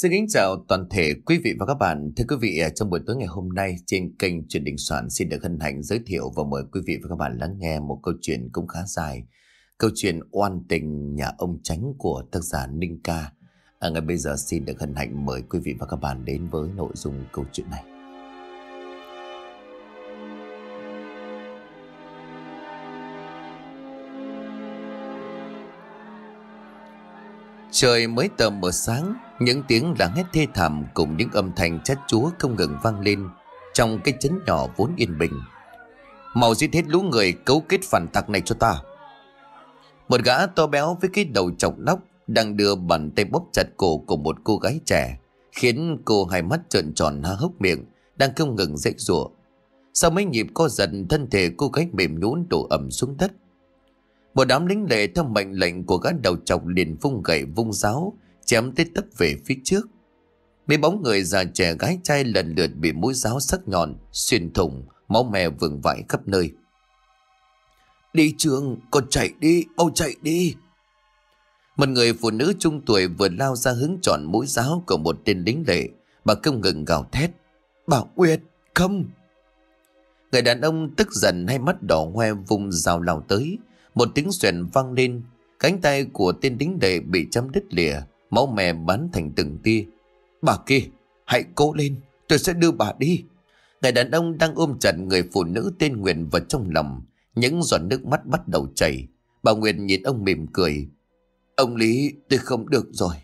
Xin kính chào toàn thể quý vị và các bạn. Thưa quý vị, à, trong buổi tối ngày hôm nay trên kênh Truyền Đình Soạn xin được hân hạnh giới thiệu và mời quý vị và các bạn lắng nghe một câu chuyện cũng khá dài. Câu chuyện oan tình nhà ông tránh của tác giả Ninh Ca. À, ngay bây giờ xin được hân hạnh mời quý vị và các bạn đến với nội dung câu chuyện này. Trời mới tờ mờ sáng, những tiếng là hét thê thảm cùng những âm thanh chát chúa không ngừng vang lên trong cái chấn nhỏ vốn yên bình. Mau giết hết lũ người cấu kết phản tặc này cho ta. Một gã to béo với cái đầu trọc nóc đang đưa bàn tay bóp chặt cổ của một cô gái trẻ, khiến cô hai mắt trợn tròn há hốc miệng, đang không ngừng dãy rủa. Sau mấy nhịp co giật, thân thể cô gái mềm nhũn đổ ẩm xuống đất. Một đám lính lệ theo mệnh lệnh của gã đầu trọc liền vung gậy vung giáo, chém tới tấp về phía trước. Mấy bóng người già trẻ gái trai lần lượt bị mũi giáo sắc nhọn, xuyên thủng, máu mè vương vãi khắp nơi. Đi trường, con chạy đi, mau chạy đi. Một người phụ nữ trung tuổi vừa lao ra hướng tròn mũi giáo của một tên lính lệ, bà không ngừng gào thét. Bảo Nguyệt, không! Người đàn ông tức giận hai mắt đỏ hoe vùng rào lao tới, một tiếng xoèn vang lên, cánh tay của tên lính đệ bị chấm đứt lìa, máu mè bắn thành từng tia. Bà kia, hãy cố lên, tôi sẽ đưa bà đi. Người đàn ông đang ôm chặt người phụ nữ tên Nguyện vào trong lòng, những giọt nước mắt bắt đầu chảy. Bà Nguyện nhìn ông mỉm cười. Ông Lý, tôi không được rồi.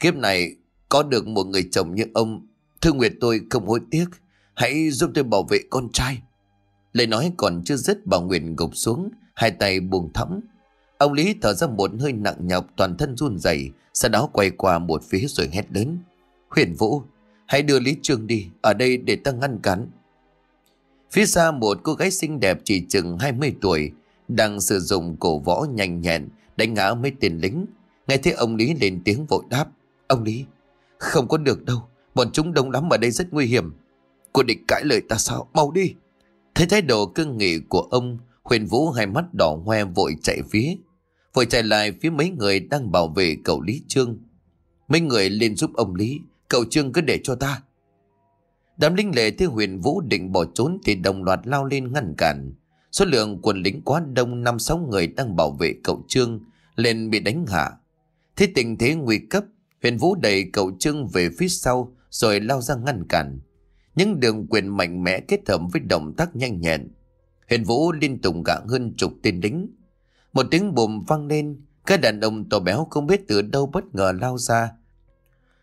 Kiếp này, có được một người chồng như ông, thương Nguyệt tôi không hối tiếc. Hãy giúp tôi bảo vệ con trai. Lời nói còn chưa dứt bà Nguyện gục xuống, hai tay buông thõng. Ông Lý thở ra một hơi nặng nhọc toàn thân run rẩy, sau đó quay qua một phía rồi hét lớn. Huyền Vũ, hãy đưa Lý Trương đi, ở đây để ta ngăn cản. Phía xa một cô gái xinh đẹp chỉ chừng 20 tuổi, đang sử dụng cổ võ nhanh nhẹn, đánh ngã mấy tên lính. Nghe thấy ông Lý lên tiếng vội đáp. Ông Lý, không có được đâu, bọn chúng đông lắm ở đây rất nguy hiểm. Cô định cãi lời ta sao, mau đi. Thấy thái độ cương nghị của ông, Huyền Vũ hai mắt đỏ hoe vội chạy phía. Vội chạy lại phía mấy người đang bảo vệ cậu Lý Trương. Mấy người lên giúp ông Lý, cậu Trương cứ để cho ta. Đám linh lệ thấy huyền Vũ định bỏ trốn thì đồng loạt lao lên ngăn cản. Số lượng quân lính quá đông năm sáu người đang bảo vệ cậu Trương lên bị đánh hạ. Thế tình thế nguy cấp, huyền Vũ đẩy cậu Trương về phía sau rồi lao ra ngăn cản. Những đường quyền mạnh mẽ kết hợp với động tác nhanh nhẹn. Huyền Vũ liên tục gạ hơn chục tên lính. Một tiếng bùm vang lên, các đàn ông to béo không biết từ đâu bất ngờ lao ra.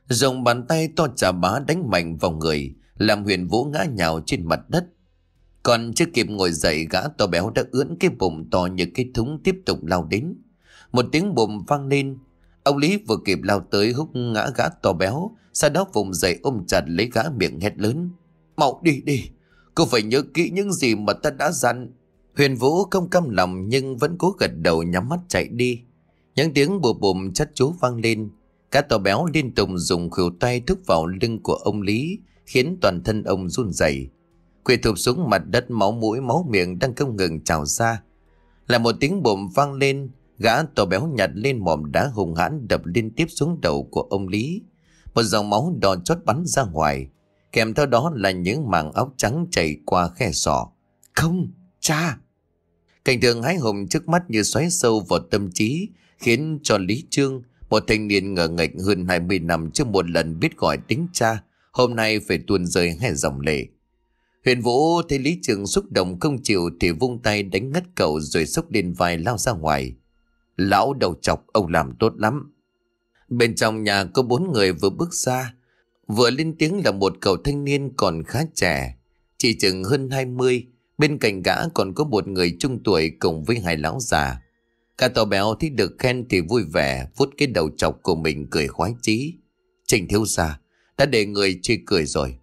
Dùng bàn tay to chà bá đánh mạnh vào người, làm huyền vũ ngã nhào trên mặt đất. Còn chưa kịp ngồi dậy gã to béo đã ưỡn cái bụng to như cái thúng tiếp tục lao đến. Một tiếng bùm vang lên, ông Lý vừa kịp lao tới húc ngã gã to béo, sau đó vùng dậy ôm chặt lấy gã miệng hét lớn. Mau đi đi, cô phải nhớ kỹ những gì mà ta đã dặn. Huyền Vũ không căm lòng nhưng vẫn cố gật đầu nhắm mắt chạy đi. Những tiếng bùa bùm chất chú vang lên. Cá tàu béo liên tục dùng khuỷu tay thúc vào lưng của ông Lý, khiến toàn thân ông run rẩy. Quỳ thụp xuống mặt đất máu mũi máu miệng đang không ngừng trào ra. Là một tiếng bùm vang lên, gã tàu béo nhặt lên mỏm đá hùng hãn đập liên tiếp xuống đầu của ông Lý. Một dòng máu đỏ chót bắn ra ngoài, kèm theo đó là những mảng áo trắng chảy qua khe sọ. Không, cha! Cảnh tượng hái hùng trước mắt như xoáy sâu vào tâm trí, khiến cho Lý Trương, một thanh niên ngờ nghệch hơn 20 năm chưa một lần biết gọi tiếng cha, hôm nay phải tuôn rơi hai dòng lệ. Huyền Vũ thấy Lý Trương xúc động không chịu thì vung tay đánh ngất cậu rồi xốc lên vai lao ra ngoài. Lão đầu chọc ông làm tốt lắm. Bên trong nhà có bốn người vừa bước ra, vừa lên tiếng là một cậu thanh niên còn khá trẻ, chỉ chừng hơn 20, Bên cạnh gã còn có một người trung tuổi cùng với hai lão già. Cả tàu béo thấy được khen thì vui vẻ, vút cái đầu chọc của mình cười khoái chí. Trình thiếu gia đã để người chê cười rồi.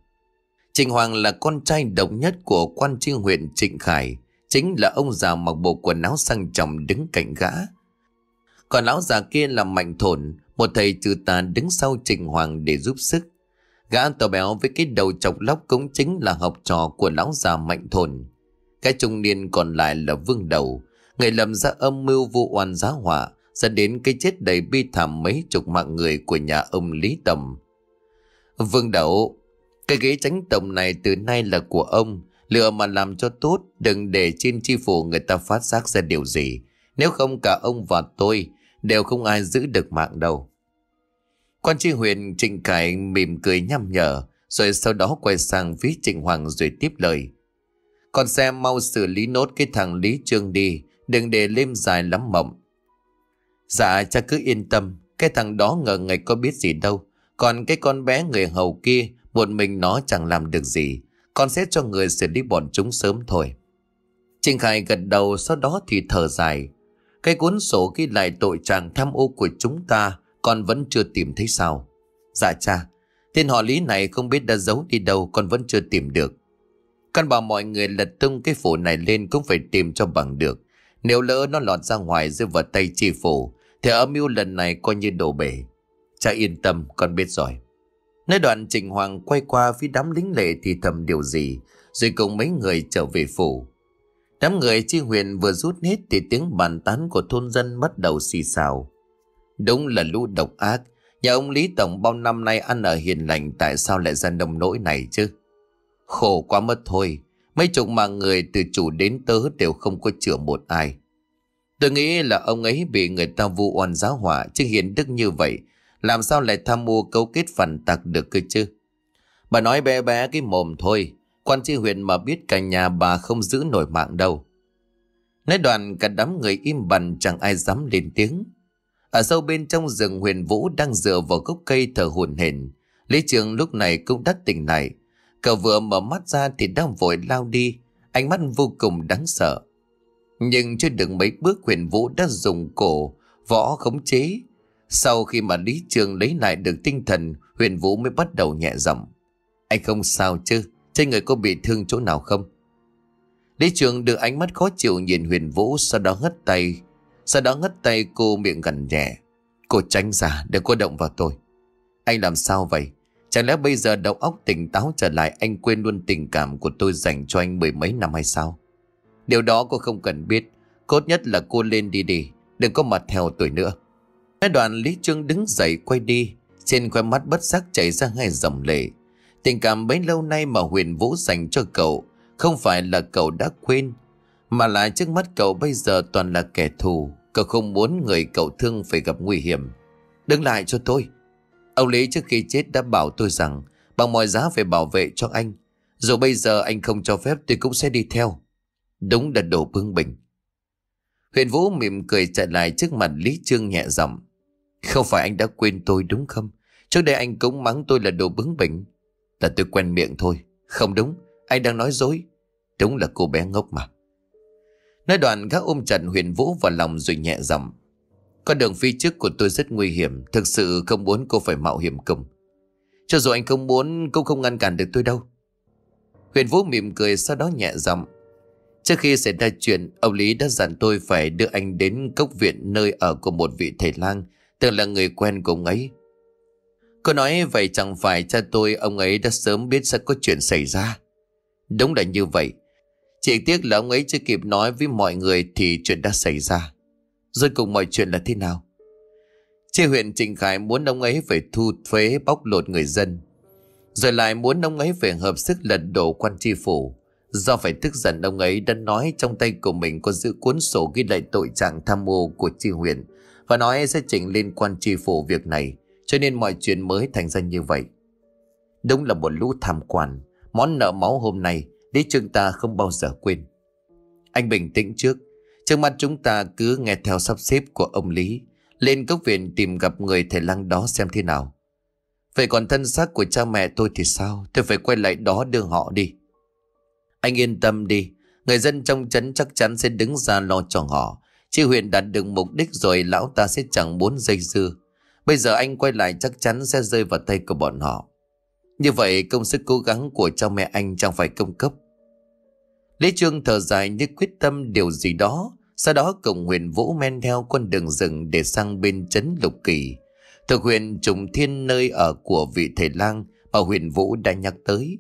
Trình Hoàng là con trai độc nhất của quan tri huyện Trịnh Khải, chính là ông già mặc bộ quần áo sang trọng đứng cạnh gã. Còn lão già kia là Mạnh Thổn, một thầy trừ tà đứng sau Trình Hoàng để giúp sức. Gã tàu béo với cái đầu chọc lóc cũng chính là học trò của lão già Mạnh thồn. Cái trung niên còn lại là vương đầu, người lầm ra âm mưu vụ oan giá họa, dẫn đến cái chết đầy bi thảm mấy chục mạng người của nhà ông Lý Tầm. Vương đầu, cái ghế tránh tổng này từ nay là của ông. Lựa mà làm cho tốt, đừng để trên chi phủ người ta phát giác ra điều gì. Nếu không cả ông và tôi đều không ai giữ được mạng đâu. Quan tri huyện Trịnh Cải mỉm cười nhăm nhở, rồi sau đó quay sang phía Trịnh Hoàng rồi tiếp lời. Con xem mau xử lý nốt cái thằng Lý Trương đi, đừng để lêm dài lắm mộng. Dạ cha cứ yên tâm, cái thằng đó ngờ ngày có biết gì đâu. Còn cái con bé người hầu kia, một mình nó chẳng làm được gì. Con sẽ cho người xử lý bọn chúng sớm thôi. Trịnh Khải gật đầu sau đó thì thở dài. Cái cuốn sổ ghi lại tội trạng tham ô của chúng ta con vẫn chưa tìm thấy sao. Dạ cha, tên họ lý này không biết đã giấu đi đâu con vẫn chưa tìm được. Con bảo mọi người lật tung cái phủ này lên cũng phải tìm cho bằng được. Nếu lỡ nó lọt ra ngoài rơi vào tay chi phủ thì âm mưu lần này coi như đổ bể. Cha yên tâm con biết rồi. Nơi đoạn Trịnh Hoàng quay qua phía đám lính lệ thì thầm điều gì rồi cùng mấy người trở về phủ. Đám người chi huyền vừa rút hết thì tiếng bàn tán của thôn dân bắt đầu xì xào. Đúng là lũ độc ác. Nhà ông Lý Tổng bao năm nay ăn ở hiền lành, tại sao lại ra nông nỗi này chứ? Khổ quá mất thôi. Mấy chục mạng người từ chủ đến tớ đều không có chữa một ai. Tôi nghĩ là ông ấy bị người ta vu oan giáo hỏa, chứ hiền đức như vậy. Làm sao lại tham mua cấu kết phản tặc được cơ chứ? Bà nói bé bé cái mồm thôi. Quan tri huyện mà biết cả nhà bà không giữ nổi mạng đâu. Nói đoàn cả đám người im bặt, chẳng ai dám lên tiếng. Ở sâu bên trong rừng huyền vũ đang dựa vào gốc cây thở hồn hển. Lý trường lúc này cũng đắt tỉnh lại. Cậu vừa mở mắt ra thì đang vội lao đi. Ánh mắt vô cùng đáng sợ. Nhưng chưa được mấy bước huyền vũ đã dùng cổ, võ khống chế. Sau khi mà Lý Trường lấy lại được tinh thần, huyền vũ mới bắt đầu nhẹ giọng. Anh không sao chứ? Trên người có bị thương chỗ nào không? Lý Trường đưa ánh mắt khó chịu nhìn huyền vũ sau đó hất tay sau đó ngất tay cô miệng gần nhẹ. Cô tránh ra đừng có động vào tôi. Anh làm sao vậy? Chẳng lẽ bây giờ đầu óc tỉnh táo trở lại, Anh quên luôn tình cảm của tôi dành cho anh mười mấy năm hay sao? Điều đó cô không cần biết. Cốt nhất là cô lên đi đi, Đừng có mặt theo tôi nữa. Nói đoạn Lý Trương đứng dậy quay đi. Trên khoe mắt bất giác chảy ra hai dòng lệ. Tình cảm bấy lâu nay mà huyền vũ dành cho cậu, Không phải là cậu đã quên mà lại trước mắt cậu bây giờ toàn là kẻ thù. Cậu không muốn người cậu thương phải gặp nguy hiểm. Đứng lại cho tôi. Ông Lý trước khi chết đã bảo tôi rằng Bằng mọi giá phải bảo vệ cho anh. Dù bây giờ anh không cho phép tôi cũng sẽ đi theo. Đúng là đồ bướng bỉnh. Huyền Vũ mỉm cười chạy lại trước mặt Lý Trương nhẹ giọng. Không phải anh đã quên tôi đúng không? Trước đây anh cũng mắng tôi là đồ bướng bỉnh. Là tôi quen miệng thôi. Không đúng. Anh đang nói dối. Đúng là cô bé ngốc mà. Nói đoạn gác ôm chặt huyền vũ vào lòng rồi nhẹ giọng, Con đường phía trước của tôi rất nguy hiểm, Thực sự không muốn cô phải mạo hiểm cùng Cho dù anh không muốn cô không ngăn cản được tôi đâu. Huyền vũ mỉm cười sau đó nhẹ giọng, Trước khi xảy ra chuyện, Ông Lý đã dặn tôi phải đưa anh đến cốc viện Nơi ở của một vị thầy lang, Từng là người quen của ông ấy. Cô nói vậy chẳng phải cha tôi, Ông ấy đã sớm biết sẽ có chuyện xảy ra. Đúng là như vậy chỉ tiếc là ông ấy chưa kịp nói với mọi người thì chuyện đã xảy ra. Rồi cùng mọi chuyện là thế nào? Chị huyện Trịnh Khải muốn ông ấy phải thu thuế bóc lột người dân. Rồi lại muốn ông ấy phải hợp sức lật đổ quan tri phủ. Do phải tức giận ông ấy đã nói trong tay của mình có giữ cuốn sổ ghi lại tội trạng tham mô của tri huyện và nói sẽ chỉnh lên quan tri phủ việc này cho nên mọi chuyện mới thành ra như vậy. Đúng là một lũ tham quan, món nợ máu hôm nay Lý Trương ta không bao giờ quên. Anh bình tĩnh trước Trước mắt chúng ta cứ nghe theo sắp xếp của ông Lý, Lên cốc viện tìm gặp người thầy lăng đó xem thế nào. Vậy còn thân xác của cha mẹ tôi thì sao? Tôi phải quay lại đó đưa họ đi. Anh yên tâm đi, Người dân trong trấn chắc chắn sẽ đứng ra lo cho họ. Chị huyện đạt được mục đích rồi Lão ta sẽ chẳng muốn dây dưa. Bây giờ anh quay lại chắc chắn sẽ rơi vào tay của bọn họ. Như vậy công sức cố gắng của cha mẹ anh chẳng phải công cấp. Lý Trương thở dài như quyết tâm điều gì đó, sau đó cùng huyền vũ men theo con đường rừng để sang bên trấn lục kỳ. Thực huyện trùng thiên nơi ở của vị thầy lang mà huyền vũ đã nhắc tới.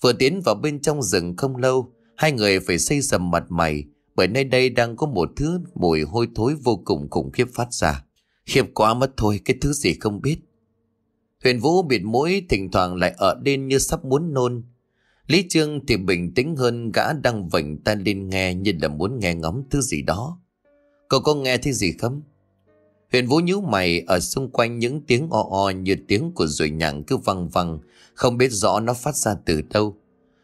Vừa tiến vào bên trong rừng không lâu, hai người phải xây sầm mặt mày bởi nơi đây đang có một thứ mùi hôi thối vô cùng khủng khiếp phát ra. Khiếp quá mất thôi, cái thứ gì không biết. Huyền Vũ bịt mũi thỉnh thoảng lại ở lên như sắp muốn nôn. Lý Trương thì bình tĩnh hơn gã đang vảnh tay lên nghe như là muốn nghe ngóng thứ gì đó. Cậu có nghe thấy gì không? Huyền Vũ nhíu mày ở xung quanh những tiếng o o như tiếng của ruồi nhặng cứ văng văng, không biết rõ nó phát ra từ đâu.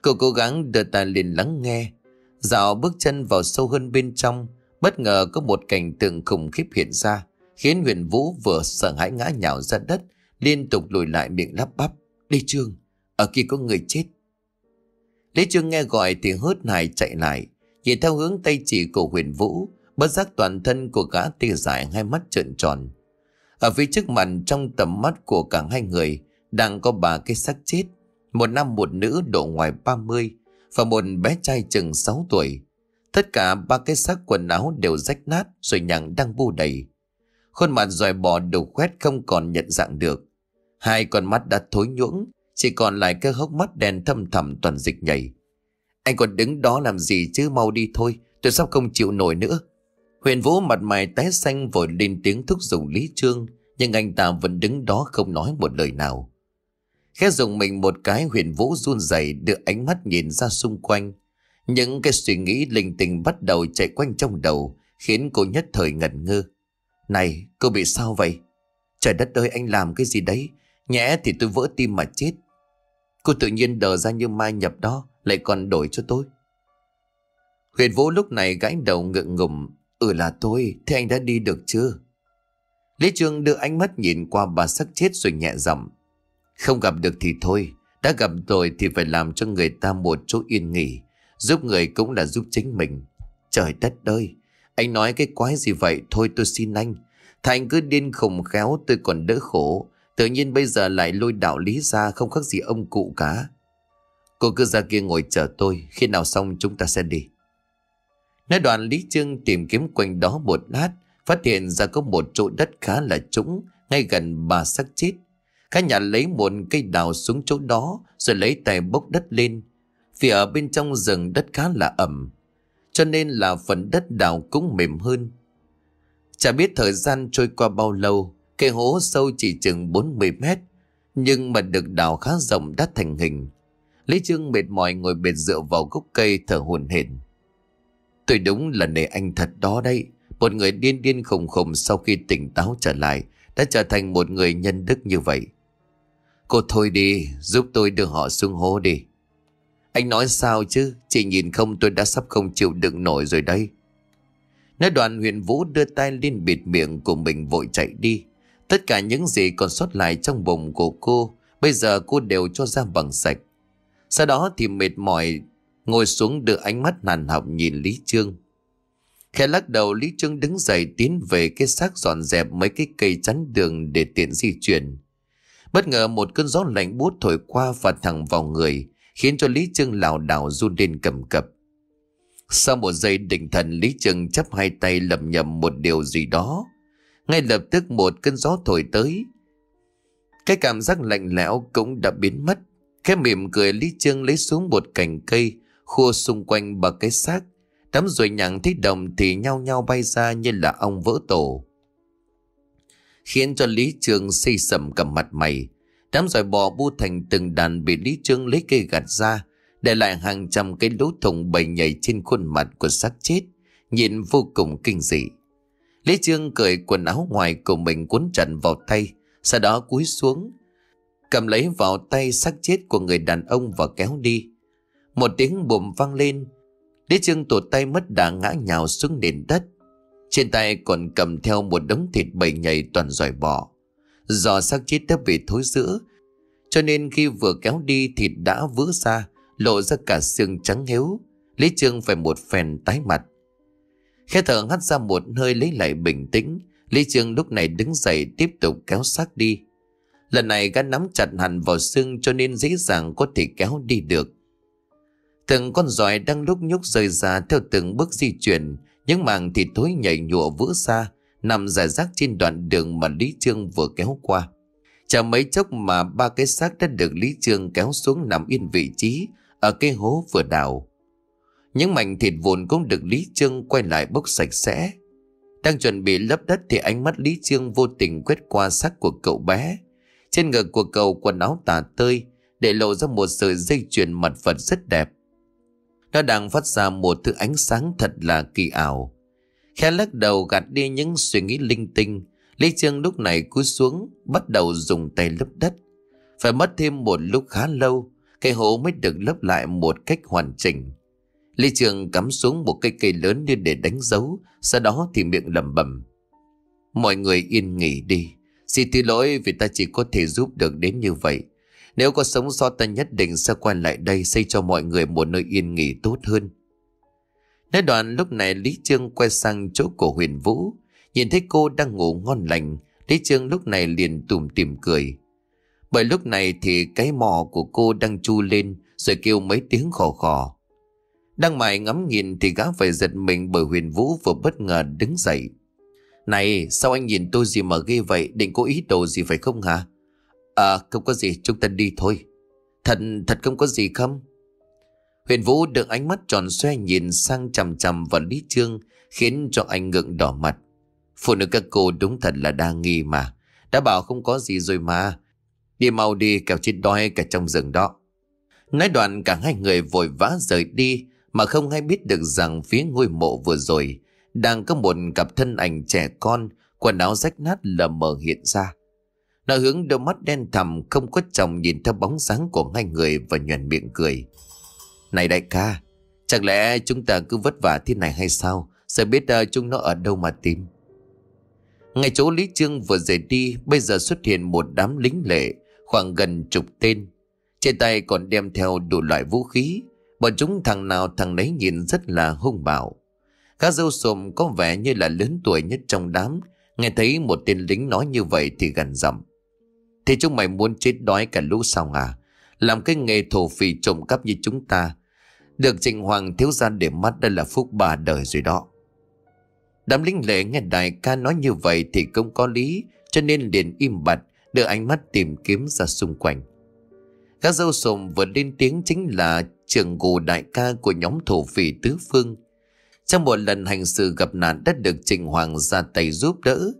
Cậu cố gắng đưa tay lên lắng nghe, dạo bước chân vào sâu hơn bên trong, bất ngờ có một cảnh tượng khủng khiếp hiện ra, khiến Huyền Vũ vừa sợ hãi ngã nhào ra đất, liên tục lùi lại miệng lắp bắp. Lý Trương, ở kia có người chết. Lý Trương nghe gọi thì hớt hải chạy lại, nhìn theo hướng tay chỉ của Huyền Vũ, bất giác toàn thân của gã tê dại hai mắt trợn tròn. Ở phía trước mặt trong tầm mắt của cả hai người đang có ba cái xác chết, một nam một nữ độ ngoài 30 và một bé trai chừng 6 tuổi. Tất cả ba cái xác quần áo đều rách nát rồi nhằng đang bu đầy. Khuôn mặt dòi bò đục khoét không còn nhận dạng được. Hai con mắt đã thối nhuỗng, chỉ còn lại cái hốc mắt đen thâm thẳm toàn dịch nhảy. Anh còn đứng đó làm gì chứ mau đi thôi, tôi sắp không chịu nổi nữa. Huyền Vũ mặt mày tái xanh vội lên tiếng thúc giục Lý Trương, nhưng anh ta vẫn đứng đó không nói một lời nào. Khẽ dùng mình một cái huyền Vũ run rẩy đưa ánh mắt nhìn ra xung quanh. Những cái suy nghĩ linh tinh bắt đầu chạy quanh trong đầu, khiến cô nhất thời ngẩn ngơ. Này, cô bị sao vậy? Trời đất ơi anh làm cái gì đấy? Nhẽ thì tôi vỡ tim mà chết. Cô tự nhiên đờ ra như mai nhập đó, lại còn đổi cho tôi. Huyền Vũ lúc này gãi đầu ngượng ngùng, Ừ là tôi, thế anh đã đi được chưa? Lý Trương đưa ánh mắt nhìn qua bà sắc chết rồi nhẹ giọng. Không gặp được thì thôi, đã gặp rồi thì phải làm cho người ta một chỗ yên nghỉ. Giúp người cũng là giúp chính mình. Trời đất ơi, anh nói cái quái gì vậy? Thôi tôi xin anh. Thành cứ điên khùng khéo tôi còn đỡ khổ. Tự nhiên bây giờ lại lôi đạo lý ra không khác gì ông cụ cả. Cô cứ ra kia ngồi chờ tôi, khi nào xong chúng ta sẽ đi. Nói đoàn Lý Trương tìm kiếm quanh đó một lát, phát hiện ra có một chỗ đất khá là trũng, ngay gần bà xác chết. Cả nhà lấy một cây đào xuống chỗ đó, rồi lấy tay bốc đất lên. Vì ở bên trong rừng đất khá là ẩm, cho nên là phần đất đào cũng mềm hơn. Chả biết thời gian trôi qua bao lâu, cái hố sâu chỉ chừng 40 mét, nhưng mà được đào khá rộng đã thành hình. Lý Trương mệt mỏi ngồi bệt dựa vào gốc cây thở hồn hển. Tôi đúng là nể anh thật đó đây Một người điên điên khùng khùng sau khi tỉnh táo trở lại đã trở thành một người nhân đức như vậy. Cô thôi đi, giúp tôi đưa họ xuống hố đi. Anh nói sao chứ, chị nhìn không tôi đã sắp không chịu đựng nổi rồi đây. Nói đoàn huyện Vũ đưa tay lên bịt miệng của mình vội chạy đi. Tất cả những gì còn sót lại trong bụng của cô, bây giờ cô đều cho ra bằng sạch. Sau đó thì mệt mỏi Ngồi xuống đưa ánh mắt nàn học nhìn Lý Trương. Khẽ lắc đầu Lý Trương đứng dậy tiến về cái xác dọn dẹp mấy cái cây chắn đường để tiện di chuyển. Bất ngờ một cơn gió lạnh buốt thổi qua và thẳng vào người, khiến cho Lý Trương lảo đảo run lên cầm cập. Sau một giây định thần Lý Trương chấp hai tay lầm nhầm một điều gì đó. Ngay lập tức một cơn gió thổi tới. Cái cảm giác lạnh lẽo cũng đã biến mất. Khẽ mỉm cười Lý Trương lấy xuống một cành cây khua xung quanh bằng cái xác. Đám ruồi nhặng thích đồng thì nhau nhau bay ra như là ong vỡ tổ. Khiến cho Lý Trương xây sầm cầm mặt mày. Đám ruồi bò bu thành từng đàn bị Lý Trương lấy cây gạt ra, để lại hàng trăm cái lỗ thủng bầy nhảy trên khuôn mặt của xác chết, nhìn vô cùng kinh dị. Lý Trương cởi quần áo ngoài của mình cuốn chặt vào tay, sau đó cúi xuống, cầm lấy vào tay xác chết của người đàn ông và kéo đi. Một tiếng bùm vang lên Lý Trương tụt tay mất đà ngã nhào xuống nền đất. Trên tay còn cầm theo một đống thịt bầy nhầy toàn dòi bò Do xác chết đã bị thối giữa Cho nên khi vừa kéo đi thịt đã vỡ ra Lộ ra cả xương trắng héo Lý Trương phải một phèn tái mặt. Khẽ thở hắt ra một hơi lấy lại bình tĩnh Lý Trương lúc này đứng dậy tiếp tục kéo xác đi Lần này gã nắm chặt hẳn vào xương cho nên dễ dàng có thể kéo đi được Từng con giỏi đang lúc nhúc rời ra theo từng bước di chuyển, những màng thịt thối nhảy nhụa vỡ xa, nằm dài rác trên đoạn đường mà Lý Trương vừa kéo qua. Chả mấy chốc mà ba cái xác đã được Lý Trương kéo xuống nằm yên vị trí ở cái hố vừa đào. Những mảnh thịt vụn cũng được Lý Trương quay lại bốc sạch sẽ. Đang chuẩn bị lấp đất thì ánh mắt Lý Trương vô tình quét qua xác của cậu bé. Trên ngực của cậu quần áo tả tơi, Để lộ ra một sợi dây chuyền mặt vật rất đẹp Nó đang phát ra một thứ ánh sáng thật là kỳ ảo Khe lắc đầu gạt đi những suy nghĩ linh tinh, Lý Trương lúc này cúi xuống, Bắt đầu dùng tay lấp đất Phải mất thêm một lúc khá lâu Cây hố mới được lấp lại một cách hoàn chỉnh Lý Trường cắm xuống một cây cây lớn lên để đánh dấu, Sau đó thì miệng lẩm bẩm, Mọi người yên nghỉ đi. Xin thứ lỗi vì ta chỉ có thể giúp được đến như vậy. Nếu có sống sót ta nhất định sẽ quay lại đây Xây cho mọi người một nơi yên nghỉ tốt hơn. Nói đoạn, lúc này Lý Trương quay sang chỗ của huyền Vũ. Nhìn thấy cô đang ngủ ngon lành, Lý Trương lúc này liền tùm tìm cười. Bởi lúc này thì cái mò của cô đang chu lên, Rồi kêu mấy tiếng khò khò. Đang mải ngắm nhìn thì gã phải giật mình Bởi huyền Vũ vừa bất ngờ đứng dậy Này, sao anh nhìn tôi gì mà ghê vậy Định có ý đồ gì phải không hả À không có gì, chúng ta đi thôi Thật thật không có gì không Huyền Vũ được ánh mắt tròn xoe nhìn sang chằm chằm vào Lý Trương, khiến cho anh ngượng đỏ mặt. Phụ nữ các cô đúng thật là đa nghi mà. Đã bảo không có gì rồi mà. Đi mau đi, kẻo chết đói cả trong rừng đó. Nói đoạn cả hai người vội vã rời đi mà không hay biết được rằng phía ngôi mộ vừa rồi đang có một cặp thân ảnh trẻ con quần áo rách nát lờ mờ hiện ra. Nó hướng đôi mắt đen thẳm không có chồng nhìn theo bóng dáng của hai người và nhuận miệng cười. Này đại ca, chẳng lẽ chúng ta cứ vất vả thế này hay sao? Sẽ biết uh, chúng nó ở đâu mà tìm. Ngay chỗ Lý Trương vừa rời đi, bây giờ xuất hiện một đám lính lệ, khoảng gần chục tên. Trên tay còn đem theo đủ loại vũ khí. Bọn chúng thằng nào thằng nấy nhìn rất là hung bạo. Các dâu sồm có vẻ như là lớn tuổi nhất trong đám. Nghe thấy một tên lính nói như vậy thì gần giọng. Thì chúng mày muốn chết đói cả lũ sao à? Làm cái nghề thổ phỉ trộm cắp như chúng ta được Trịnh Hoàng thiếu gia để mắt đây là phúc bà đời rồi đó. Đám lính lệ nghe đại ca nói như vậy thì không có lý, cho nên liền im bặt, đưa ánh mắt tìm kiếm ra xung quanh. Các dâu sồm vừa lên tiếng chính là trưởng gù đại ca của nhóm thổ phỉ tứ phương. Trong một lần hành sự gặp nạn đã được trình Hoàng ra tay giúp đỡ.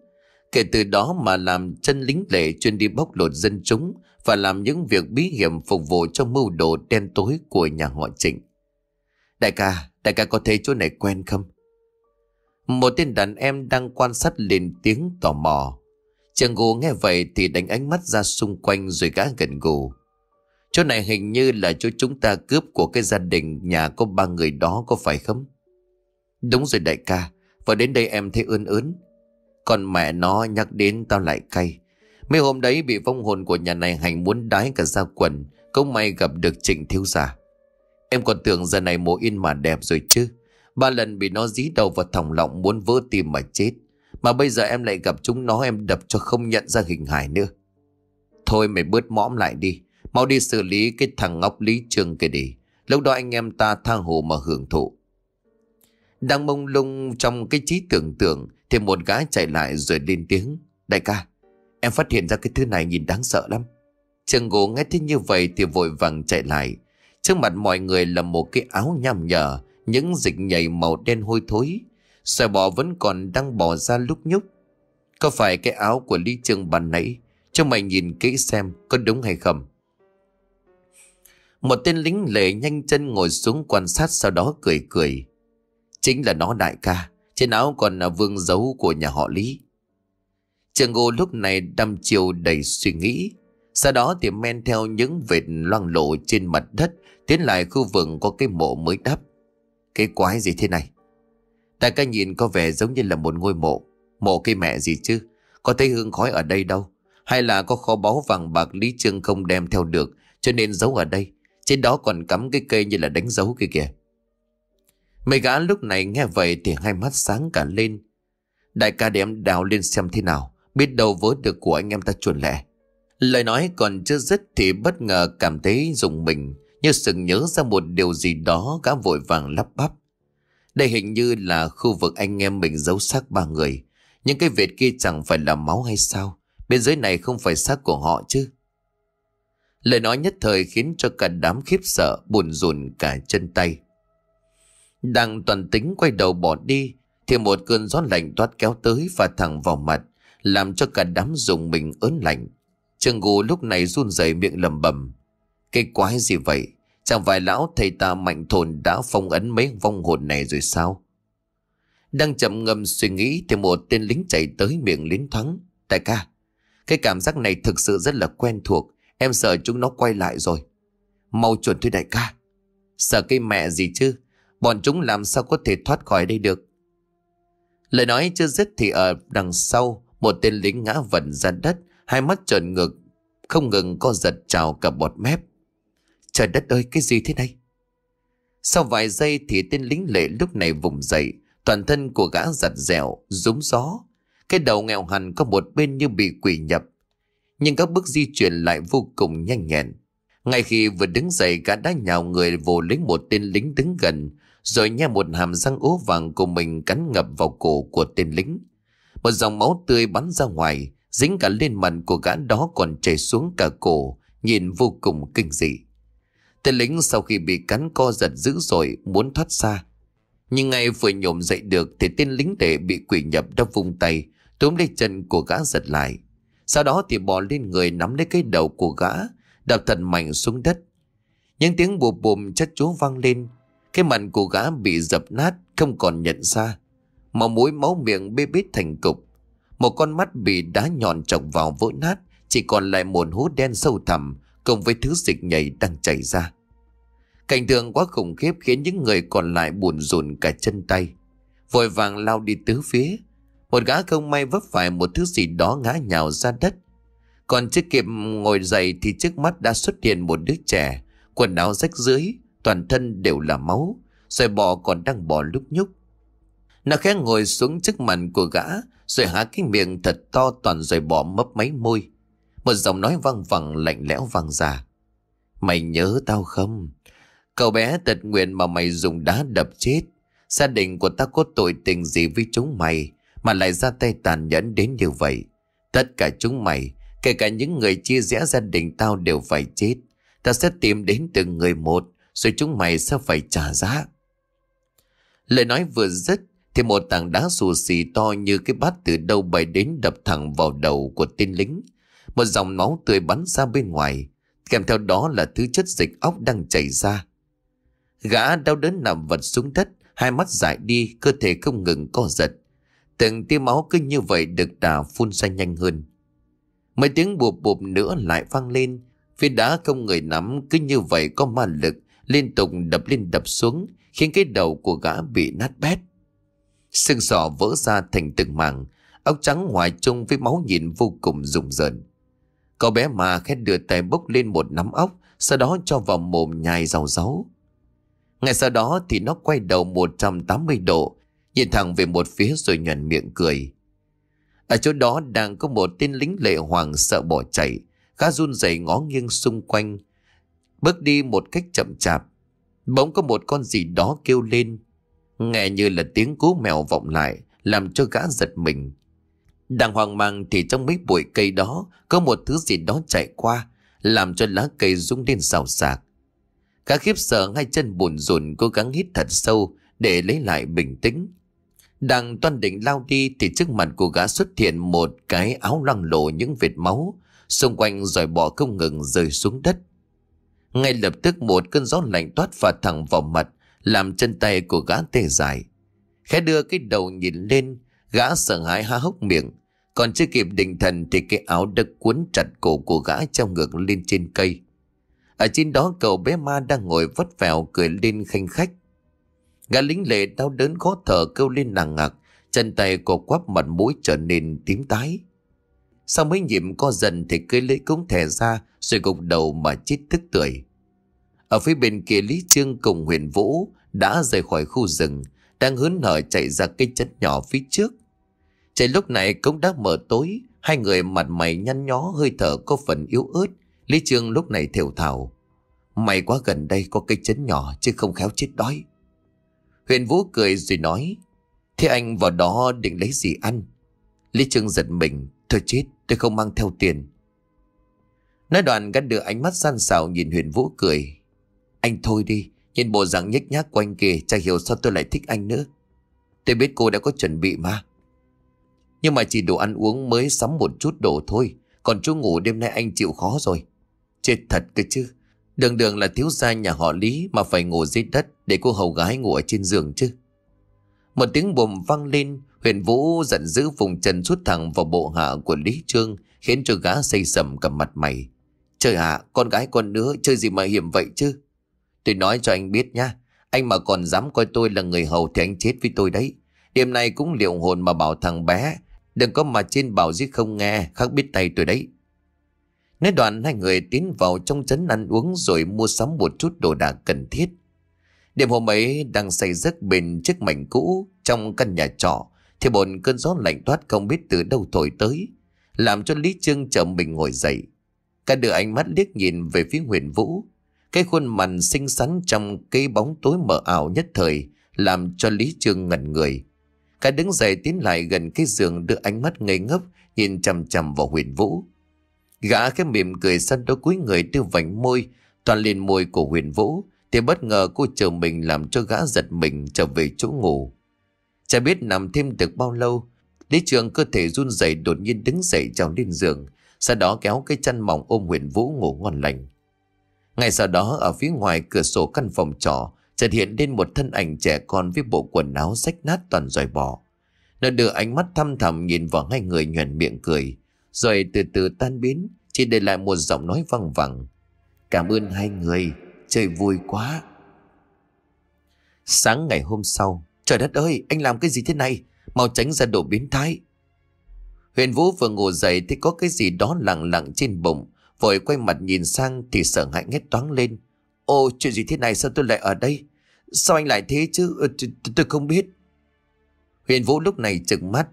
Kể từ đó mà làm chân lính lệ chuyên đi bóc lột dân chúng và làm những việc bí hiểm phục vụ cho mưu đồ đen tối của nhà họ Trịnh. Đại ca, đại ca có thấy chỗ này quen không? Một tên đàn em đang quan sát lên tiếng tò mò. trường gù nghe vậy thì đánh ánh mắt ra xung quanh rồi gã gần gù. Chỗ này hình như là chỗ chúng ta cướp của cái gia đình nhà có ba người đó có phải không? Đúng rồi đại ca, và đến đây em thấy ươn ớn. Còn mẹ nó nhắc đến tao lại cay. Mấy hôm đấy bị vong hồn của nhà này hành muốn đái cả ra quần, cũng may gặp được trịnh thiếu giả. Em còn tưởng giờ này mùa yên mà đẹp rồi chứ. Ba lần bị nó dí đầu vào thòng lọng muốn vỡ tim mà chết. Mà bây giờ em lại gặp chúng nó em đập cho không nhận ra hình hài nữa. Thôi mày bớt mõm lại đi. Mau đi xử lý cái thằng ngốc Lý Trương kia đi. Lúc đó anh em ta tha hồ mà hưởng thụ. Đang mông lung trong cái trí tưởng tượng thì một gái chạy lại rồi lên tiếng. Đại ca, em phát hiện ra cái thứ này nhìn đáng sợ lắm. Trường gỗ nghe thấy như vậy thì vội vàng chạy lại. Trước mặt mọi người là một cái áo nhằm nhở, những dịch nhảy màu đen hôi thối. Sợi bò vẫn còn đang bò ra lúc nhúc. Có phải cái áo của Lý Trương bàn nãy? Cho mày nhìn kỹ xem có đúng hay không. Một tên lính lệ nhanh chân ngồi xuống quan sát sau đó cười cười. Chính là nó đại ca. Trên áo còn là vương dấu của nhà họ Lý. Trường ngô lúc này đăm chiều đầy suy nghĩ. Sau đó thì men theo những vệt loang lộ trên mặt đất, Tiến lại khu vực có cái mộ mới đắp Cái quái gì thế này Đại ca nhìn có vẻ giống như là một ngôi mộ Mộ cây mẹ gì chứ Có thấy hương khói ở đây đâu Hay là có kho báu vàng bạc Lý Trương không đem theo được, Cho nên giấu ở đây trên đó còn cắm cái cây như là đánh dấu kia kìa Mấy gã lúc này nghe vậy Thì hai mắt sáng cả lên Đại ca đem đào lên xem thế nào, Biết đâu vớ được của anh em ta chuẩn lẹ Lời nói còn chưa dứt Thì bất ngờ cảm thấy dùng mình, như sừng nhớ ra một điều gì đó gã vội vàng lắp bắp. Đây hình như là khu vực anh em mình giấu xác ba người. Những cái vệt kia chẳng phải là máu hay sao? Bên dưới này không phải xác của họ chứ? Lời nói nhất thời khiến cho cả đám khiếp sợ, buồn rùn cả chân tay. Đang toàn tính quay đầu bỏ đi, thì một cơn gió lạnh toát kéo tới và thẳng vào mặt, làm cho cả đám dùng mình ớn lạnh. Trường gù lúc này run rẩy miệng lầm bầm. Cái quái gì vậy? Chẳng phải lão thầy ta mạnh thồn đã phong ấn mấy vong hồn này rồi sao? Đang chậm ngâm suy nghĩ thì một tên lính chạy tới miệng lính thoáng: Đại ca, cái cảm giác này thực sự rất là quen thuộc. Em sợ chúng nó quay lại rồi. Mau chuẩn thôi đại ca. Sợ cái mẹ gì chứ? Bọn chúng làm sao có thể thoát khỏi đây được? Lời nói chưa dứt thì ở đằng sau một tên lính ngã vẩn ra đất, hai mắt trợn ngược, không ngừng co giật trào cả bọt mép. Trời đất ơi, cái gì thế này? Sau vài giây thì tên lính lệ lúc này vùng dậy, toàn thân của gã giặt dẻo, rúng gió. Cái đầu nghèo hẳn có một bên như bị quỷ nhập. Nhưng các bước di chuyển lại vô cùng nhanh nhẹn. Ngay khi vừa đứng dậy gã đã nhào người vồ lấy một tên lính đứng gần, rồi nha một hàm răng ố vàng của mình cắn ngập vào cổ của tên lính. Một dòng máu tươi bắn ra ngoài, dính cả lên mặt của gã đó còn chảy xuống cả cổ, nhìn vô cùng kinh dị. Tên lính sau khi bị cắn co giật dữ dội muốn thoát xa. Nhưng ngay vừa nhổm dậy được thì tên lính đệ bị quỷ nhập đã vung tay, túm lấy chân của gã giật lại. Sau đó thì bò lên người nắm lấy cái đầu của gã, đập thật mạnh xuống đất. Những tiếng bùm bùm chất chúa vang lên, cái mặt của gã bị dập nát, không còn nhận ra. Mà mũi máu miệng bê bít thành cục. Một con mắt bị đá nhọn chọc vào vỡ nát, chỉ còn lại một hố đen sâu thẳm, cùng với thứ dịch nhảy đang chảy ra. Cảnh tượng quá khủng khiếp khiến những người còn lại buồn rùn cả chân tay. Vội vàng lao đi tứ phía. Một gã không may vấp phải một thứ gì đó ngã nhào ra đất. Còn chưa kịp ngồi dậy thì trước mắt đã xuất hiện một đứa trẻ, quần áo rách dưới, toàn thân đều là máu, rồi bò còn đang bò lúc nhúc. Nó khẽ ngồi xuống trước mặt của gã, rồi há cái miệng thật to toàn rồi bỏ mấp máy môi. Một giọng nói văng vẳng lạnh lẽo vang ra. Mày nhớ tao không? Cậu bé tật nguyện mà mày dùng đá đập chết. Gia đình của ta có tội tình gì với chúng mày mà lại ra tay tàn nhẫn đến như vậy. Tất cả chúng mày, kể cả những người chia rẽ gia đình tao đều phải chết. Ta sẽ tìm đến từng người một, rồi chúng mày sẽ phải trả giá. Lời nói vừa dứt thì một tảng đá xù xì to như cái bát từ đâu bay đến đập thẳng vào đầu của tên lính. Một dòng máu tươi bắn ra bên ngoài, kèm theo đó là thứ chất dịch óc đang chảy ra. Gã đau đớn nằm vật xuống đất, hai mắt dại đi, cơ thể không ngừng co giật. Từng tia máu cứ như vậy được đà phun ra nhanh hơn. Mấy tiếng bụp bụp nữa lại vang lên, phía đá không người nắm cứ như vậy có ma lực, liên tục đập lên đập xuống, khiến cái đầu của gã bị nát bét. Xương sọ vỡ ra thành từng mảng, ốc trắng hòa chung với máu nhìn vô cùng rùng rợn. Cậu bé mà khét đưa tay bốc lên một nắm ốc, sau đó cho vào mồm nhai rau ráu. Ngay sau đó thì nó quay đầu 180 độ, nhìn thẳng về một phía rồi nhuận miệng cười. Ở chỗ đó đang có một tên lính lệ hoàng sợ bỏ chạy, gã run rẩy ngó nghiêng xung quanh, bước đi một cách chậm chạp. Bỗng có một con gì đó kêu lên, nghe như là tiếng cú mèo vọng lại, làm cho gã giật mình. Đang hoang mang thì trong mấy bụi cây đó có một thứ gì đó chạy qua, làm cho lá cây rung lên xào xạc. Gã khiếp sợ hai chân buồn rùn cố gắng hít thật sâu để lấy lại bình tĩnh. Đang toan định lao đi thì trước mặt của gã xuất hiện một cái áo loang lộ những vệt máu, xung quanh rồi bỏ không ngừng rơi xuống đất. Ngay lập tức một cơn gió lạnh toát phả thẳng vào mặt, làm chân tay của gã tê dại. Khẽ đưa cái đầu nhìn lên, gã sợ hãi há hốc miệng. Còn chưa kịp định thần thì cái áo đã cuốn chặt cổ của gã treo ngược lên trên cây. Ở trên đó cậu bé ma đang ngồi vất vẻo cười lên khanh khách. Gã lính lệ đau đớn khó thở kêu lên nặng ngạc, chân tay cổ quắp mặt mũi trở nên tím tái. Sau mấy nhịp co dần thì cây lấy cũng thẻ ra rồi gục đầu mà chết tức tưởi. Ở phía bên kia Lý Trương cùng huyền Vũ đã rời khỏi khu rừng, đang hớn hở chạy ra cây chất nhỏ phía trước. Trời lúc này cũng đã mở tối, hai người mặt mày nhăn nhó hơi thở có phần yếu ớt, Lý Trương lúc này thều thào. Mày quá gần đây có cây chấn nhỏ chứ không khéo chết đói. Huyền Vũ cười rồi nói. Thế anh vào đó định lấy gì ăn? Lý Trương giật mình. Thôi chết, tôi không mang theo tiền. Nói đoạn gắt đưa ánh mắt san xảo nhìn Huyền Vũ cười. Anh thôi đi, nhìn bộ dạng nhếch nhác của anh kìa, chả hiểu sao tôi lại thích anh nữa. Tôi biết cô đã có chuẩn bị mà. Nhưng mà chỉ đồ ăn uống mới sắm một chút đồ thôi. Còn chú ngủ đêm nay anh chịu khó rồi Chết thật cơ chứ Đường đường là thiếu gia nhà họ Lý Mà phải ngủ dưới đất để cô hầu gái ngủ ở trên giường chứ? Một tiếng bùm vang lên Huyền Vũ giận dữ vùng chân rút thẳng vào bộ hạ của Lý Trương Khiến cho gã xây sầm cả mặt mày. Trời ạ con gái con nữa Chơi gì mà hiểm vậy chứ? Tôi nói cho anh biết nhá, Anh mà còn dám coi tôi là người hầu Thì anh chết với tôi đấy. Đêm nay cũng liệu hồn mà bảo thằng bé Đừng có mà trên bảo giết không nghe Khác biết tay tôi đấy. Nói đoạn hai người tiến vào trong trấn ăn uống Rồi mua sắm một chút đồ đạc cần thiết. Đêm hôm ấy đang say giấc bên chiếc mảnh cũ Trong căn nhà trọ, Thì bồn cơn gió lạnh toát không biết từ đâu thổi tới, Làm cho Lý Trương chậm mình ngồi dậy. Cả đưa ánh mắt liếc nhìn về phía huyền vũ. Cái khuôn mặt xinh xắn trong cái bóng tối mờ ảo nhất thời Làm cho Lý Trương ngẩn người. Cả đứng dậy tiến lại gần cái giường đưa ánh mắt ngây ngốc Nhìn chằm chằm vào huyền vũ. Gã cái mỉm cười săn đôi cúi người đưa vành môi Toàn lên môi của huyền vũ. Thì bất ngờ cô chờ mình làm cho gã giật mình trở về chỗ ngủ Chả biết nằm thêm được bao lâu Lý Trường cơ thể run rẩy đột nhiên đứng dậy trèo lên giường Sau đó kéo cái chăn mỏng ôm huyền vũ ngủ ngon lành Ngay sau đó ở phía ngoài cửa sổ căn phòng trọ chợt hiện lên một thân ảnh trẻ con với bộ quần áo rách nát toàn dòi bỏ. Nó đưa ánh mắt thăm thẳm nhìn vào hai người nhuền miệng cười, rồi từ từ tan biến, chỉ để lại một giọng nói văng vẳng. Cảm ơn hai người, chơi vui quá. Sáng ngày hôm sau, trời đất ơi, anh làm cái gì thế này? Mau tránh ra đồ biến thái. Huyền Vũ vừa ngủ dậy thì có cái gì đó lặng lặng trên bụng, vội quay mặt nhìn sang thì sợ hãi nghét toáng lên. Ô, chuyện gì thế này sao tôi lại ở đây? Sao anh lại thế chứ? Ờ, tôi không biết. Huyền Vũ lúc này trừng mắt.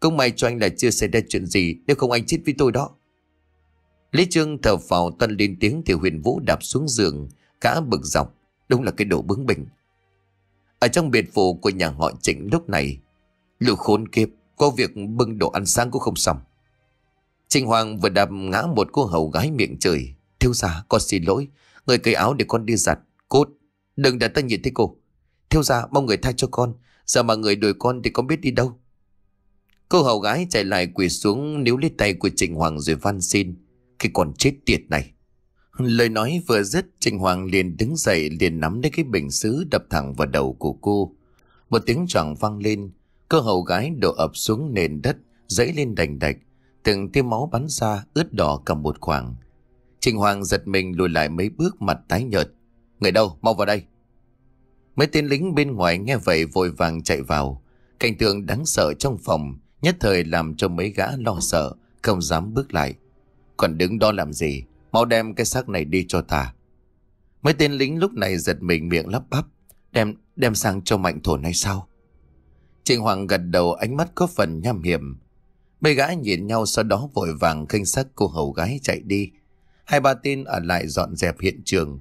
Công may cho anh là chưa xảy ra chuyện gì nếu không anh chết với tôi đó. Lý Trương thở phào tân lên tiếng thì Huyền Vũ đạp xuống giường, cả bực dọc. Đúng là cái đồ bướng bỉnh. Ở trong biệt phủ của nhà họ Trịnh lúc này, lũ khốn kiếp, có việc bưng đồ ăn sáng cũng không xong. Trịnh Hoàng vừa đạp ngã một cô hầu gái miệng trời. Thiếu gia, con xin lỗi, người cởi áo để con đi giặt. Cốt, Đừng để ta nhìn thấy cô Thiếu gia mong người tha cho con Giờ mà người đuổi con thì con biết đi đâu Cô hầu gái chạy lại quỳ xuống Níu lấy tay của Trịnh Hoàng rồi van xin khi còn chết tiệt này Lời nói vừa dứt Trịnh Hoàng liền đứng dậy, liền nắm lấy cái bình xứ đập thẳng vào đầu của cô. Một tiếng choàng vang lên, cơ hầu gái đổ ập xuống nền đất Dãy lên đành đạch, Từng tia máu bắn ra, ướt đỏ cả một khoảng. Trịnh Hoàng giật mình lùi lại mấy bước mặt tái nhợt. Người đâu? Mau vào đây. Mấy tên lính bên ngoài nghe vậy vội vàng chạy vào. Cảnh tượng đáng sợ trong phòng, Nhất thời làm cho mấy gã lo sợ, Không dám bước lại. Còn đứng đó làm gì? Mau đem cái xác này đi cho ta. Mấy tên lính lúc này giật mình miệng lắp bắp. Đem đem sang cho mạnh thổ này sao Trịnh Hoàng gật đầu, ánh mắt có phần nham hiểm. Mấy gã nhìn nhau sau đó vội vàng khinh sắc cô hầu gái chạy đi. Hai ba tên ở lại dọn dẹp hiện trường.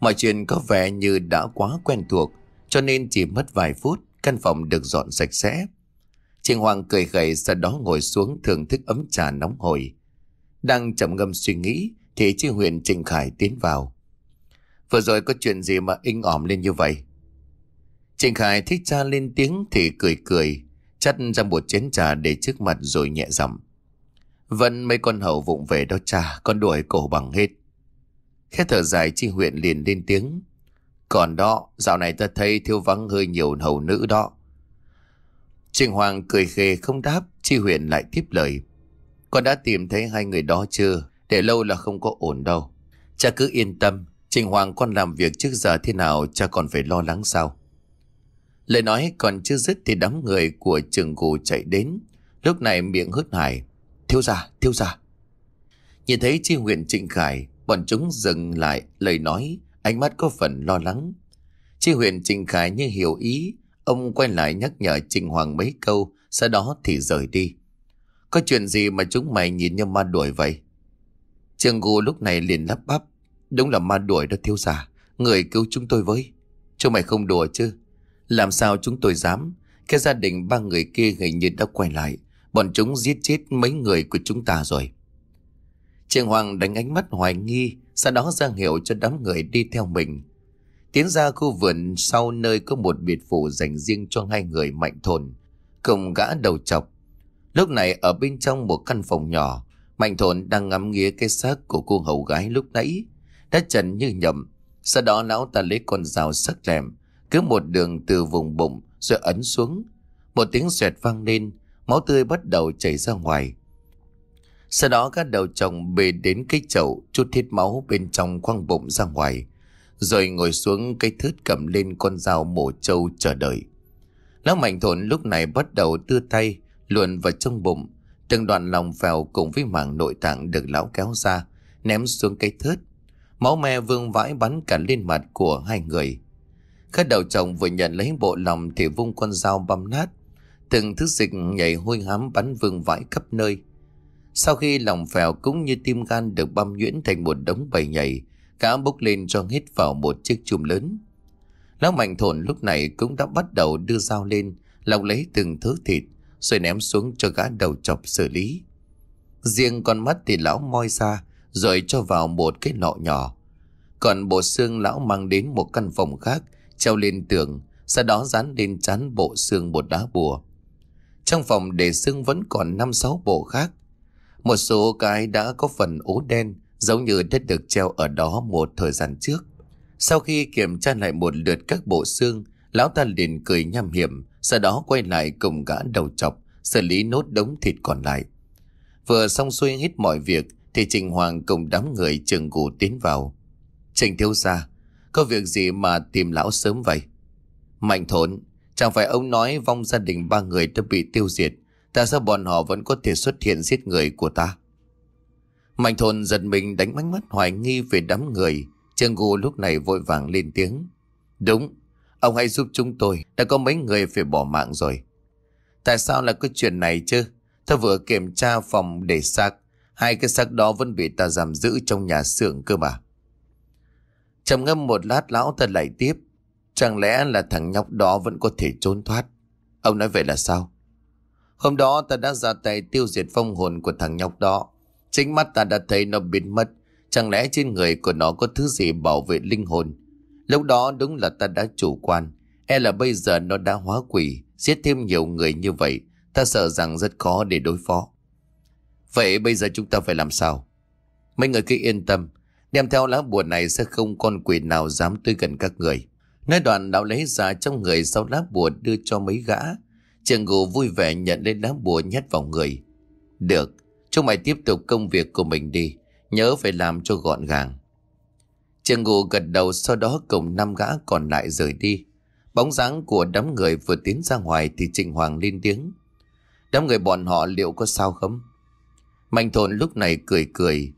Mọi chuyện có vẻ như đã quá quen thuộc, Cho nên chỉ mất vài phút, Căn phòng được dọn sạch sẽ. Trịnh Hoàng cười gầy sau đó ngồi xuống thưởng thức ấm trà nóng hổi. Đang chậm ngâm suy nghĩ thì chi huyện trình Khải tiến vào Vừa rồi có chuyện gì mà inh ỏm lên như vậy trình Khải thích cha lên tiếng thì cười cười Chắt ra một chén trà để trước mặt rồi nhẹ giọng Vẫn mấy con hầu vụng về đó cha Con đuổi cổ bằng hết Khẽ thở dài chi huyện liền lên tiếng. Còn đó, dạo này ta thấy thiếu vắng hơi nhiều hầu nữ đó. Trình Hoàng cười khề không đáp, chi huyện lại tiếp lời. Con đã tìm thấy hai người đó chưa? Để lâu là không có ổn đâu. Cha cứ yên tâm, Trình Hoàng con làm việc trước giờ thế nào cha còn phải lo lắng sao? Lời nói còn chưa dứt thì đám người của trường cụ chạy đến. Lúc này miệng hớt hải. Thiếu gia, thiếu gia. Nhìn thấy chi huyện Trịnh Khải, Bọn chúng dừng lại lời nói, ánh mắt có phần lo lắng. Chi huyện Trình Khải như hiểu ý, ông quay lại nhắc nhở Trình Hoàng mấy câu, sau đó thì rời đi. Có chuyện gì mà chúng mày nhìn như ma đuổi vậy? Trương Gu lúc này liền lắp bắp. Đúng là ma đuổi đó thiếu giả. Người cứu chúng tôi với. Chúng mày không đùa chứ. Làm sao chúng tôi dám? Cái gia đình ba người kia hình như đã quay lại. Bọn chúng giết chết mấy người của chúng ta rồi. Trương Hoàng đánh ánh mắt hoài nghi, sau đó ra hiệu cho đám người đi theo mình. Tiến ra khu vườn sau nơi có một biệt phủ dành riêng cho hai người mạnh thồn, cùng gã đầu chọc. Lúc này ở bên trong một căn phòng nhỏ, Mạnh thổn đang ngắm nghía cái xác của cô hầu gái lúc nãy. Đã trần như nhầm. Sau đó lão ta lấy con dao sắc lẹm. Cứ một đường từ vùng bụng rồi ấn xuống. Một tiếng xoẹt vang lên. Máu tươi bắt đầu chảy ra ngoài. Sau đó các đầu chồng bê đến cái chậu, chút hết máu bên trong khoang bụng ra ngoài. Rồi ngồi xuống cái thớt cầm lên con dao mổ trâu chờ đợi. Lão mạnh thổn lúc này bắt đầu đưa tay luồn vào trong bụng. Từng đoạn lòng phèo cùng với mảng nội tạng được lão kéo ra, ném xuống cây thớt. Máu me vương vãi bắn cả lên mặt của hai người. khách đầu chồng vừa nhận lấy bộ lòng thì vung con dao băm nát. Từng thứ dịch nhảy hôi hám bắn vương vãi khắp nơi. Sau khi lòng phèo cũng như tim gan được băm nhuyễn thành một đống bầy nhảy, cá bốc lên cho hết vào một chiếc chùm lớn. Lão mạnh thổn lúc này cũng đã bắt đầu đưa dao lên, lọc lấy từng thứ thịt, rồi ném xuống cho gã đầu chọc xử lý. Riêng con mắt thì lão moi ra, rồi cho vào một cái lọ nhỏ. Còn bộ xương lão mang đến một căn phòng khác, treo lên tường, sau đó dán lên chán bộ xương một đá bùa. Trong phòng để xương vẫn còn năm sáu bộ khác. Một số cái đã có phần ố đen, giống như đã được treo ở đó một thời gian trước. Sau khi kiểm tra lại một lượt các bộ xương, lão ta liền cười nham hiểm, sau đó quay lại cùng gã đầu chọc, xử lý nốt đống thịt còn lại. Vừa xong xuôi hết mọi việc, thì Trình Hoàng cùng đám người trường cụ tiến vào. Trình thiếu gia, có việc gì mà tìm lão sớm vậy? Mạnh thốn, chẳng phải ông nói vong gia đình ba người đã bị tiêu diệt, tại sao bọn họ vẫn có thể xuất hiện giết người của ta? Mạnh thôn giật mình đánh ánh mắt hoài nghi về đám người, Trường Gu lúc này vội vàng lên tiếng. Đúng, ông hãy giúp chúng tôi, đã có mấy người phải bỏ mạng rồi. Tại sao lại có chuyện này chứ? Ta vừa kiểm tra phòng để xác, hai cái xác đó vẫn bị ta giam giữ trong nhà xưởng cơ mà. Trầm ngâm một lát lão ta lại tiếp. Chẳng lẽ là thằng nhóc đó vẫn có thể trốn thoát? Ông nói vậy là sao? Hôm đó ta đã ra tay tiêu diệt phong hồn của thằng nhóc đó. Chính mắt ta đã thấy nó biến mất Chẳng lẽ trên người của nó có thứ gì bảo vệ linh hồn Lúc đó đúng là ta đã chủ quan. E là bây giờ nó đã hóa quỷ, Giết thêm nhiều người như vậy, Ta sợ rằng rất khó để đối phó. Vậy bây giờ chúng ta phải làm sao? Mấy người cứ yên tâm. Đem theo lá bùa này sẽ không con quỷ nào dám tới gần các người. Nói đoạn đạo lấy ra trong người sau lá bùa đưa cho mấy gã. Trường gù vui vẻ nhận lên lá bùa nhét vào người. Được, Chúng mày tiếp tục công việc của mình đi. Nhớ phải làm cho gọn gàng. Trường ngụ gật đầu sau đó cùng năm gã còn lại rời đi. Bóng dáng của đám người vừa tiến ra ngoài thì Trịnh Hoàng lên tiếng. Đám người bọn họ liệu có sao không? Mạnh thôn lúc này cười cười.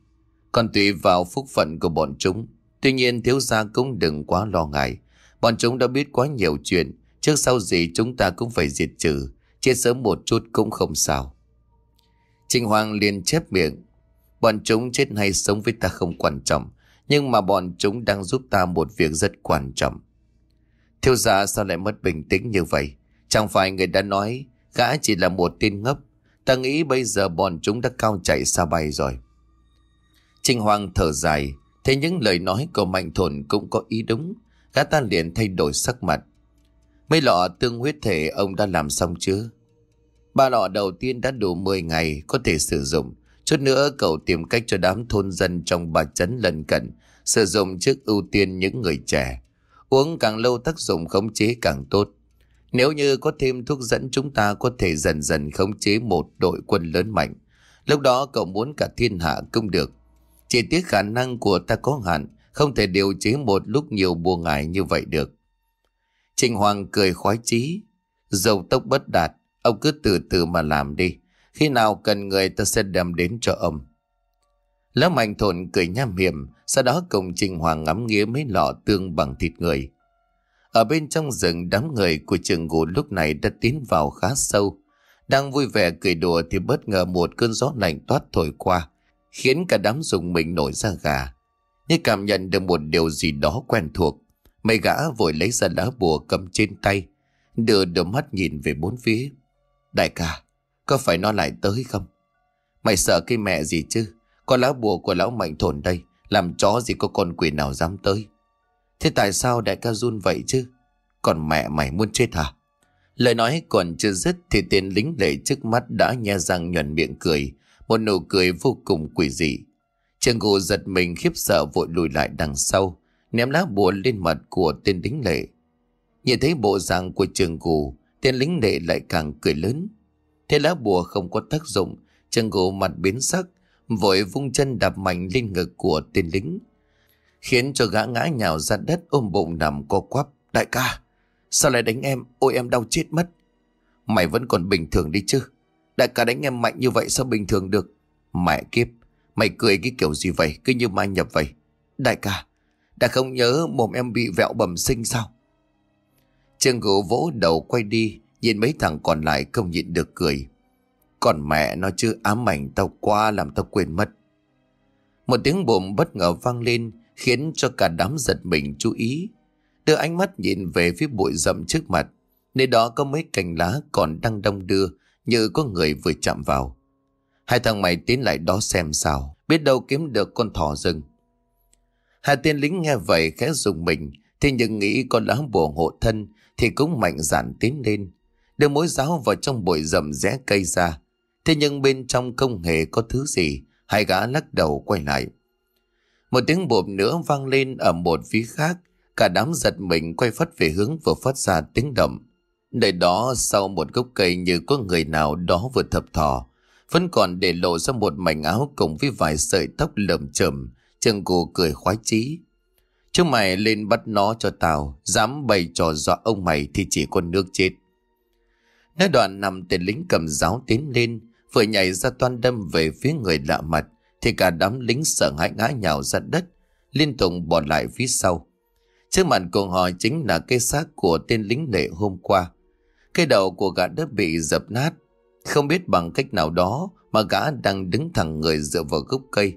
Còn tùy vào phúc phận của bọn chúng, Tuy nhiên thiếu gia cũng đừng quá lo ngại. Bọn chúng đã biết quá nhiều chuyện, Trước sau gì chúng ta cũng phải diệt trừ, Chết sớm một chút cũng không sao. Trịnh Hoàng liền chép miệng. Bọn chúng chết hay sống với ta không quan trọng nhưng mà bọn chúng đang giúp ta một việc rất quan trọng. Thiếu gia sao lại mất bình tĩnh như vậy? Chẳng phải người đã nói, Gã chỉ là một tên ngốc. Ta nghĩ bây giờ bọn chúng đã cao chạy xa bay rồi. Trinh Hoàng thở dài, Thấy những lời nói của Mạnh Thổn cũng có ý đúng. Gã ta liền thay đổi sắc mặt. Mấy lọ tương huyết thể ông đã làm xong chưa? Ba lọ đầu tiên đã đủ 10 ngày có thể sử dụng. Chút nữa cậu tìm cách cho đám thôn dân trong bà chấn lần cận sử dụng trước ưu tiên những người trẻ. Uống càng lâu tác dụng khống chế càng tốt. Nếu như có thêm thuốc dẫn chúng ta có thể dần dần khống chế một đội quân lớn mạnh. Lúc đó cậu muốn cả thiên hạ cũng được. Chỉ tiếc khả năng của ta có hạn, không thể điều chế một lúc nhiều buồn ngải như vậy được. Trình Hoàng cười khoái chí. Dầu tốc bất đạt, ông cứ từ từ mà làm đi. Khi nào cần người ta sẽ đem đến cho ông. Lão Mạnh thổn cười nham hiểm, sau đó cùng Trình Hoàng ngắm nghía mấy lọ tương bằng thịt người. Ở bên trong rừng đám người của trường ngủ lúc này đã tiến vào khá sâu. Đang vui vẻ cười đùa thì bất ngờ một cơn gió lạnh toát thổi qua, khiến cả đám dùng mình nổi ra gà. Như cảm nhận được một điều gì đó quen thuộc, mấy gã vội lấy ra lá bùa cầm trên tay, đưa đôi mắt nhìn về bốn phía. Đại ca, có phải nó lại tới không? Mày sợ cái mẹ gì chứ? Có lá bùa của lão mạnh thổn đây. Làm chó gì có con quỷ nào dám tới? Thế tại sao đại ca run vậy chứ? Còn mẹ mày muốn chết hả? Lời nói còn chưa dứt thì tên lính lệ trước mắt đã nhe răng nhuận miệng cười. Một nụ cười vô cùng quỷ dị. Trường gù giật mình khiếp sợ vội lùi lại đằng sau, ném lá bùa lên mặt của tên lính lệ. Nhìn thấy bộ dạng của trường gù, tên lính lệ lại càng cười lớn. Thế lá bùa không có tác dụng, trường gù mặt biến sắc, vội vung chân đạp mạnh lên ngực của tên lính. Khiến cho gã ngã nhào ra đất ôm bụng nằm co quắp. Đại ca, sao lại đánh em? Ôi em đau chết mất. Mày vẫn còn bình thường đi chứ? Đại ca đánh em mạnh như vậy sao bình thường được? Mẹ kiếp, mày cười cái kiểu gì vậy? Cứ như mai nhập vậy. Đại ca, đã không nhớ mồm em bị vẹo bẩm sinh sao? Trương Gỗ vỗ đầu quay đi, nhìn mấy thằng còn lại không nhịn được cười. Còn mẹ nó chứ ám ảnh tao qua làm tao quên mất. Một tiếng bụng bất ngờ vang lên khiến cho cả đám giật mình chú ý. Đưa ánh mắt nhìn về phía bụi rậm trước mặt. Nơi đó có mấy cành lá còn đang đông đưa như có người vừa chạm vào. Hai thằng mày tiến lại đó xem sao, biết đâu kiếm được con thỏ rừng. Hai tên lính nghe vậy khẽ dùng mình, thì nhưng nghĩ con lá bùa hộ thân thì cũng mạnh dạn tiến lên. Đưa mối giáo vào trong bụi rậm rẽ cây ra. Thế nhưng bên trong không hề có thứ gì, hai gã lắc đầu quay lại. Một tiếng bộp nữa vang lên ở một phía khác, cả đám giật mình quay phát về hướng vừa phát ra tiếng động. Nơi đó sau một gốc cây như có người nào đó vừa thập thò, vẫn còn để lộ ra một mảnh áo cùng với vài sợi tóc lởm chởm, chân cô cười khoái chí. Chúng mày lên bắt nó cho tao, dám bày trò dọa ông mày thì chỉ con nước chết. Nói đoạn nằm tên lính cầm giáo tiến lên, vừa nhảy ra toan đâm về phía người lạ mặt, thì cả đám lính sợ hãi ngã nhào ra đất, liên tục bỏ lại phía sau. Trước mặt của họ chính là cây xác của tên lính lệ hôm qua. Cây đầu của gã đã bị dập nát, không biết bằng cách nào đó mà gã đang đứng thẳng người dựa vào gốc cây.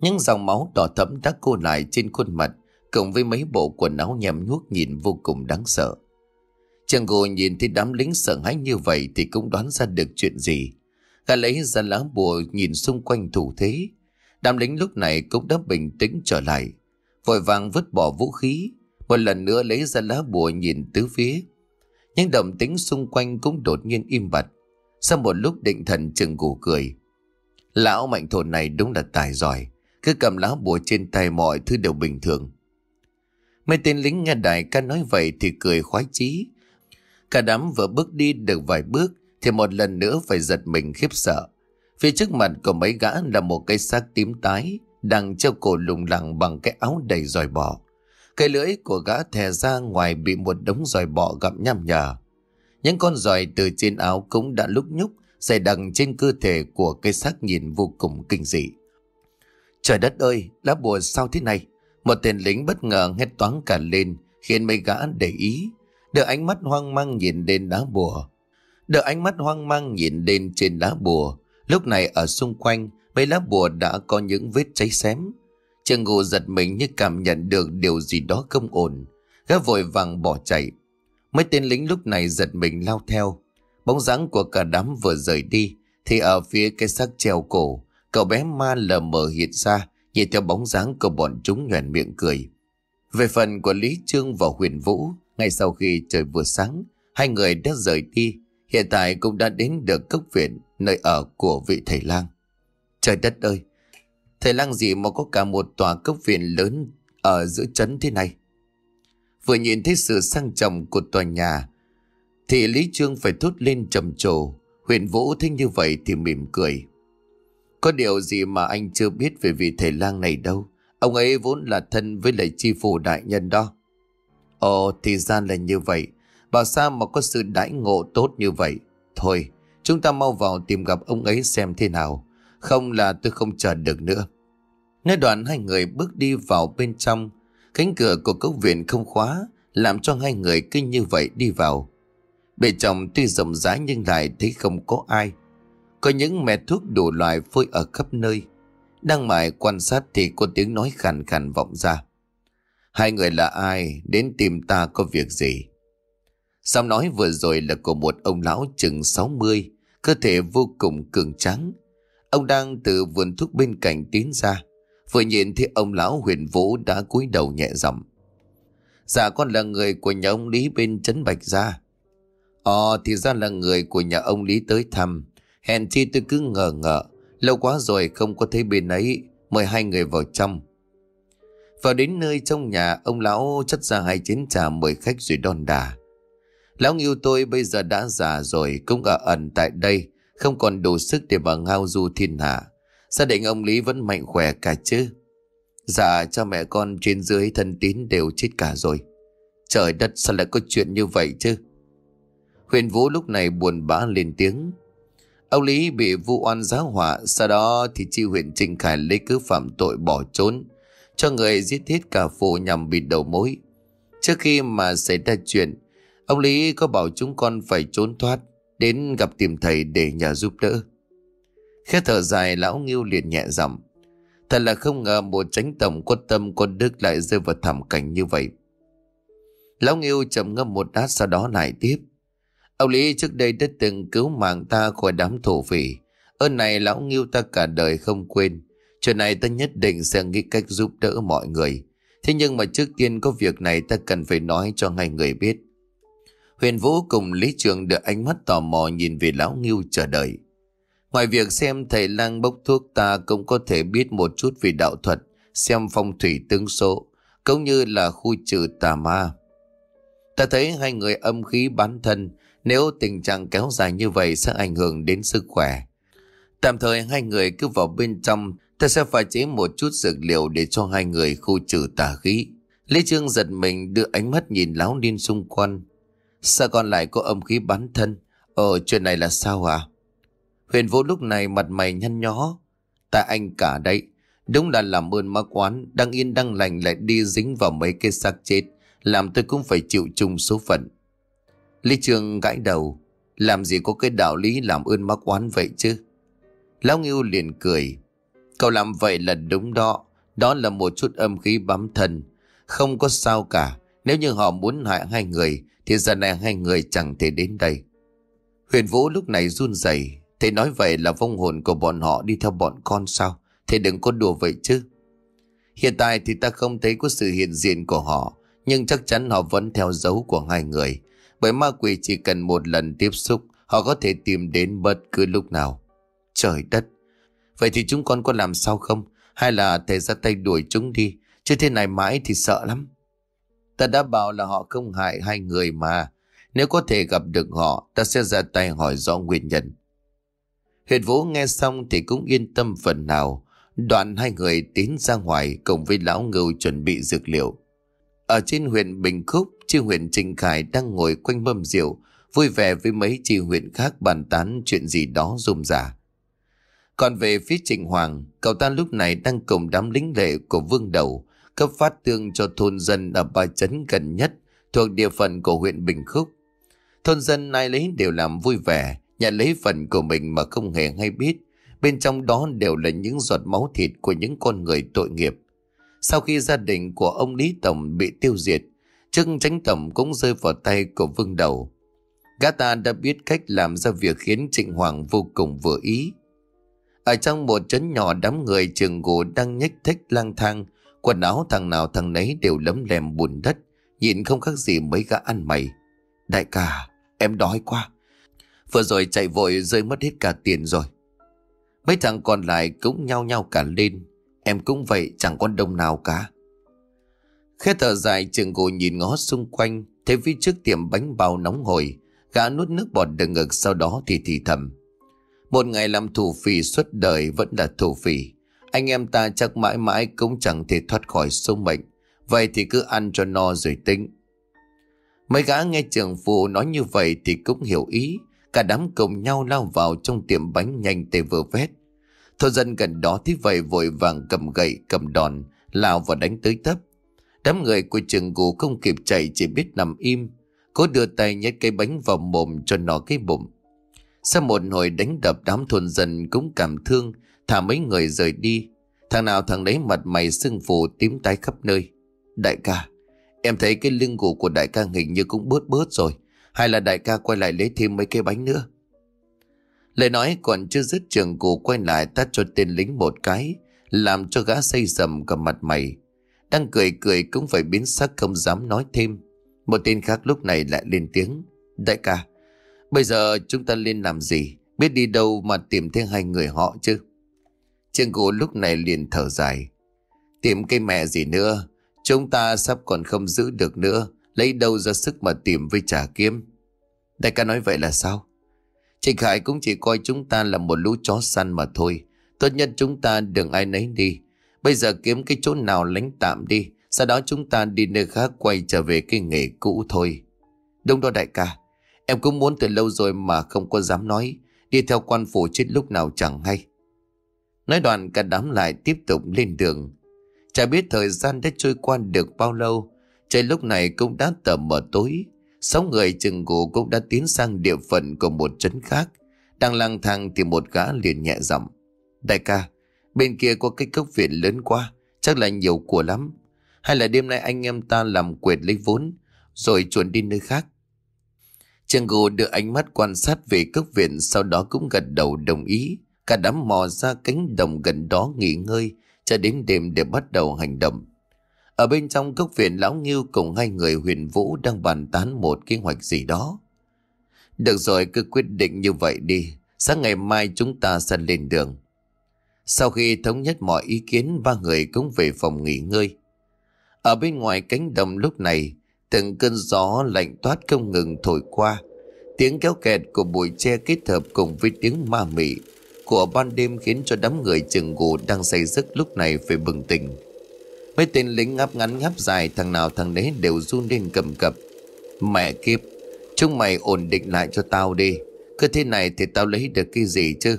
Những dòng máu đỏ thẫm đã cô lại trên khuôn mặt, cộng với mấy bộ quần áo nhem nhuốc nhìn vô cùng đáng sợ. Chàng gồ nhìn thấy đám lính sợ hãi như vậy thì cũng đoán ra được chuyện gì. Gã lấy ra lá bùa nhìn xung quanh thủ thế. Đám lính lúc này cũng đã bình tĩnh trở lại. Vội vàng vứt bỏ vũ khí. Một lần nữa lấy ra lá bùa nhìn tứ phía. những động tính xung quanh cũng đột nhiên im bặt. Sau một lúc định thần chừng gù cười. Lão mạnh thổ này đúng là tài giỏi. Cứ cầm lá bùa trên tay mọi thứ đều bình thường. Mấy tên lính nghe đại ca nói vậy thì cười khoái chí. Cả đám vừa bước đi được vài bước thì một lần nữa phải giật mình khiếp sợ. Phía trước mặt của mấy gã là một cây xác tím tái đang treo cổ lùng lẳng bằng cái áo đầy dòi bọ. Cây lưỡi của gã thè ra ngoài bị một đống dòi bọ gặm nhằm nhở. Những con dòi từ trên áo cũng đã lúc nhúc dày đằng trên cơ thể của cây xác nhìn vô cùng kinh dị. Trời đất ơi, lá bùa sao thế này? Một tên lính bất ngờ hét toáng cả lên khiến mấy gã để ý. Đưa ánh mắt hoang mang nhìn lên lá bùa. Đưa ánh mắt hoang mang nhìn lên trên lá bùa. Lúc này ở xung quanh, mấy lá bùa đã có những vết cháy xém. Trường ngụ giật mình như cảm nhận được điều gì đó không ổn. Gã vội vàng bỏ chạy. Mấy tên lính lúc này giật mình lao theo. Bóng dáng của cả đám vừa rời đi, thì ở phía cái xác treo cổ, cậu bé ma lờ mờ hiện ra, nhìn theo bóng dáng của bọn chúng nhoèn miệng cười. Về phần của Lý Trương và Huyền Vũ, ngay sau khi trời vừa sáng, hai người đã rời đi, hiện tại cũng đã đến được cốc viện, nơi ở của vị thầy lang. Trời đất ơi, thầy lang gì mà có cả một tòa cốc viện lớn ở giữa trấn thế này? Vừa nhìn thấy sự sang trọng của tòa nhà, thì Lý Trương phải thốt lên trầm trồ. Huyền Vũ thấy như vậy thì mỉm cười. Có điều gì mà anh chưa biết về vị thầy lang này đâu. Ông ấy vốn là thân với lại chi phủ đại nhân đó. Ồ thì ra là như vậy. Bảo sao mà có sự đãi ngộ tốt như vậy. Thôi, chúng ta mau vào tìm gặp ông ấy xem thế nào. Không là tôi không chờ được nữa. Nói đoạn hai người bước đi vào bên trong. Cánh cửa của cốc viện không khóa. Làm cho hai người cứ như vậy đi vào. Bên trong tuy rộng rãi nhưng lại thấy không có ai. Có những mẹ thuốc đủ loại phơi ở khắp nơi. Đang mải quan sát thì có tiếng nói khàn khàn vọng ra. Hai người là ai? Đến tìm ta có việc gì? Sao nói vừa rồi là của một ông lão chừng 60, cơ thể vô cùng cường trắng. Ông đang từ vườn thuốc bên cạnh tiến ra. Vừa nhìn thấy ông lão huyền vũ đã cúi đầu nhẹ giọng. Dạ con là người của nhà ông Lý bên Trấn Bạch Gia. Ồ thì ra là người của nhà ông Lý tới thăm. Hèn chi tôi cứ ngờ ngợ Lâu quá rồi không có thấy bên ấy Mời hai người vào trong Vào đến nơi trong nhà Ông lão chất ra hai chén trà mời khách rồi đòn đà Lão nghiêu tôi bây giờ đã già rồi, Cũng ở ẩn tại đây, Không còn đủ sức để mà ngao du thiên hạ. Gia đình ông Lý vẫn mạnh khỏe cả chứ? Dạ cha mẹ con trên dưới thân tín đều chết cả rồi. Trời đất, sao lại có chuyện như vậy chứ? Huyền Vũ lúc này buồn bã lên tiếng. Ông Lý bị vu oan giáo họa, Sau đó thì chi huyện Trinh Khải lấy cứ phạm tội bỏ trốn, Cho người giết hết cả phụ nhằm bị đầu mối. Trước khi mà xảy ra chuyện Ông Lý có bảo chúng con phải trốn thoát, Đến gặp tìm thầy để nhờ giúp đỡ Khẽ thở dài, lão nghiêu liền nhẹ giọng, Thật là không ngờ một tránh tổng quân tâm con đức lại rơi vào thảm cảnh như vậy Lão nghiêu trầm ngâm một đát sau đó lại tiếp, Ông Lý trước đây đã từng cứu mạng ta khỏi đám thổ phỉ. Ơn này lão nghiêu ta cả đời không quên. Chuyện này ta nhất định sẽ nghĩ cách giúp đỡ mọi người. Thế nhưng mà trước tiên có việc này ta cần phải nói cho hai người biết. Huyền Vũ cùng Lý Trường được ánh mắt tò mò nhìn về lão nghiêu chờ đợi. Ngoài việc xem thầy lang bốc thuốc ta cũng có thể biết một chút về đạo thuật, xem phong thủy tương số, cũng như là khu trừ tà ma. Ta thấy hai người âm khí bán thân, nếu tình trạng kéo dài như vậy sẽ ảnh hưởng đến sức khỏe. Tạm thời hai người cứ vào bên trong, ta sẽ phải chế một chút dược liệu để cho hai người khu trừ tà khí. Lý Trương giật mình đưa ánh mắt nhìn láo điên xung quanh. Sao còn lại có âm khí bắn thân? Ờ, chuyện này là sao à? Huyền Vũ lúc này mặt mày nhăn nhó. Tại anh cả đấy. Đúng là làm ơn mắc oán, đang yên đang lành lại đi dính vào mấy cái xác chết. Làm tôi cũng phải chịu chung số phận. Lý Trường gãi đầu. Làm gì có cái đạo lý làm ơn mắc oán vậy chứ? Lão Ngưu liền cười. Cậu làm vậy là đúng đó. Đó là một chút âm khí bám thân. Không có sao cả. Nếu như họ muốn hại hai người, thì giờ này hai người chẳng thể đến đây. Huyền Vũ lúc này run rẩy Thầy nói vậy là vong hồn của bọn họ đi theo bọn con sao? Thầy đừng có đùa vậy chứ. Hiện tại thì ta không thấy có sự hiện diện của họ, nhưng chắc chắn họ vẫn theo dấu của hai người. Bởi ma quỷ chỉ cần một lần tiếp xúc, họ có thể tìm đến bất cứ lúc nào. Trời đất! Vậy thì chúng con có làm sao không? Hay là thầy ra tay đuổi chúng đi? Chứ thế này mãi thì sợ lắm. Ta đã bảo là họ không hại hai người mà. Nếu có thể gặp được họ, ta sẽ ra tay hỏi rõ nguyên nhân. Huyền Vũ nghe xong thì cũng yên tâm phần nào. Đoạn hai người tiến ra ngoài cùng với lão ngưu chuẩn bị dược liệu. Ở trên huyện Bình Khúc, chi huyện Trình Khải đang ngồi quanh mâm rượu, vui vẻ với mấy chi huyện khác bàn tán chuyện gì đó rôm rả. Còn về phía Trình Hoàng, cậu ta lúc này đang cùng đám lính lệ của Vương Đầu cấp phát tương cho thôn dân ở ba chấn gần nhất thuộc địa phận của huyện Bình Khúc. Thôn dân ai lấy đều làm vui vẻ, nhận lấy phần của mình mà không hề hay biết. Bên trong đó đều là những giọt máu thịt của những con người tội nghiệp. Sau khi gia đình của ông Lý Tổng bị tiêu diệt, chức tránh tổng cũng rơi vào tay của vương đầu. Gã ta đã biết cách làm ra việc khiến Trịnh Hoàng vô cùng vừa ý. Ở trong một trấn nhỏ đám người trường gỗ đang nhích thích lang thang, quần áo thằng nào thằng nấy đều lấm lem bùn đất, nhìn không khác gì mấy gã ăn mày. Đại ca, em đói quá. Vừa rồi chạy vội rơi mất hết cả tiền rồi. Mấy thằng còn lại cũng nhao nhao cả lên. Em cũng vậy chẳng con đông nào cả. Khẽ thở dài trường gỗ nhìn ngó xung quanh Thấy phía trước tiệm bánh bao nóng hổi Gã nuốt nước bọt đằng ngực sau đó thì thì thầm Một ngày làm thủ phỉ suốt đời vẫn là thủ phỉ anh em ta chắc mãi mãi cũng chẳng thể thoát khỏi số mệnh. Vậy thì cứ ăn cho no rồi tính. Mấy gã nghe trưởng phụ nói như vậy thì cũng hiểu ý. Cả đám cùng nhau lao vào trong tiệm bánh nhanh tê vừa vét. Thôn dân gần đó thấy vậy vội vàng cầm gậy cầm đòn Lao vào đánh tới tấp. Đám người của trường gù không kịp chạy chỉ biết nằm im. Cố đưa tay nhét cây bánh vào mồm cho nó cái bụng. Sau một hồi đánh đập đám thôn dân cũng cảm thương, thả mấy người rời đi. Thằng nào thằng đấy mặt mày sưng phù tím tái khắp nơi. Đại ca, em thấy cái lưng gù của đại ca hình như cũng bớt bớt rồi. Hay là đại ca quay lại lấy thêm mấy cái bánh nữa? Lời nói còn chưa dứt trường cụ quay lại tắt cho tên lính một cái, làm cho gã xây sầm cả mặt mày. Đang cười cười cũng phải biến sắc không dám nói thêm. Một tên khác lúc này lại lên tiếng. Đại ca, bây giờ chúng ta lên làm gì? Biết đi đâu mà tìm thêm hai người họ chứ? Trương Gù lúc này liền thở dài. Tìm cái mẹ gì nữa, chúng ta sắp còn không giữ được nữa, lấy đâu ra sức mà tìm với trả kiếm. Đại ca nói vậy là sao? Trịnh Khải cũng chỉ coi chúng ta là một lũ chó săn mà thôi. Tốt nhất chúng ta đừng ai nấy đi. Bây giờ kiếm cái chỗ nào lánh tạm đi. Sau đó chúng ta đi nơi khác quay trở về cái nghề cũ thôi. Đúng đó đại ca. Em cũng muốn từ lâu rồi mà không có dám nói. Đi theo quan phủ chết lúc nào chẳng hay. Nói đoạn cả đám lại tiếp tục lên đường. Chả biết thời gian đã trôi qua được bao lâu. Trời lúc này cũng đã tờ mờ tối. Sáu người chừng ngủ cũng đã tiến sang địa phận của một trấn khác. Đang lang thang thì một gã liền nhẹ giọng. Đại ca, bên kia có cái cốc viện lớn quá, chắc là nhiều của lắm. Hay là đêm nay anh em ta làm quệt lấy vốn, rồi chuẩn đi nơi khác. Trường gù đưa ánh mắt quan sát về cốc viện sau đó cũng gật đầu đồng ý. Cả đám mò ra cánh đồng gần đó nghỉ ngơi, cho đến đêm để bắt đầu hành động. Ở bên trong cốc viện, lão Nghiêu cùng hai người huyền vũ đang bàn tán một kế hoạch gì đó. Được rồi, cứ quyết định như vậy đi. Sáng ngày mai chúng ta sẽ lên đường. Sau khi thống nhất mọi ý kiến, ba người cũng về phòng nghỉ ngơi. Ở bên ngoài cánh đồng lúc này, từng cơn gió lạnh toát không ngừng thổi qua. Tiếng kéo kẹt của bụi tre kết hợp cùng với tiếng ma mị của ban đêm khiến cho đám người chừng ngủ đang say giấc lúc này phải bừng tỉnh. Mấy tên lính ngáp ngắn ngáp dài thằng nào thằng đấy đều run lên cầm cập. Mẹ kiếp, chúng mày ổn định lại cho tao đi. Cứ thế này thì tao lấy được cái gì chứ?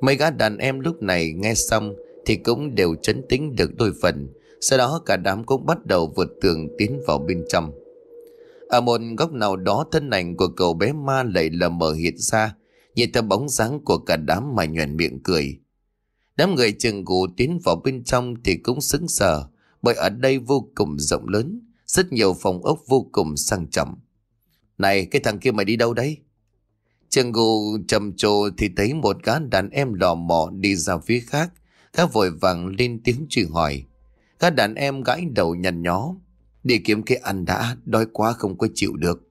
Mấy gã đàn em lúc này nghe xong thì cũng đều chấn tĩnh được đôi phần. Sau đó cả đám cũng bắt đầu vượt tường tiến vào bên trong. Ở một góc nào đó thân ảnh của cậu bé ma lại lờ mờ hiện ra, nhìn theo bóng dáng của cả đám mà nhuền miệng cười. Đám người chừng gù tiến vào bên trong thì cũng sững sờ, bởi ở đây vô cùng rộng lớn, rất nhiều phòng ốc vô cùng sang trọng. Này, cái thằng kia mày đi đâu đấy? Trường gù trầm trồ thì thấy một gã đàn em lò mò đi ra phía khác, các vội vàng lên tiếng truy hỏi. Các đàn em gãi đầu nhằn nhó. Đi kiếm cái ăn đã, đói quá không có chịu được.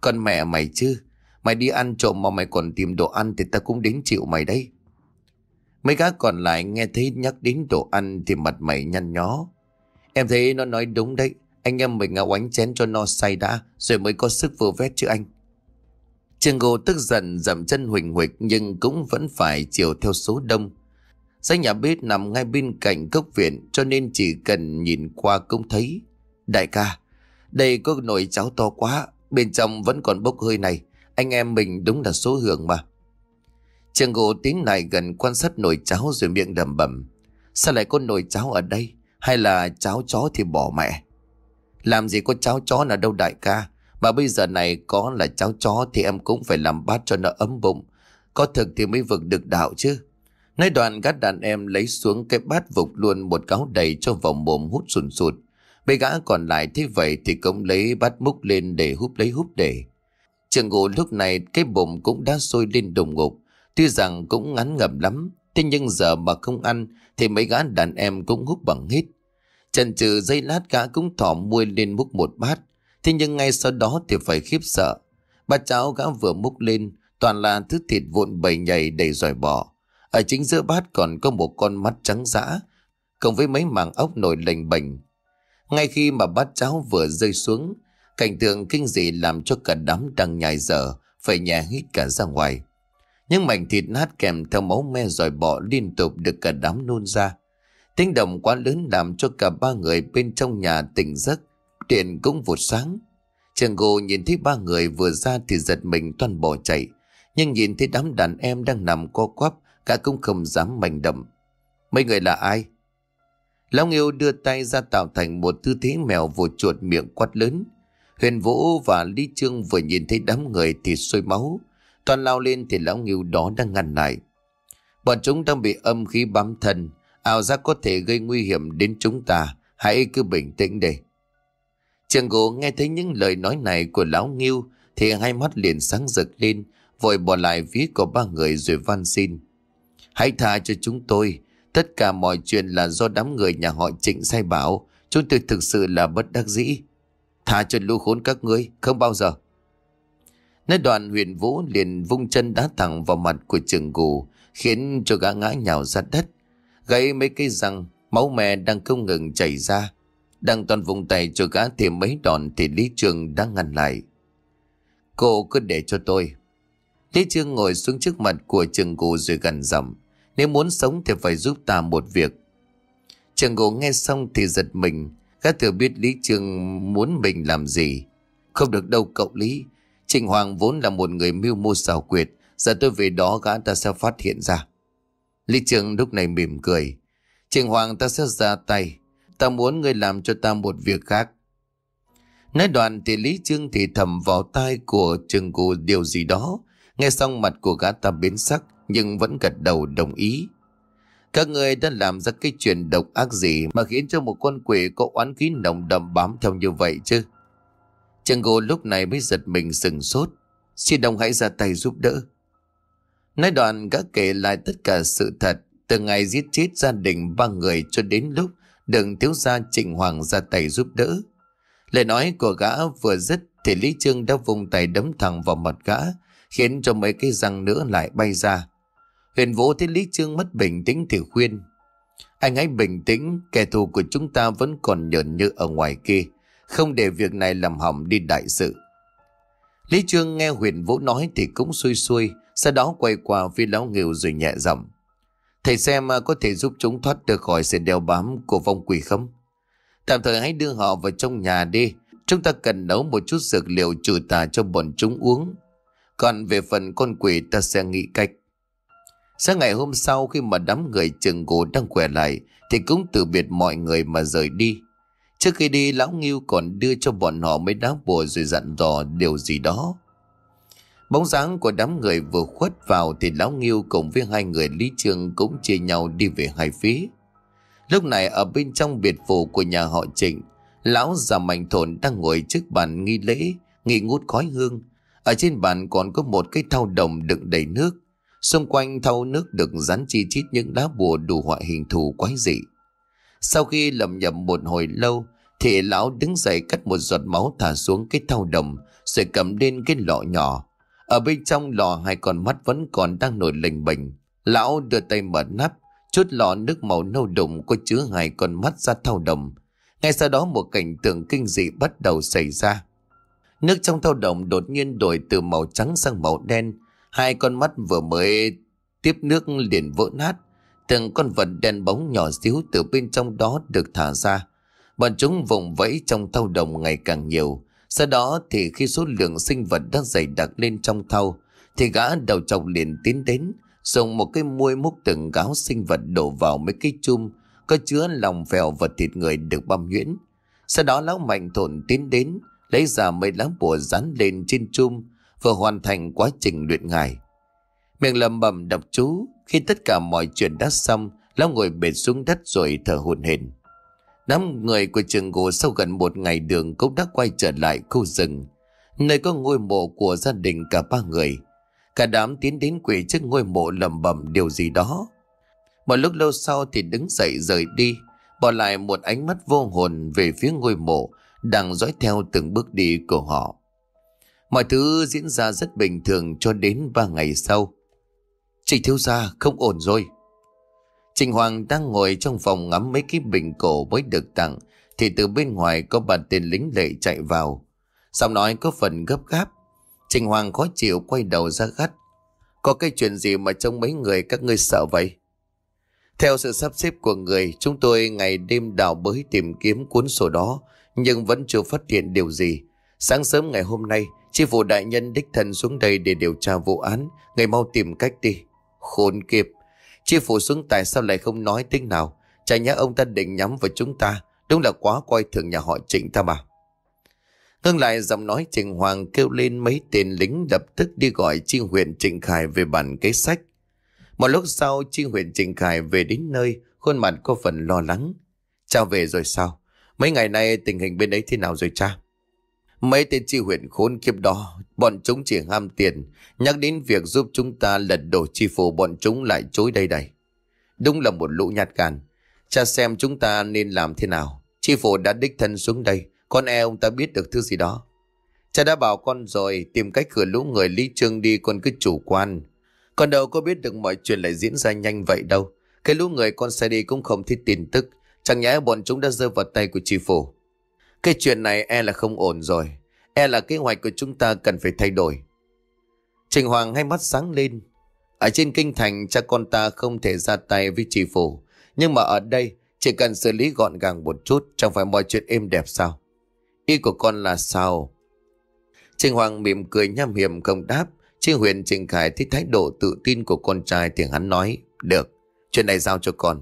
Con mẹ mày chứ, mày đi ăn trộm mà mày còn tìm đồ ăn thì ta cũng đến chịu mày đây Mấy gã còn lại nghe thấy nhắc đến đồ ăn thì mặt mày nhăn nhó. Em thấy nó nói đúng đấy, anh em mình ngạo oánh chén cho nó say đã, rồi mới có sức vừa vét chứ anh. Trường gồ tức giận dậm chân huỳnh huỳnh nhưng cũng vẫn phải chiều theo số đông. Dãy nhà bếp nằm ngay bên cạnh cốc viện cho nên chỉ cần nhìn qua cũng thấy. Đại ca, đây có nồi cháo to quá, bên trong vẫn còn bốc hơi này. Anh em mình đúng là số hưởng mà. Trường gỗ tiến lại gần quan sát nồi cháo rồi miệng đầm bẩm. Sao lại có nồi cháo ở đây? Hay là cháo chó thì bỏ mẹ? Làm gì có cháo chó nào đâu đại ca? Mà bây giờ này có là cháo chó thì em cũng phải làm bát cho nó ấm bụng. Có thực thì mới vực được đạo chứ. Nói đoạn gắt đàn em lấy xuống cái bát vục luôn một cáo đầy cho vào mồm hút sùn sụt. bê gã còn lại thế vậy thì cũng lấy bát múc lên để húp lấy húp để. Trường ngủ lúc này cái bụng cũng đã sôi lên đồng ngục. Tuy rằng cũng ngắn ngầm lắm. Thế nhưng giờ mà không ăn thì mấy gã đàn em cũng hút bằng hết. Trần trừ dây lát gã cũng thỏ muôi lên múc một bát. Thế nhưng ngay sau đó thì phải khiếp sợ. Bát cháo gã vừa múc lên toàn là thứ thịt vụn bầy nhầy đầy dòi bò. Ở chính giữa bát còn có một con mắt trắng dã, cộng với mấy mảng ốc nổi lềnh bềnh. Ngay khi mà bát cháo vừa rơi xuống, cảnh tượng kinh dị làm cho cả đám đang nhài dở, phải nhẹ hít cả ra ngoài. Những mảnh thịt nát kèm theo máu me dòi bọ liên tục được cả đám nôn ra. Tiếng động quá lớn làm cho cả ba người bên trong nhà tỉnh giấc, điện cũng vụt sáng. Trường gồ nhìn thấy ba người vừa ra thì giật mình toàn bỏ chạy, nhưng nhìn thấy đám đàn em đang nằm co quắp, Cả cũng không dám manh động Mấy người là ai Lão Nghiêu đưa tay ra tạo thành một tư thế mèo vồ chuột miệng quát lớn Huyền Vũ và Lý Trương vừa nhìn thấy đám người thì sôi máu Toàn lao lên thì lão Nghiêu đó đang ngăn lại Bọn chúng đang bị âm khí bám thân, Ảo giác có thể gây nguy hiểm đến chúng ta Hãy cứ bình tĩnh để Trường gỗ nghe thấy những lời nói này của lão Nghiêu Thì hai mắt liền sáng rực lên, Vội bỏ lại phía của ba người rồi van xin Hãy tha cho chúng tôi. Tất cả mọi chuyện là do đám người nhà họ trịnh sai bảo. Chúng tôi thực sự là bất đắc dĩ. Tha cho lũ khốn các ngươi, không bao giờ. Nói đoạn huyền vũ liền vung chân đá thẳng vào mặt của trường gù, khiến cho gã ngã nhào ra đất. Gãy mấy cây răng, máu mè đang không ngừng chảy ra. Đang toàn vùng tay cho gã thêm mấy đòn thì Lý Trường đã ngăn lại. Cô cứ để cho tôi. Lý Trương ngồi xuống trước mặt của trường gù rồi gần giọng. Nếu muốn sống thì phải giúp ta một việc. Trường gù nghe xong thì giật mình. Gã thừa biết Lý Trương muốn mình làm gì. Không được đâu, cậu Lý. trịnh Hoàng vốn là một người mưu mô xảo quyệt. Giờ tôi về đó, gã ta sẽ phát hiện ra. Lý Trương lúc này mỉm cười. trịnh Hoàng, ta sẽ ra tay. Ta muốn ngươi làm cho ta một việc khác. Nói đoạn thì Lý Trương thì thầm vào tai của trương cụ điều gì đó. Nghe xong mặt của gã ta biến sắc, nhưng vẫn gật đầu đồng ý. Các người đã làm ra cái chuyện độc ác gì mà khiến cho một con quỷ có oán khí nồng đậm bám theo như vậy chứ? Trường gô lúc này mới giật mình sừng sốt. Xin đồng hãy ra tay giúp đỡ. Nói đoạn gã kể lại tất cả sự thật từ ngày giết chết gia đình ba người cho đến lúc đừng thiếu gia Trịnh Hoàng ra tay giúp đỡ. Lời nói của gã vừa dứt thì Lý Trương đã vùng tay đấm thẳng vào mặt gã, khiến cho mấy cái răng nữa lại bay ra. Huyền Vũ thấy Lý Trương mất bình tĩnh thì khuyên. Anh hãy bình tĩnh, kẻ thù của chúng ta vẫn còn nhợn như ở ngoài kia, không để việc này làm hỏng đi đại sự. Lý Trương nghe Huyền Vũ nói thì cũng xuôi xuôi, sau đó quay qua phía lão nghều rồi nhẹ giọng. Thầy xem có thể giúp chúng thoát được khỏi sự đeo bám của vong quỷ không? Tạm thời hãy đưa họ vào trong nhà đi. Chúng ta cần nấu một chút dược liệu trừ tà cho bọn chúng uống. Còn về phần con quỷ ta sẽ nghĩ cách. Sáng ngày hôm sau khi mà đám người trường gỗ đang khỏe lại thì cũng từ biệt mọi người mà rời đi. Trước khi đi lão Nghiêu còn đưa cho bọn họ mấy đá bùa rồi dặn dò điều gì đó. Bóng dáng của đám người vừa khuất vào thì lão Nghiêu cùng với hai người Lý Trương cũng chia nhau đi về hai phía. Lúc này ở bên trong biệt phủ của nhà họ Trịnh, lão già mạnh thổn đang ngồi trước bàn nghi lễ, nghi ngút khói hương. Ở trên bàn còn có một cái thau đồng đựng đầy nước. Xung quanh thau nước được dán chi chít những lá bùa đủ họa hình thù quái dị. Sau khi lầm nhầm một hồi lâu, thì lão đứng dậy cắt một giọt máu thả xuống cái thau đồng, rồi cầm lên cái lọ nhỏ. Ở bên trong lọ hai con mắt vẫn còn đang nổi lềnh bềnh. Lão đưa tay mở nắp, chút lọ nước màu nâu đụng có chứa hai con mắt ra thau đồng. Ngay sau đó một cảnh tượng kinh dị bắt đầu xảy ra. Nước trong thau đồng đột nhiên đổi từ màu trắng sang màu đen. Hai con mắt vừa mới tiếp nước liền vỡ nát. Từng con vật đen bóng nhỏ xíu từ bên trong đó được thả ra. Bọn chúng vùng vẫy trong thau đồng ngày càng nhiều. Sau đó thì khi số lượng sinh vật đã dày đặc lên trong thau, thì gã đầu trọc liền tiến đến, dùng một cái muôi múc từng gáo sinh vật đổ vào mấy cái chum, có chứa lòng vèo vật thịt người được băm nhuyễn. Sau đó lão mạnh thổn tiến đến, lấy ra mấy lá bùa dán lên trên chum, vừa hoàn thành quá trình luyện ngài. Miệng lầm bầm đọc chú, khi tất cả mọi chuyện đã xong, lão ngồi bệt xuống đất rồi thở hổn hển. Đám người của trường gỗ sau gần một ngày đường cũng đã quay trở lại khu rừng, nơi có ngôi mộ của gia đình cả ba người. Cả đám tiến đến quỷ trước ngôi mộ lầm bẩm điều gì đó. Một lúc lâu sau thì đứng dậy rời đi, bỏ lại một ánh mắt vô hồn về phía ngôi mộ, đang dõi theo từng bước đi của họ. Mọi thứ diễn ra rất bình thường cho đến ba ngày sau. Trịnh thiếu gia không ổn rồi. Trình Hoàng đang ngồi trong phòng ngắm mấy cái bình cổ mới được tặng thì từ bên ngoài có bàn tên lính lệ chạy vào. Giọng nói có phần gấp gáp. Trình Hoàng khó chịu quay đầu ra gắt. Có cái chuyện gì mà trông mấy người các ngươi sợ vậy? Theo sự sắp xếp của người, chúng tôi ngày đêm đào bới tìm kiếm cuốn sổ đó, nhưng vẫn chưa phát hiện điều gì. Sáng sớm ngày hôm nay, chi phủ đại nhân đích thân xuống đây để điều tra vụ án, ngày mau tìm cách đi. Khốn kiếp, Chi phủ xuống tại sao lại không nói tiếng nào Chả nhẽ ông ta định nhắm vào chúng ta Đúng là quá coi thường nhà họ trịnh ta mà Ngưng lại giọng nói Trịnh Hoàng kêu lên mấy tên lính lập tức đi gọi chi huyện Trịnh Khải về bản kế sách. Một lúc sau chi huyện Trịnh Khải về đến nơi, khuôn mặt có phần lo lắng. Cha về rồi sao? Mấy ngày nay tình hình bên ấy thế nào rồi cha? Mấy tên chi huyện khốn kiếp đó, bọn chúng chỉ ham tiền, nhắc đến việc giúp chúng ta lật đổ chi phủ bọn chúng lại chối đây đây. Đúng là một lũ nhát gan. Cha xem chúng ta nên làm thế nào. Chi phủ đã đích thân xuống đây, con e ông ta biết được thứ gì đó. Cha đã bảo con rồi, tìm cách cửa lũ người Lý Trương đi con cứ chủ quan. Còn đâu có biết được mọi chuyện lại diễn ra nhanh vậy đâu. Cái lũ người con xe đi cũng không thích tin tức. Chẳng nhẽ bọn chúng đã rơi vào tay của chi phủ. Cái chuyện này e là không ổn rồi. E là kế hoạch của chúng ta cần phải thay đổi. Trình Hoàng hai mắt sáng lên. Ở trên kinh thành cha con ta không thể ra tay với trì phủ. Nhưng mà ở đây chỉ cần xử lý gọn gàng một chút Chẳng phải mọi chuyện êm đẹp sao Ý của con là sao Trình Hoàng mỉm cười nham hiểm không đáp Chi huyền Trình Khải thấy thái độ tự tin của con trai thì hắn nói Được, chuyện này giao cho con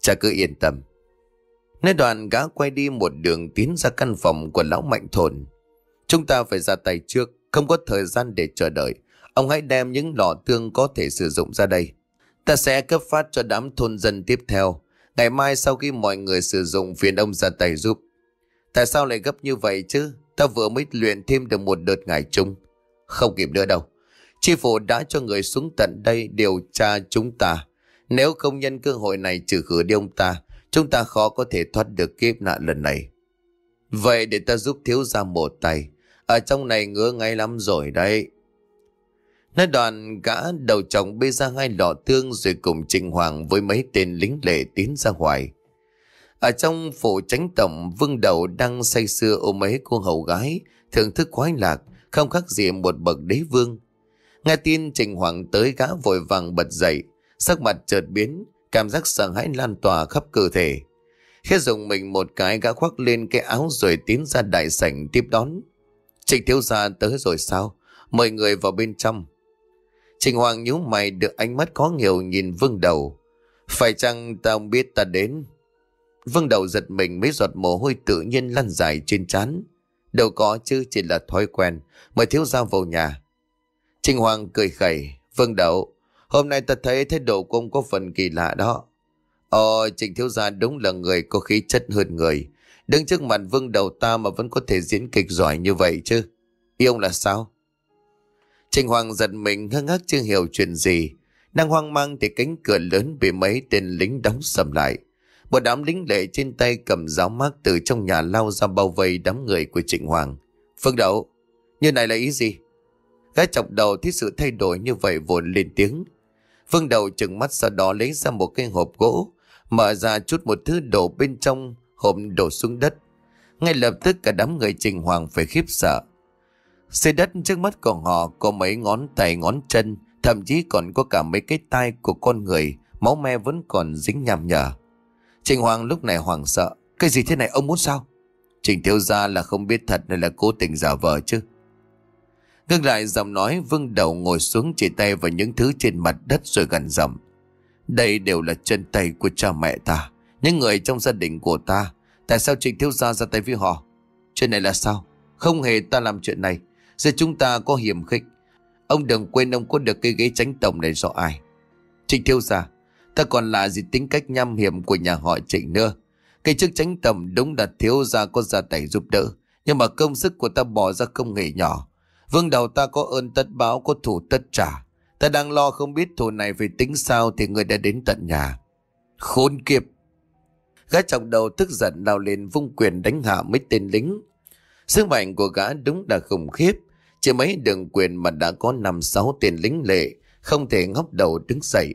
Cha cứ yên tâm Nói đoàn gã quay đi một đường tiến ra căn phòng của lão mạnh thồn Chúng ta phải ra tay trước Không có thời gian để chờ đợi Ông hãy đem những lọ tương có thể sử dụng ra đây Ta sẽ cấp phát cho đám thôn dân tiếp theo Ngày mai sau khi mọi người sử dụng phiền ông ra tay giúp. Tại sao lại gấp như vậy chứ? Ta vừa mới luyện thêm được một đợt ngày chung. Không kịp nữa đâu. Chi phủ đã cho người xuống tận đây điều tra chúng ta. Nếu không nhân cơ hội này trừ khử đi ông ta, chúng ta khó có thể thoát được kiếp nạn lần này. Vậy để ta giúp thiếu ra một tay. Ở trong này ngứa ngay lắm rồi đấy. Nói đoàn gã đầu chồng bê ra hai lọ tương rồi cùng Trình Hoàng với mấy tên lính lệ tiến ra ngoài. Ở trong phủ tránh tổng vương đầu đang say sưa ôm mấy cô hầu gái, thưởng thức khoái lạc, không khác gì một bậc đế vương. Nghe tin Trình Hoàng tới gã vội vàng bật dậy, sắc mặt chợt biến, cảm giác sợ hãi lan tỏa khắp cơ thể. Khi dùng mình một cái gã khoác lên cái áo rồi tiến ra đại sảnh tiếp đón. Trịnh thiếu gia tới rồi sao? Mời người vào bên trong. Trình Hoàng nhíu mày được ánh mắt có nhiều nhìn vương đầu. Phải chăng tao biết ta đến? Vương đầu giật mình mấy giọt mồ hôi tự nhiên lăn dài trên trán. Đâu có chứ chỉ là thói quen. Mời thiếu gia vào nhà. Trình Hoàng cười khẩy. Vương đầu, hôm nay ta thấy thái độ của ông có phần kỳ lạ đó. Ồ, Trịnh thiếu gia đúng là người có khí chất hơn người. Đứng trước mặt vương đầu ta mà vẫn có thể diễn kịch giỏi như vậy chứ. Ý ông là sao? Trịnh Hoàng giật mình ngơ ngác chưa hiểu chuyện gì. Đang hoang mang thì cánh cửa lớn bị mấy tên lính đóng sầm lại. Một đám lính lệ trên tay cầm giáo mác từ trong nhà lao ra bao vây đám người của Trịnh Hoàng. Phương Đậu, như này là ý gì? Gái chọc đầu thấy sự thay đổi như vậy vội lên tiếng. Phương Đầu chừng mắt sau đó lấy ra một cái hộp gỗ, mở ra chút một thứ đổ bên trong, hộp đổ xuống đất. Ngay lập tức cả đám người Trình Hoàng phải khiếp sợ. Xe đất trước mắt của họ có mấy ngón tay ngón chân, thậm chí còn có cả mấy cái tai của con người, máu me vẫn còn dính nhằm nhở. Trình Hoàng lúc này hoảng sợ. Cái gì thế này ông muốn sao? Trình thiếu gia là không biết thật nên là cố tình giả vờ chứ. Ngưng lại giọng nói vương đầu ngồi xuống chỉ tay vào những thứ trên mặt đất rồi gần giọng. Đây đều là chân tay của cha mẹ ta, những người trong gia đình của ta. Tại sao trình thiếu gia ra tay với họ? Chuyện này là sao? Không hề ta làm chuyện này. Giờ chúng ta có hiểm khích Ông đừng quên ông có được cái ghế tránh tổng này do ai Trịnh thiếu gia Ta còn lạ gì tính cách nham hiểm của nhà họ trịnh nữa Cái chức tránh tầm đúng là thiếu gia có gia tay giúp đỡ Nhưng mà công sức của ta bỏ ra không hề nhỏ Vương đầu ta có ơn tất báo có thủ tất trả Ta đang lo không biết thủ này phải tính sao Thì người đã đến tận nhà Khốn kiếp Gã trọng đầu tức giận lao lên vung quyền đánh hạ mấy tên lính Sức mạnh của gã đúng là khủng khiếp. Chỉ mấy đường quyền mà đã có năm sáu tên lính lệ, không thể ngóc đầu đứng dậy.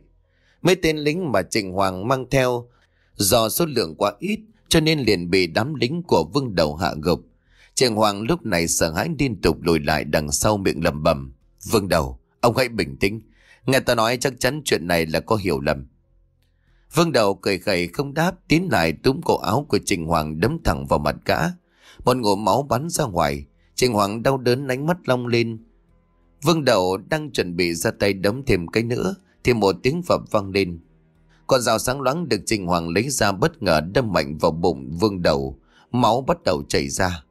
Mấy tên lính mà Trịnh Hoàng mang theo, do số lượng quá ít, cho nên liền bị đám lính của vương đầu hạ gục. Trịnh Hoàng lúc này sợ hãi liên tục lùi lại đằng sau miệng lầm bầm. Vương đầu, ông hãy bình tĩnh. Nghe ta nói chắc chắn chuyện này là có hiểu lầm. Vương đầu cười khẩy không đáp tiến lại túm cổ áo của Trình Hoàng đấm thẳng vào mặt cả. Một ngụm máu bắn ra ngoài. Trình Hoàng đau đớn ánh mắt long lên. Vương đầu đang chuẩn bị ra tay đấm thêm cái nữa. Thì một tiếng phẩm vang lên. Con dao sáng loáng được Trình Hoàng lấy ra bất ngờ đâm mạnh vào bụng Vương đầu, Máu bắt đầu chảy ra.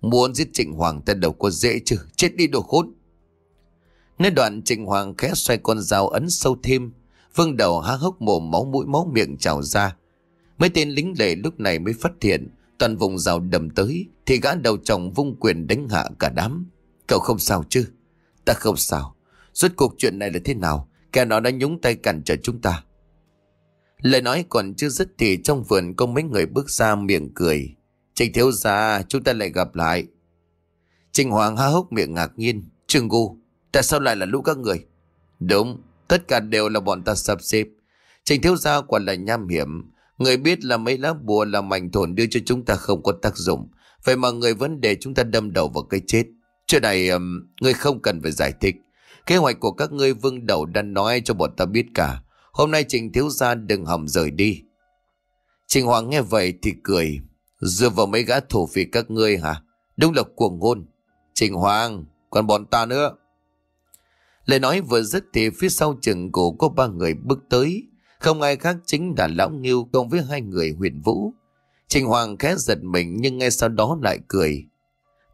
Muốn giết Trịnh Hoàng ta đâu có dễ chứ. Chết đi đồ khốn. Nơi đoạn Trịnh Hoàng khẽ xoay con dao ấn sâu thêm. Vương đầu há hốc mồm máu mũi máu miệng trào ra. Mấy tên lính lệ lúc này mới phát hiện, Toàn vùng rào đầm tới, Thì gã đầu chồng vung quyền đánh hạ cả đám Cậu không sao chứ Ta không sao Rốt cuộc chuyện này là thế nào Kẻ nó đã nhúng tay cản trở chúng ta Lời nói còn chưa dứt thì trong vườn có mấy người bước ra miệng cười. Trình thiếu gia, chúng ta lại gặp lại. Trình Hoàng há hốc miệng ngạc nhiên. Trương Gu, tại sao lại là lũ các người? Đúng, Tất cả đều là bọn ta sắp xếp. Trình thiếu gia quả là nham hiểm. Người biết là mấy lá bùa là mảnh thổn đưa cho chúng ta không có tác dụng. Vậy mà người vẫn để chúng ta đâm đầu vào cái chết. Chuyện này um, người không cần phải giải thích. Kế hoạch của các ngươi vương đầu đã nói cho bọn ta biết cả. Hôm nay Trình thiếu gia đừng hòng rời đi. Trình Hoàng nghe vậy thì cười. Dựa vào mấy gã thổ phỉ các ngươi hả? Đúng là cuồng ngôn. Trình Hoàng, còn bọn ta nữa. Lời nói vừa dứt thì phía sau chừng cổ có ba người bước tới. Không ai khác chính là Lão Nghiêu cộng với hai người huyền vũ. Trình Hoàng khẽ giật mình nhưng ngay sau đó lại cười.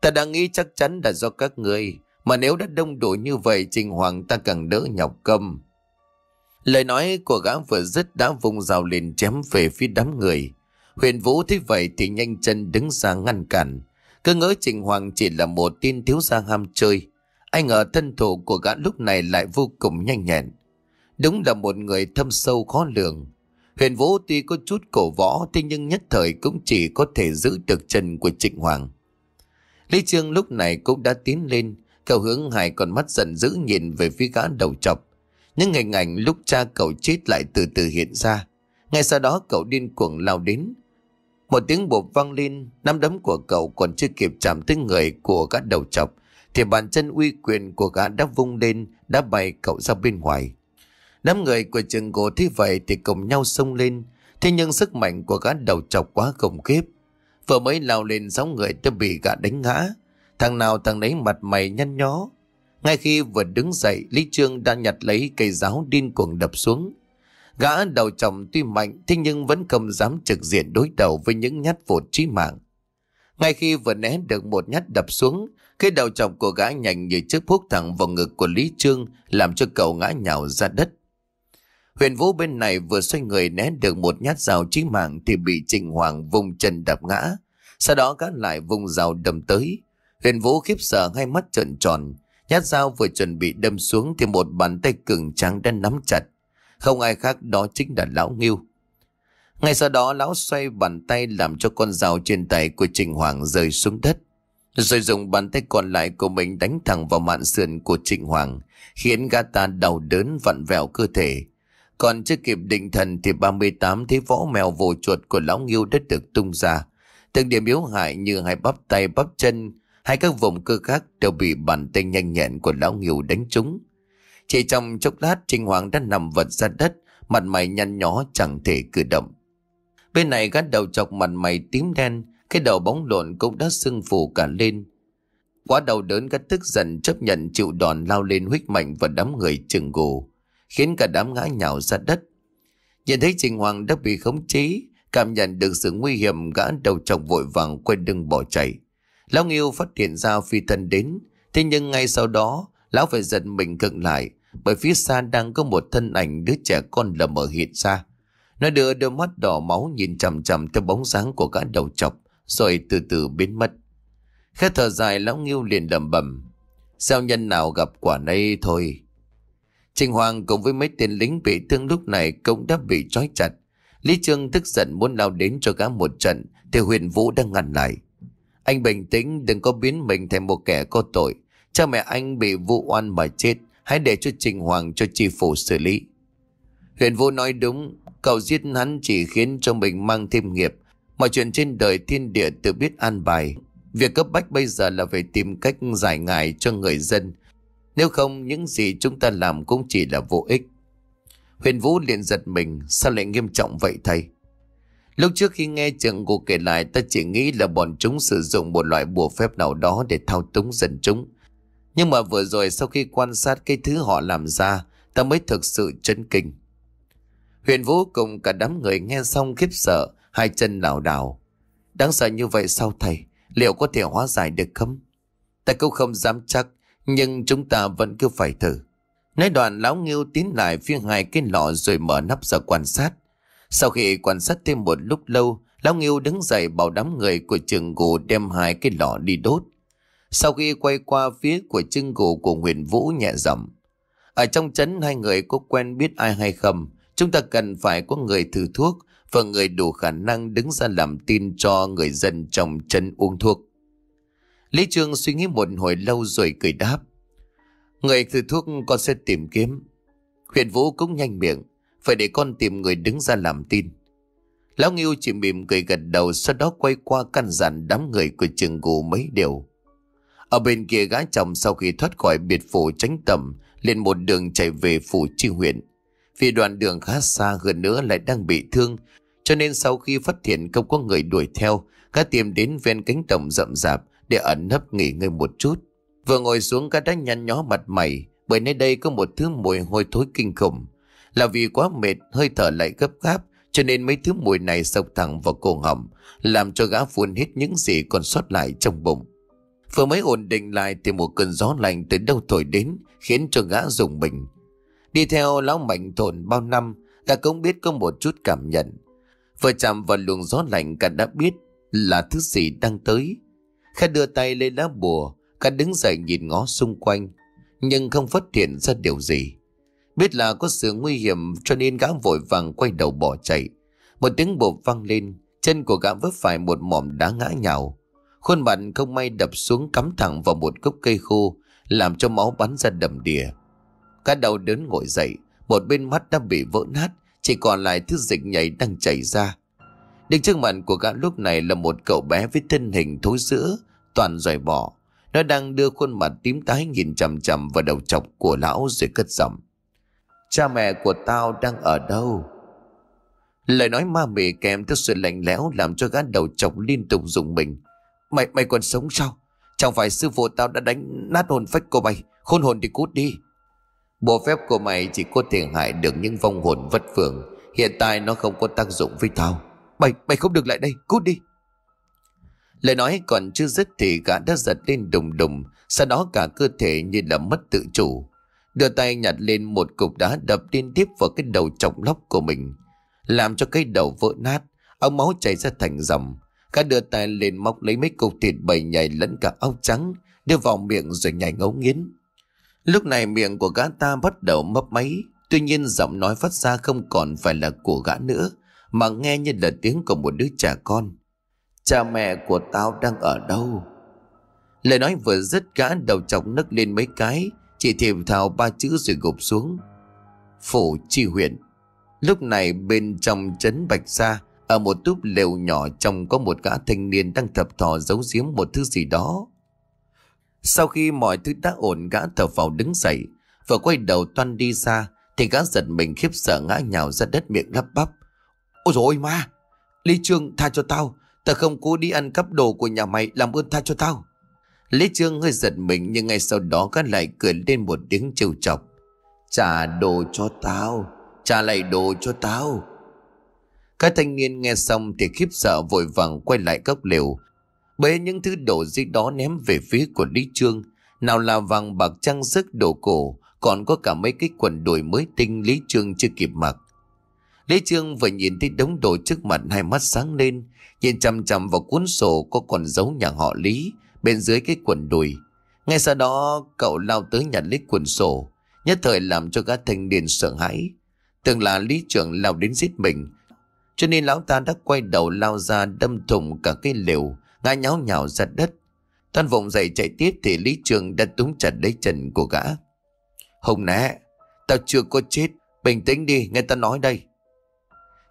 Ta đã nghĩ chắc chắn là do các người. Mà nếu đã đông đủ như vậy Trình Hoàng ta càng đỡ nhọc câm. Lời nói của gã vừa dứt đã vùng rào lên chém về phía đám người. Huyền Vũ thấy vậy thì nhanh chân đứng ra ngăn cản. Cứ ngỡ Trịnh Hoàng chỉ là một tin thiếu gia ham chơi. Anh ngờ thân thủ của gã lúc này lại vô cùng nhanh nhẹn. Đúng là một người thâm sâu khó lường. Huyền Vũ tuy có chút cổ võ thế nhưng nhất thời cũng chỉ có thể giữ được chân của Trịnh Hoàng. Lý Trương lúc này cũng đã tiến lên, cậu hướng hai con mắt giận dữ nhìn về phía gã đầu chọc. Những hình ảnh lúc cha cậu chết lại từ từ hiện ra. Ngay sau đó cậu điên cuồng lao đến. Một tiếng bột vang lên, nắm đấm của cậu còn chưa kịp chạm tới người của gã đầu chọc, thì bàn chân uy quyền của gã đã vung lên, đã bay cậu ra bên ngoài. Đám người của trường gỗ thế vậy thì cùng nhau xông lên, thế nhưng sức mạnh của gã đầu chọc quá khủng khiếp. Vừa mới lao lên sáu người đã bị gã đánh ngã, thằng nào thằng đấy mặt mày nhăn nhó. Ngay khi vừa đứng dậy, Lý Trương đã nhặt lấy cây giáo điên cuồng đập xuống. Gã đầu chồng tuy mạnh thế nhưng vẫn không dám trực diện đối đầu với những nhát vụt chí mạng. Ngay khi vừa né được một nhát đập xuống, cái đầu chồng của gã nhanh như chiếc phúc thẳng vào ngực của Lý Trương làm cho cậu ngã nhào ra đất. Huyền Vũ bên này vừa xoay người né được một nhát rào chí mạng thì bị Trình Hoàng vùng chân đập ngã. Sau đó gã lại vùng rào đâm tới. Huyền Vũ khiếp sợ hai mắt trợn tròn. Nhát dao vừa chuẩn bị đâm xuống thì một bàn tay cứng trắng đã nắm chặt. Không ai khác đó chính là Lão Nghiêu. Ngay sau đó Lão xoay bàn tay làm cho con dao trên tay của Trình Hoàng rơi xuống đất. Rồi dùng bàn tay còn lại của mình đánh thẳng vào mạn sườn của Trịnh Hoàng, khiến gã ta đau đớn vặn vẹo cơ thể. Còn chưa kịp định thần thì 38 thế võ mèo vồ chuột của Lão Nghiêu đã được tung ra. Từng điểm yếu hại như hai bắp tay bắp chân, hay các vùng cơ khác đều bị bàn tay nhanh nhẹn của Lão Nghiêu đánh trúng. Chỉ trong chốc lát Trinh Hoàng đã nằm vật ra đất, mặt mày nhăn nhó chẳng thể cử động. Bên này gắt đầu chọc mặt mày tím đen, cái đầu bóng lộn cũng đã sưng phù cả lên. Quá đầu đớn gắt tức giận chấp nhận chịu đòn lao lên huyết mạnh và đám người chừng gù, khiến cả đám ngã nhào ra đất. Nhìn thấy Trình Hoàng đã bị khống chế, cảm nhận được sự nguy hiểm gã đầu chọc vội vàng quay đừng bỏ chạy. Lão Nghiêu phát hiện ra phi thân đến, thế nhưng ngay sau đó Lão phải giật mình cực lại bởi phía xa đang có một thân ảnh đứa trẻ con lờ mờ hiện ra. Nó đưa đôi mắt đỏ máu nhìn chằm chằm theo bóng dáng của gã đầu chọc rồi từ từ biến mất. Khẽ thở dài lão nghiêu liền lầm bầm. Sao nhân nào gặp quả này thôi. Trình Hoàng cùng với mấy tên lính bị thương lúc này cũng đã bị trói chặt. Lý Trương tức giận muốn lao đến cho gã một trận thì huyền vũ đang ngăn lại. Anh bình tĩnh đừng có biến mình thành một kẻ có tội. Cha mẹ anh bị vụ oan mà chết, hãy để cho Trình Hoàng cho chi phủ xử lý. Huyền Vũ nói đúng, cậu giết hắn chỉ khiến cho mình mang thêm nghiệp. Mọi chuyện trên đời thiên địa tự biết an bài. Việc cấp bách bây giờ là phải tìm cách giải ngại cho người dân. Nếu không, những gì chúng ta làm cũng chỉ là vô ích. Huyền Vũ liền giật mình, sao lại nghiêm trọng vậy thầy? Lúc trước khi nghe trường cô kể lại ta chỉ nghĩ là bọn chúng sử dụng một loại bùa phép nào đó để thao túng dân chúng. Nhưng mà vừa rồi sau khi quan sát cái thứ họ làm ra, ta mới thực sự chấn kinh. Huyền Vũ cùng cả đám người nghe xong khiếp sợ, hai chân lảo đảo. Đáng sợ như vậy sao thầy? Liệu có thể hóa giải được không? Ta cũng không dám chắc, nhưng chúng ta vẫn cứ phải thử. Nói đoạn lão nghiêu tiến lại phía hai cái lọ rồi mở nắp ra quan sát. Sau khi quan sát thêm một lúc lâu, lão nghiêu đứng dậy bảo đám người của trường gù đem hai cái lọ đi đốt. Sau khi quay qua phía của chân gù của Nguyễn Vũ nhẹ giọng Ở trong trấn hai người có quen biết ai hay không, chúng ta cần phải có người thử thuốc và người đủ khả năng đứng ra làm tin cho người dân trong trấn uống thuốc. Lý Trương suy nghĩ một hồi lâu rồi cười đáp. Người thử thuốc con sẽ tìm kiếm. Huyền Vũ cũng nhanh miệng. Phải để con tìm người đứng ra làm tin. Lão Nghiêu chỉ mỉm cười gật đầu sau đó quay qua căn dặn đám người của trường gù mấy điều. Ở bên kia gã chồng sau khi thoát khỏi biệt phủ tránh tầm, liền một đường chạy về phủ chi huyện. Vì đoạn đường khá xa, hơn nữa lại đang bị thương, cho nên sau khi phát hiện không có người đuổi theo, gã tìm đến ven cánh đồng rậm rạp để ẩn nấp nghỉ ngơi một chút. Vừa ngồi xuống, gã đã nhăn nhó mặt mày, bởi nơi đây có một thứ mùi hôi thối kinh khủng. Là vì quá mệt, hơi thở lại gấp gáp, cho nên mấy thứ mùi này sộc thẳng vào cổ họng, làm cho gã phun hết những gì còn sót lại trong bụng. Vừa mới ổn định lại thì một cơn gió lạnh từ đâu thổi đến khiến cho gã rùng mình. Đi theo lão mạnh thổn bao năm, gã cũng biết có một chút cảm nhận. Vừa chạm vào luồng gió lạnh cả đã biết là thứ gì đang tới. Khá đưa tay lên lá bùa, cả đứng dậy nhìn ngó xung quanh, nhưng không phát hiện ra điều gì. Biết là có sự nguy hiểm cho nên gã vội vàng quay đầu bỏ chạy. Một tiếng bột vang lên, chân của gã vấp phải một mỏm đá ngã nhào. Khuôn mặt không may đập xuống cắm thẳng vào một gốc cây khô, làm cho máu bắn ra đầm đìa. Cá đầu đớn ngồi dậy, một bên mắt đã bị vỡ nát, chỉ còn lại thứ dịch nhảy đang chảy ra. Đứng trước mặt của gã lúc này là một cậu bé với thân hình thối giữa, toàn dòi bỏ. Nó đang đưa khuôn mặt tím tái nhìn chằm chằm vào đầu chọc của lão rồi cất giọng. Cha mẹ của tao đang ở đâu? Lời nói ma mị kèm theo sự lạnh lẽo làm cho gã đầu chọc liên tục dùng mình. Mày mày còn sống sao? Chẳng phải sư phụ tao đã đánh nát hồn phách của mày, khôn hồn thì cút đi. Bộ phép của mày chỉ có thể hại được những vong hồn vất vưởng. Hiện tại nó không có tác dụng với tao. Mày, mày không được lại đây, cút đi. Lời nói còn chưa dứt thì gã đã giật lên đùng đùng, sau đó cả cơ thể như là mất tự chủ. Đưa tay nhặt lên một cục đá đập liên tiếp vào cái đầu trọng lóc của mình. Làm cho cái đầu vỡ nát, Ông máu chảy ra thành dòng. Gã đưa tay lên móc lấy mấy cục thịt bầy nhảy lẫn cả ốc trắng, đưa vào miệng rồi nhảy ngấu nghiến. Lúc này miệng của gã ta bắt đầu mấp máy, tuy nhiên giọng nói phát ra không còn phải là của gã nữa, mà nghe như là tiếng của một đứa trẻ con. Cha mẹ của tao đang ở đâu? Lời nói vừa dứt gã đầu chọc nấc lên mấy cái, chỉ thêm thào ba chữ rồi gục xuống. Phủ chi huyện. Lúc này bên trong trấn Bạch Sa, ở một túp lều nhỏ trong có một gã thanh niên đang thập thò giấu giếm một thứ gì đó. Sau khi mọi thứ đã ổn gã thở vào đứng dậy, và quay đầu toan đi xa, thì gã giật mình khiếp sợ ngã nhào ra đất miệng lắp bắp. Ôi dồi ôi ma, Lý Trương tha cho tao, tao không cố đi ăn cắp đồ của nhà mày, làm ơn tha cho tao. Lý Trương hơi giật mình nhưng ngay sau đó gã lại cười lên một tiếng trêu chọc. Trả đồ cho tao, trả lại đồ cho tao. Các thanh niên nghe xong thì khiếp sợ vội vàng quay lại góc liều Bế những thứ đồ gì đó ném về phía của Lý Trương. Nào là vàng bạc trang sức đồ cổ, còn có cả mấy cái quần đùi mới tinh Lý Trương chưa kịp mặc. Lý Trương vừa nhìn thấy đống đồ trước mặt hai mắt sáng lên, nhìn chằm chằm vào cuốn sổ có còn dấu nhà họ Lý bên dưới cái quần đùi. Ngay sau đó cậu lao tới nhặt lấy quần sổ, nhất thời làm cho các thanh niên sợ hãi. Tưởng là Lý Trưởng lao đến giết mình, cho nên lão ta đã quay đầu lao ra đâm thủng cả cái lều, ngã nháo nhào ra đất. Toàn vụng dậy chạy tiếp thì Lý Trường đã túng chặt lấy chân của gã. Hùng nè, tao chưa có chết, bình tĩnh đi, nghe ta nói đây.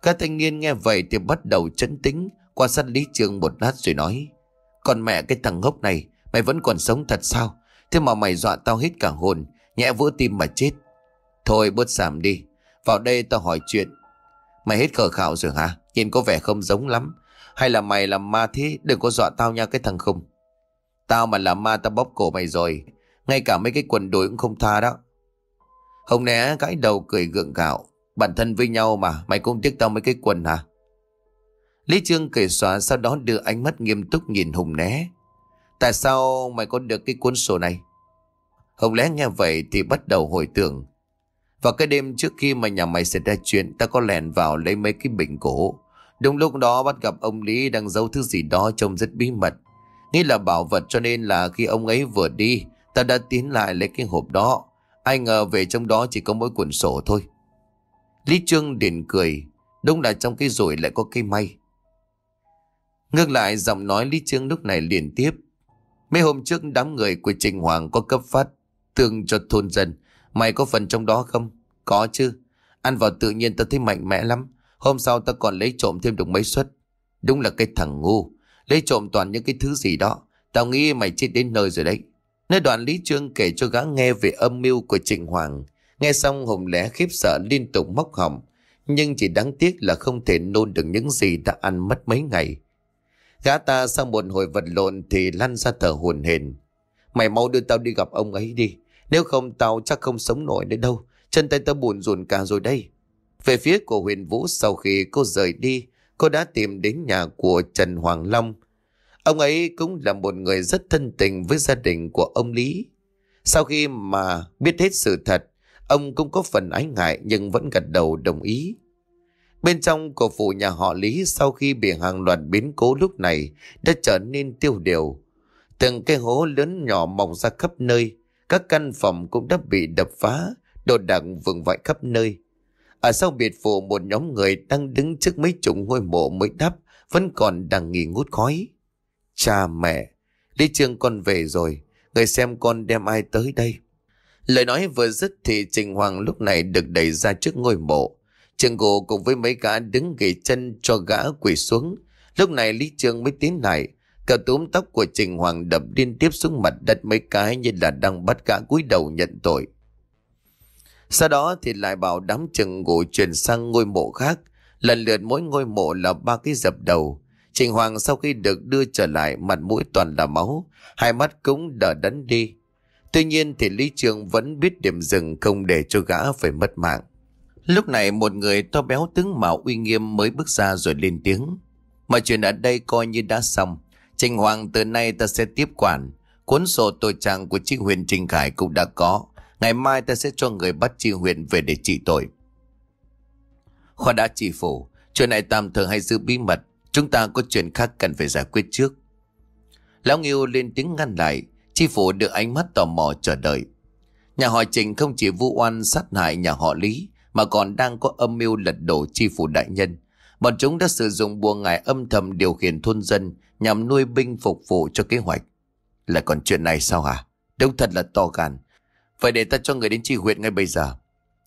Các thanh niên nghe vậy thì bắt đầu chấn tĩnh, quan sát Lý Trường một lát rồi nói. Còn mẹ cái thằng ngốc này, mày vẫn còn sống thật sao? Thế mà mày dọa tao hết cả hồn, nhẹ vỡ tim mà chết. Thôi bớt giảm đi, vào đây tao hỏi chuyện. Mày hết cờ khảo rồi hả? Nhìn có vẻ không giống lắm. Hay là mày làm ma thế, đừng có dọa tao nha cái thằng không. Tao mà làm ma tao bóp cổ mày rồi. Ngay cả mấy cái quần đùi cũng không tha đó. Hồng né gãi đầu cười gượng gạo. Bản thân với nhau mà, mày cũng tiếc tao mấy cái quần hả? Lý Trương cười xóa sau đó đưa ánh mắt nghiêm túc nhìn Hùng né. Tại sao mày có được cái cuốn sổ này? hồng lẽ nghe vậy thì bắt đầu hồi tưởng và cái đêm trước khi mà nhà mày xảy ra chuyện, ta có lẻn vào lấy mấy cái bình cổ. Đúng lúc đó bắt gặp ông Lý đang giấu thứ gì đó trông rất bí mật. Nghĩ là bảo vật cho nên là khi ông ấy vừa đi, ta đã tiến lại lấy cái hộp đó. Ai ngờ về trong đó chỉ có mỗi cuốn sổ thôi. Lý Trương điền cười, đúng là trong cái rủi lại có cây may. Ngược lại giọng nói Lý Trương lúc này liền tiếp. Mấy hôm trước đám người của Trình Hoàng có cấp phát tương cho thôn dân. Mày có phần trong đó không? Có chứ. Ăn vào tự nhiên ta thấy mạnh mẽ lắm. Hôm sau ta còn lấy trộm thêm được mấy suất. Đúng là cái thằng ngu. Lấy trộm toàn những cái thứ gì đó. Tao nghĩ mày chết đến nơi rồi đấy. Nơi đoạn Lý Trương kể cho gã nghe về âm mưu của Trịnh Hoàng. Nghe xong Hùng lẽ khiếp sợ liên tục móc họng. Nhưng chỉ đáng tiếc là không thể nôn được những gì đã ăn mất mấy ngày. Gã ta sau một hồi vật lộn thì lăn ra thở hồn hển. Mày mau đưa tao đi gặp ông ấy đi. Nếu không tao chắc không sống nổi nữa đâu. Chân tay tao buồn ruồn cả rồi đây. Về phía của huyền Vũ sau khi cô rời đi, cô đã tìm đến nhà của Trần Hoàng Long. Ông ấy cũng là một người rất thân tình với gia đình của ông Lý. Sau khi mà biết hết sự thật, ông cũng có phần ái ngại nhưng vẫn gật đầu đồng ý. Bên trong cổ phủ nhà họ Lý sau khi bị hàng loạt biến cố lúc này đã trở nên tiêu điều. Từng cái hố lớn nhỏ mọc ra khắp nơi, các căn phòng cũng đã bị đập phá, đồ đạc vương vãi khắp nơi. Ở sau biệt phủ một nhóm người đang đứng trước mấy chục ngôi mộ mới đắp vẫn còn đang nghỉ ngút khói. Cha mẹ, Lý Trương con về rồi, người xem con đem ai tới đây. Lời nói vừa dứt thì Trình Hoàng lúc này được đẩy ra trước ngôi mộ. Trường gỗ cùng với mấy gã đứng ghi chân cho gã quỳ xuống. Lúc này Lý Trương mới tiến lại. Cậu túm tóc của Trình Hoàng đập liên tiếp xuống mặt đất mấy cái như là đang bắt gã cúi đầu nhận tội. Sau đó thì lại bảo đám trường ngủ chuyển sang ngôi mộ khác. Lần lượt mỗi ngôi mộ là ba cái dập đầu. Trình Hoàng sau khi được đưa trở lại, mặt mũi toàn là máu. Hai mắt cũng đỡ đấn đi. Tuy nhiên thì Lý Trường vẫn biết điểm dừng không để cho gã phải mất mạng. Lúc này một người to béo tướng mạo uy nghiêm mới bước ra rồi lên tiếng. Mọi chuyện ở đây coi như đã xong. Trình Hoàng từ nay ta sẽ tiếp quản. Cuốn sổ tội trạng của chị huyền Trình Khải cũng đã có. Ngày mai ta sẽ cho người bắt chị huyền về để trị tội. Khoa đã chỉ phủ. Chuyện này tạm thời hay giữ bí mật. Chúng ta có chuyện khác cần phải giải quyết trước. Lão Nghiêu lên tiếng ngăn lại. Chi phủ được ánh mắt tò mò chờ đợi. Nhà họ Trình không chỉ vu oan sát hại nhà họ Lý, mà còn đang có âm mưu lật đổ chi phủ đại nhân. Bọn chúng đã sử dụng bùa ngải âm thầm điều khiển thôn dân nhằm nuôi binh phục vụ cho kế hoạch. Là còn chuyện này sao hả? Đúng thật là to gan. Phải để ta cho người đến tri huyện ngay bây giờ.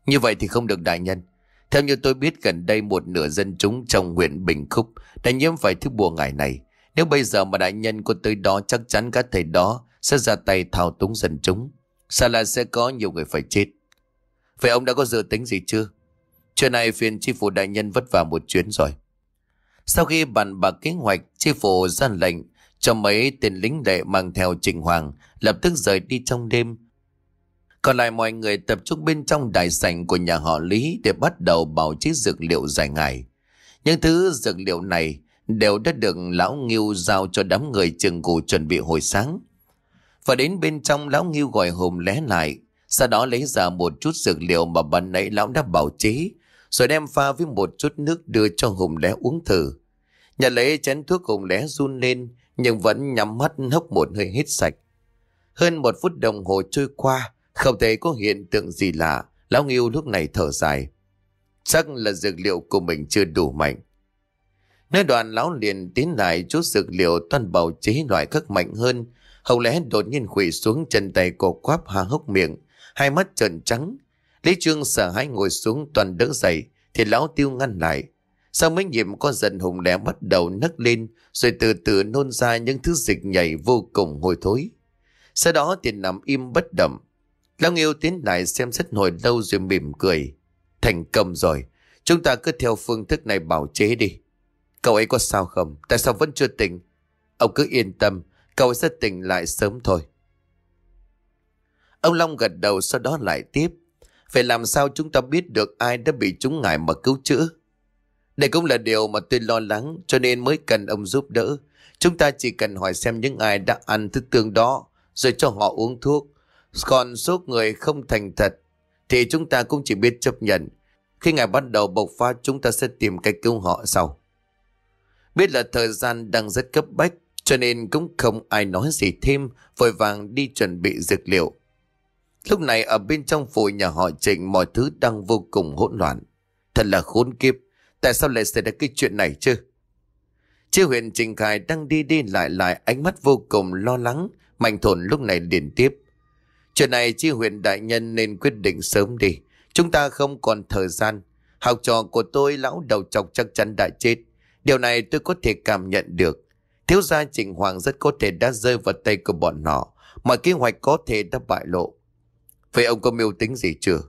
Như vậy thì không được đại nhân. Theo như tôi biết, gần đây một nửa dân chúng trong huyện Bình Khúc đã nhiễm phải thứ bùa ngải này. Nếu bây giờ mà đại nhân có tới đó, chắc chắn các thầy đó sẽ ra tay thao túng dân chúng. Sao là sẽ có nhiều người phải chết. Vậy ông đã có dự tính gì chưa? Chuyện này phiền chi phủ đại nhân vất vả một chuyến rồi. Sau khi bàn bạc kế hoạch, chi phủ ra lệnh cho mấy tên lính đệ mang theo Trình Hoàng lập tức rời đi trong đêm. Còn lại mọi người tập trung bên trong đại sảnh của nhà họ Lý để bắt đầu bảo chế dược liệu dài ngày. Những thứ dược liệu này đều đã được lão Nghiêu giao cho đám người trường cụ chuẩn bị hồi sáng. Và đến bên trong lão Nghiêu gọi hồn lé lại, sau đó lấy ra một chút dược liệu mà ban nãy lão đã bảo chế, rồi đem pha với một chút nước đưa cho Hùng Lé uống thử. Nhà lấy chén thuốc Hùng Lé run lên, nhưng vẫn nhắm mắt hốc một hơi hít sạch. Hơn một phút đồng hồ trôi qua, không thấy có hiện tượng gì lạ, lão Nghiêu lúc này thở dài. Chắc là dược liệu của mình chưa đủ mạnh. Nơi đoàn lão liền tiến lại chút dược liệu toàn bào chế loại các mạnh hơn. Hầu lẽ đột nhiên khủy xuống chân tay cổ quáp hà hốc miệng, hai mắt trợn trắng. Lý Trương sợ hãi ngồi xuống toàn đỡ dậy, thì lão tiêu ngăn lại. Sau mấy nhịp con giận hùng lẻ bắt đầu nấc lên, rồi từ từ nôn ra những thứ dịch nhảy vô cùng hôi thối. Sau đó thì nằm im bất động. Lão Nghiêu tiến lại xem xét hồi lâu rồi mỉm cười. Thành công rồi, chúng ta cứ theo phương thức này bảo chế đi. Cậu ấy có sao không? Tại sao vẫn chưa tỉnh? Ông cứ yên tâm, cậu ấy sẽ tỉnh lại sớm thôi. Ông Long gật đầu sau đó lại tiếp. Phải làm sao chúng ta biết được ai đã bị chúng ngài mà cứu chữa? Đây cũng là điều mà tôi lo lắng, cho nên mới cần ông giúp đỡ. Chúng ta chỉ cần hỏi xem những ai đã ăn thức tương đó, rồi cho họ uống thuốc. Còn số người không thành thật, thì chúng ta cũng chỉ biết chấp nhận. Khi ngài bắt đầu bộc phát, chúng ta sẽ tìm cách cứu họ sau. Biết là thời gian đang rất cấp bách, cho nên cũng không ai nói gì thêm, vội vàng đi chuẩn bị dược liệu. Lúc này ở bên trong phủ nhà họ Trịnh mọi thứ đang vô cùng hỗn loạn. Thật là khốn kiếp, tại sao lại xảy ra cái chuyện này chứ? Chiêu huyện Trịnh Khải đang đi đi lại lại ánh mắt vô cùng lo lắng, mạnh thổn lúc này liền tiếp. Chuyện này chi huyện đại nhân nên quyết định sớm đi. Chúng ta không còn thời gian. Học trò của tôi lão đầu chọc chắc chắn đã chết. Điều này tôi có thể cảm nhận được. Thiếu gia Trịnh Hoàng rất có thể đã rơi vào tay của bọn họ. Mọi kế hoạch có thể đã bại lộ. Vậy ông có mưu tính gì chưa?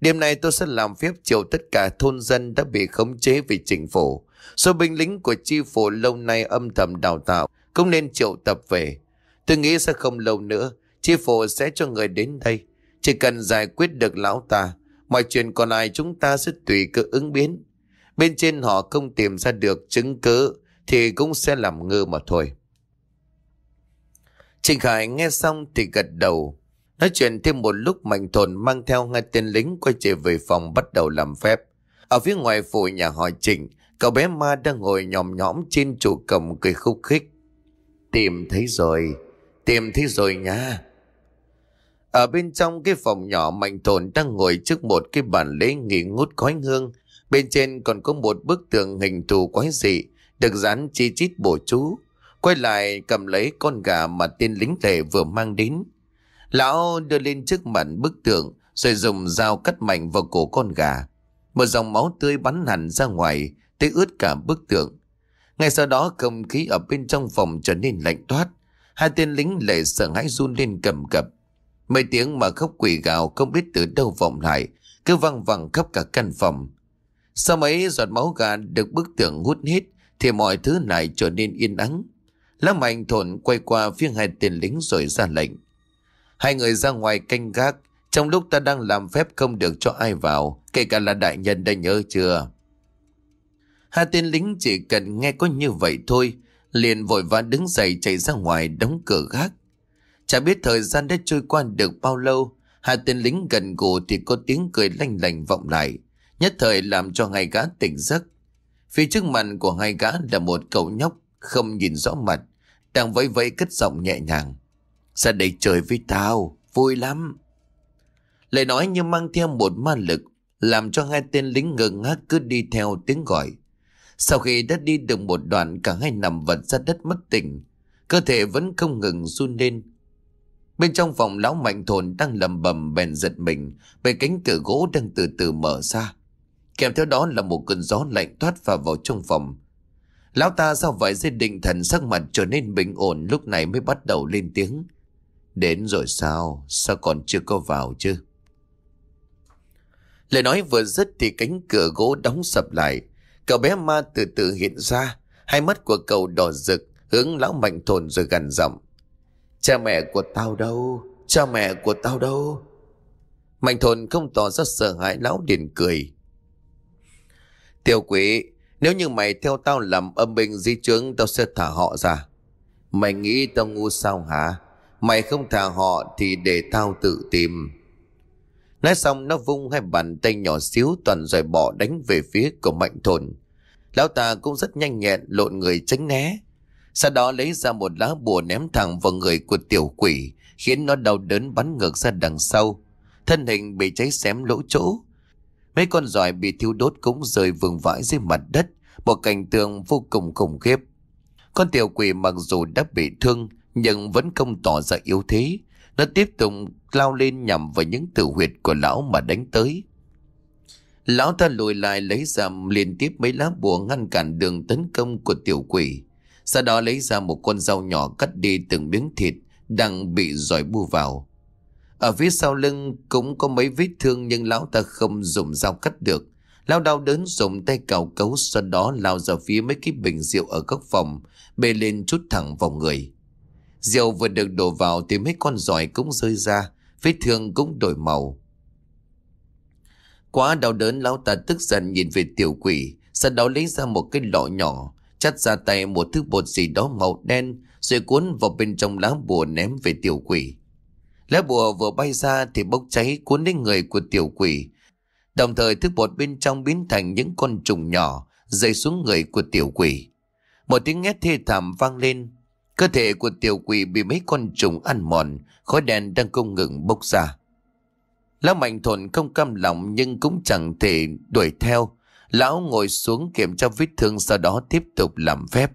Đêm nay tôi sẽ làm phép triệu tất cả thôn dân đã bị khống chế vì chính phủ. Số binh lính của chi phủ lâu nay âm thầm đào tạo cũng nên triệu tập về. Tôi nghĩ sẽ không lâu nữa, chi phủ sẽ cho người đến đây. Chỉ cần giải quyết được lão ta, mọi chuyện còn lại chúng ta sẽ tùy cơ ứng biến. Bên trên họ không tìm ra được chứng cứ thì cũng sẽ làm ngơ mà thôi. Trình Khải nghe xong thì gật đầu. Nói chuyện thêm một lúc Mạnh Thồn mang theo hai tên lính quay trở về phòng bắt đầu làm phép. Ở phía ngoài phủ nhà họ Trịnh, cậu bé ma đang ngồi nhòm nhõm trên trụ cầm cười khúc khích. Tìm thấy rồi, tìm thấy rồi nha. Ở bên trong cái phòng nhỏ Mạnh Thồn đang ngồi trước một cái bàn lễ nghỉ ngút khói hương. Bên trên còn có một bức tường hình thù quái dị, được dán chi chít bổ chú. Quay lại cầm lấy con gà mà tên lính tề vừa mang đến. Lão đưa lên trước mặt bức tượng rồi dùng dao cắt mạnh vào cổ con gà. Một dòng máu tươi bắn hẳn ra ngoài, tới ướt cả bức tượng. Ngay sau đó không khí ở bên trong phòng trở nên lạnh toát. Hai tên lính lệ sợ hãi run lên cầm cập. Mấy tiếng mà khóc quỷ gào không biết từ đâu vọng lại, cứ văng vẳng khắp cả căn phòng. Sau mấy giọt máu gà được bức tượng hút hết, thì mọi thứ lại trở nên yên ắng. Lá mạnh thổn quay qua phía hai tên lính rồi ra lệnh. Hai người ra ngoài canh gác, trong lúc ta đang làm phép không được cho ai vào, kể cả là đại nhân đã nhớ chưa? Hai tên lính chỉ cần nghe có như vậy thôi, liền vội vã đứng dậy chạy ra ngoài đóng cửa gác. Chả biết thời gian đã trôi qua được bao lâu, hai tên lính gần gù thì có tiếng cười lanh lành vọng lại, nhất thời làm cho hai gã tỉnh giấc. Phía trước mặt của hai gã là một cậu nhóc không nhìn rõ mặt, đang vẫy vẫy cất giọng nhẹ nhàng. Ra đây chơi với tao, vui lắm. Lời nói như mang theo một ma lực, làm cho hai tên lính ngơ ngác cứ đi theo tiếng gọi. Sau khi đã đi được một đoạn cả hai nằm vật ra đất mất tỉnh, cơ thể vẫn không ngừng run lên. Bên trong phòng lão mạnh thồn đang lầm bầm bèn giật mình bởi cánh cửa gỗ đang từ từ mở ra. Kèm theo đó là một cơn gió lạnh thoát vào vào trong phòng. Lão ta sau vài giây định thần sắc mặt trở nên bình ổn lúc này mới bắt đầu lên tiếng. Đến rồi sao? Sao còn chưa có vào chứ? Lời nói vừa dứt thì cánh cửa gỗ đóng sập lại. Cậu bé ma từ từ hiện ra. Hai mắt của cậu đỏ rực hướng lão mạnh thồn rồi gần giọng. Cha mẹ của tao đâu? Cha mẹ của tao đâu? Mạnh thồn không tỏ ra sợ hãi lão điền cười. Tiểu quỷ, nếu như mày theo tao làm âm binh di chứng tao sẽ thả họ ra. Mày nghĩ tao ngu sao hả? Mày không thả họ thì để tao tự tìm. Nói xong, nó vung hai bàn tay nhỏ xíu toàn dòi bỏ đánh về phía của mạnh thồn. Lão ta cũng rất nhanh nhẹn, lộn người tránh né. Sau đó lấy ra một lá bùa ném thẳng vào người của tiểu quỷ, khiến nó đau đớn bắn ngược ra đằng sau. Thân hình bị cháy xém lỗ chỗ. Mấy con giỏi bị thiêu đốt cũng rơi vương vãi dưới mặt đất. Một cảnh tượng vô cùng khủng khiếp. Con tiểu quỷ mặc dù đã bị thương nhưng vẫn không tỏ ra yếu thế. Nó tiếp tục lao lên nhằm vào những tử huyệt của lão mà đánh tới. Lão ta lùi lại lấy ra liên tiếp mấy lá bùa ngăn cản đường tấn công của tiểu quỷ. Sau đó lấy ra một con dao nhỏ cắt đi từng miếng thịt đang bị giỏi bu vào. Ở phía sau lưng cũng có mấy vết thương nhưng lão ta không dùng dao cắt được. Lão đau đớn dùng tay cào cấu sau đó lao ra phía mấy cái bình rượu ở góc phòng, bê lên chút thẳng vào người. Rượu vừa được đổ vào thì mấy con giỏi cũng rơi ra, vết thương cũng đổi màu. Quá đau đớn lão ta tức giận nhìn về tiểu quỷ, sau đó lấy ra một cái lọ nhỏ, chắt ra tay một thứ bột gì đó màu đen, rồi cuốn vào bên trong lá bùa ném về tiểu quỷ. Lá bùa vừa bay ra thì bốc cháy cuốn đến người của tiểu quỷ. Đồng thời thứ bột bên trong biến thành những con trùng nhỏ rơi xuống người của tiểu quỷ. Một tiếng hét thê thảm vang lên, Cơ thể của tiểu quỷ bị mấy con trùng ăn mòn, khói đen đang không ngừng bốc ra. Lão mạnh thồn không cam lòng nhưng cũng chẳng thể đuổi theo. Lão ngồi xuống kiểm tra vết thương sau đó tiếp tục làm phép.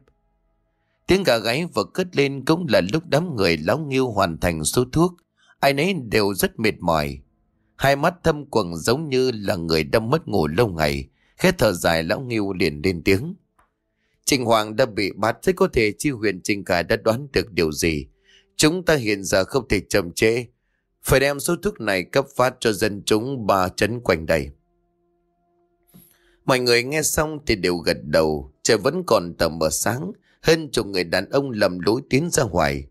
Tiếng gà gáy vừa cất lên cũng là lúc đám người lão nghiêu hoàn thành số thuốc. Ai nấy đều rất mệt mỏi. Hai mắt thâm quầng giống như là người đã mất ngủ lâu ngày. Khét thở dài lão nghiêu liền lên tiếng. Trình Hoàng đã bị bắt, thế có thể chi huyền Trình Khải đã đoán được điều gì. Chúng ta hiện giờ không thể chậm trễ. Phải đem số thuốc này cấp phát cho dân chúng ba chấn quanh đây. Mọi người nghe xong thì đều gật đầu. Trời vẫn còn tầm mờ sáng. Hơn chục người đàn ông lầm lối tiến ra ngoài.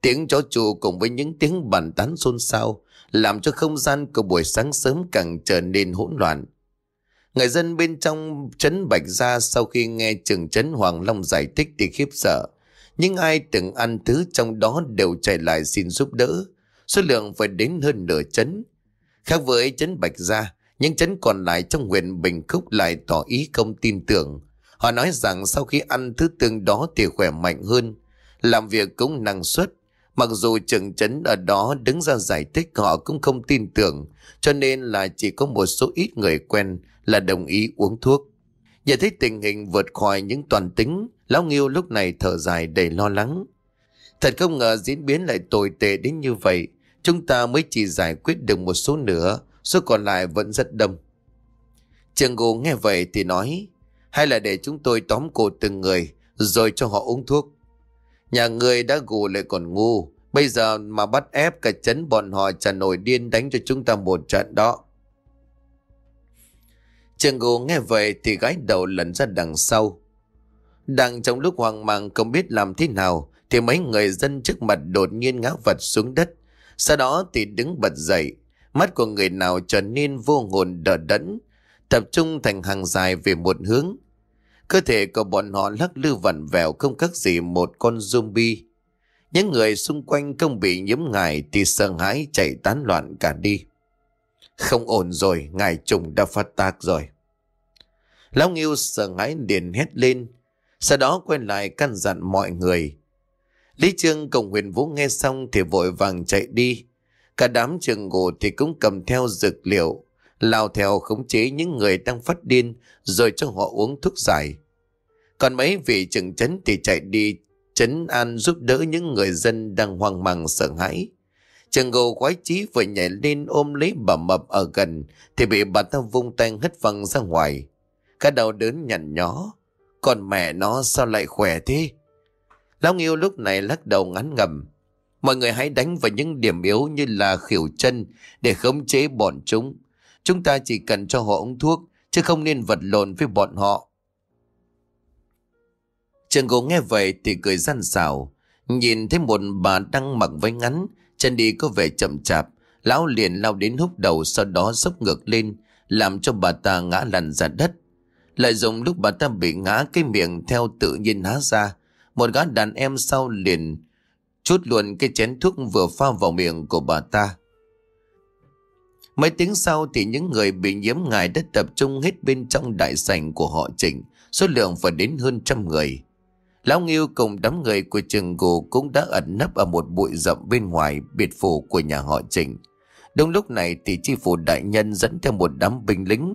Tiếng chó chù cùng với những tiếng bàn tán xôn xao làm cho không gian của buổi sáng sớm càng trở nên hỗn loạn. Người dân bên trong trấn Bạch Gia sau khi nghe trường trấn Hoàng Long giải thích thì khiếp sợ. Nhưng ai từng ăn thứ trong đó đều chạy lại xin giúp đỡ. Số lượng phải đến hơn nửa trấn. Khác với trấn Bạch Gia, những trấn còn lại trong huyện Bình Khúc lại tỏ ý không tin tưởng. Họ nói rằng sau khi ăn thứ tương đó thì khỏe mạnh hơn, làm việc cũng năng suất. Mặc dù trưởng trấn ở đó đứng ra giải thích họ cũng không tin tưởng, cho nên là chỉ có một số ít người quen là đồng ý uống thuốc. Nhận thấy tình hình vượt khỏi những toàn tính, Lão Nghiêu lúc này thở dài đầy lo lắng. Thật không ngờ diễn biến lại tồi tệ đến như vậy, chúng ta mới chỉ giải quyết được một số nữa, số còn lại vẫn rất đông. Trường Ngô nghe vậy thì nói, hay là để chúng tôi tóm cổ từng người, rồi cho họ uống thuốc. Nhà người đã gù lại còn ngu, bây giờ mà bắt ép cả chấn bọn họ trả nổi điên đánh cho chúng ta một trận đó. Trường gù nghe vậy thì gái đầu lẩn ra đằng sau. Đang trong lúc hoang mang không biết làm thế nào thì mấy người dân trước mặt đột nhiên ngã vật xuống đất. Sau đó thì đứng bật dậy. Mắt của người nào trở nên vô hồn đờ đẫn, tập trung thành hàng dài về một hướng. Cơ thể của bọn họ lắc lư vặn vẹo không khác gì một con zombie. Những người xung quanh không bị nhiễm ngài thì sợ hãi chạy tán loạn cả đi. Không ổn rồi, ngài trùng đã phát tác rồi. Lão Nghiêu sợ hãi liền hét lên, sau đó quay lại căn dặn mọi người. Lý Trương cùng huyền vũ nghe xong thì vội vàng chạy đi. Cả đám trường ngủ thì cũng cầm theo dược liệu, lao theo khống chế những người đang phát điên, rồi cho họ uống thuốc giải. Còn mấy vị trưởng chấn thì chạy đi chấn an giúp đỡ những người dân đang hoang mang, sợ hãi. Trường gầu quái trí vừa nhảy lên ôm lấy bà mập ở gần, thì bị bà ta vung tay hất văng ra ngoài. Cái đầu đớn nhằn nhó. Còn mẹ nó sao lại khỏe thế? Lão Nghiêu lúc này lắc đầu ngắn ngầm. Mọi người hãy đánh vào những điểm yếu như là khỉu chân để khống chế bọn chúng. Chúng ta chỉ cần cho họ uống thuốc chứ không nên vật lộn với bọn họ. Trường cố nghe vậy thì cười gian xảo. Nhìn thấy một bà đang mặc váy ngắn Chân đi có vẻ chậm chạp, lão liền lao đến húc đầu sau đó dốc ngược lên, làm cho bà ta ngã lăn ra đất. Lại dùng lúc bà ta bị ngã cái miệng theo tự nhiên há ra, một gã đàn em sau liền chút luôn cái chén thuốc vừa pha vào miệng của bà ta. Mấy tiếng sau thì những người bị nhiễm ngài đã tập trung hết bên trong đại sảnh của họ Trịnh, số lượng phải đến hơn trăm người. Lão Nghiêu cùng đám người của trường gù cũng đã ẩn nấp ở một bụi rậm bên ngoài biệt phủ của nhà họ Trịnh. Đúng lúc này thì chi phủ đại nhân dẫn theo một đám binh lính,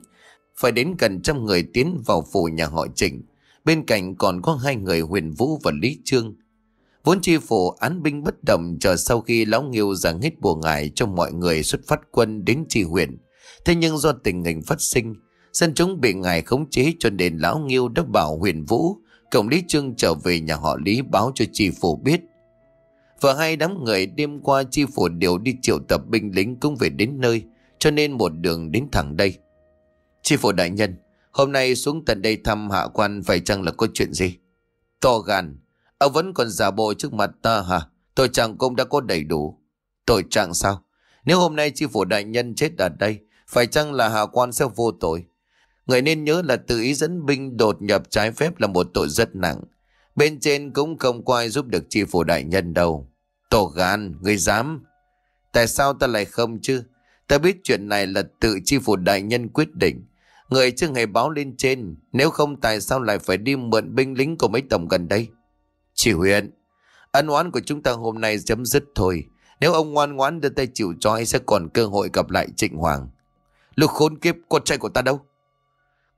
phải đến gần trăm người tiến vào phủ nhà họ Trịnh. Bên cạnh còn có hai người huyền vũ và Lý Trương. Vốn chi phủ án binh bất động chờ sau khi lão Nghiêu giảng hết bùa ngài cho mọi người xuất phát quân đến tri huyện. Thế nhưng do tình hình phát sinh, dân chúng bị ngài khống chế cho nên lão Nghiêu đã bảo huyền vũ Cổng Lý Trương trở về nhà họ Lý báo cho chi phủ biết. Và hai đám người đêm qua chi phủ đều đi triệu tập binh lính cũng về đến nơi, cho nên một đường đến thẳng đây. Chi phủ đại nhân, hôm nay xuống tận đây thăm hạ quan phải chăng là có chuyện gì? To gan, ông vẫn còn giả bộ trước mặt ta hả? Tội trạng cũng đã có đầy đủ. Tội trạng sao? Nếu hôm nay chi phủ đại nhân chết ở đây, phải chăng là hạ quan sẽ vô tội? Người nên nhớ là tự ý dẫn binh đột nhập trái phép là một tội rất nặng. Bên trên cũng không có ai giúp được chi phủ đại nhân đâu. Tổ gan, người dám. Tại sao ta lại không chứ? Ta biết chuyện này là tự chi phủ đại nhân quyết định. Người chưa hề báo lên trên. Nếu không tại sao lại phải đi mượn binh lính của mấy tổng gần đây? Chị Huyền, ân oán của chúng ta hôm nay chấm dứt thôi. Nếu ông ngoan ngoãn đưa tay chịu trói sẽ còn cơ hội gặp lại Trịnh Hoàng. Lục khốn kiếp con trai của ta đâu?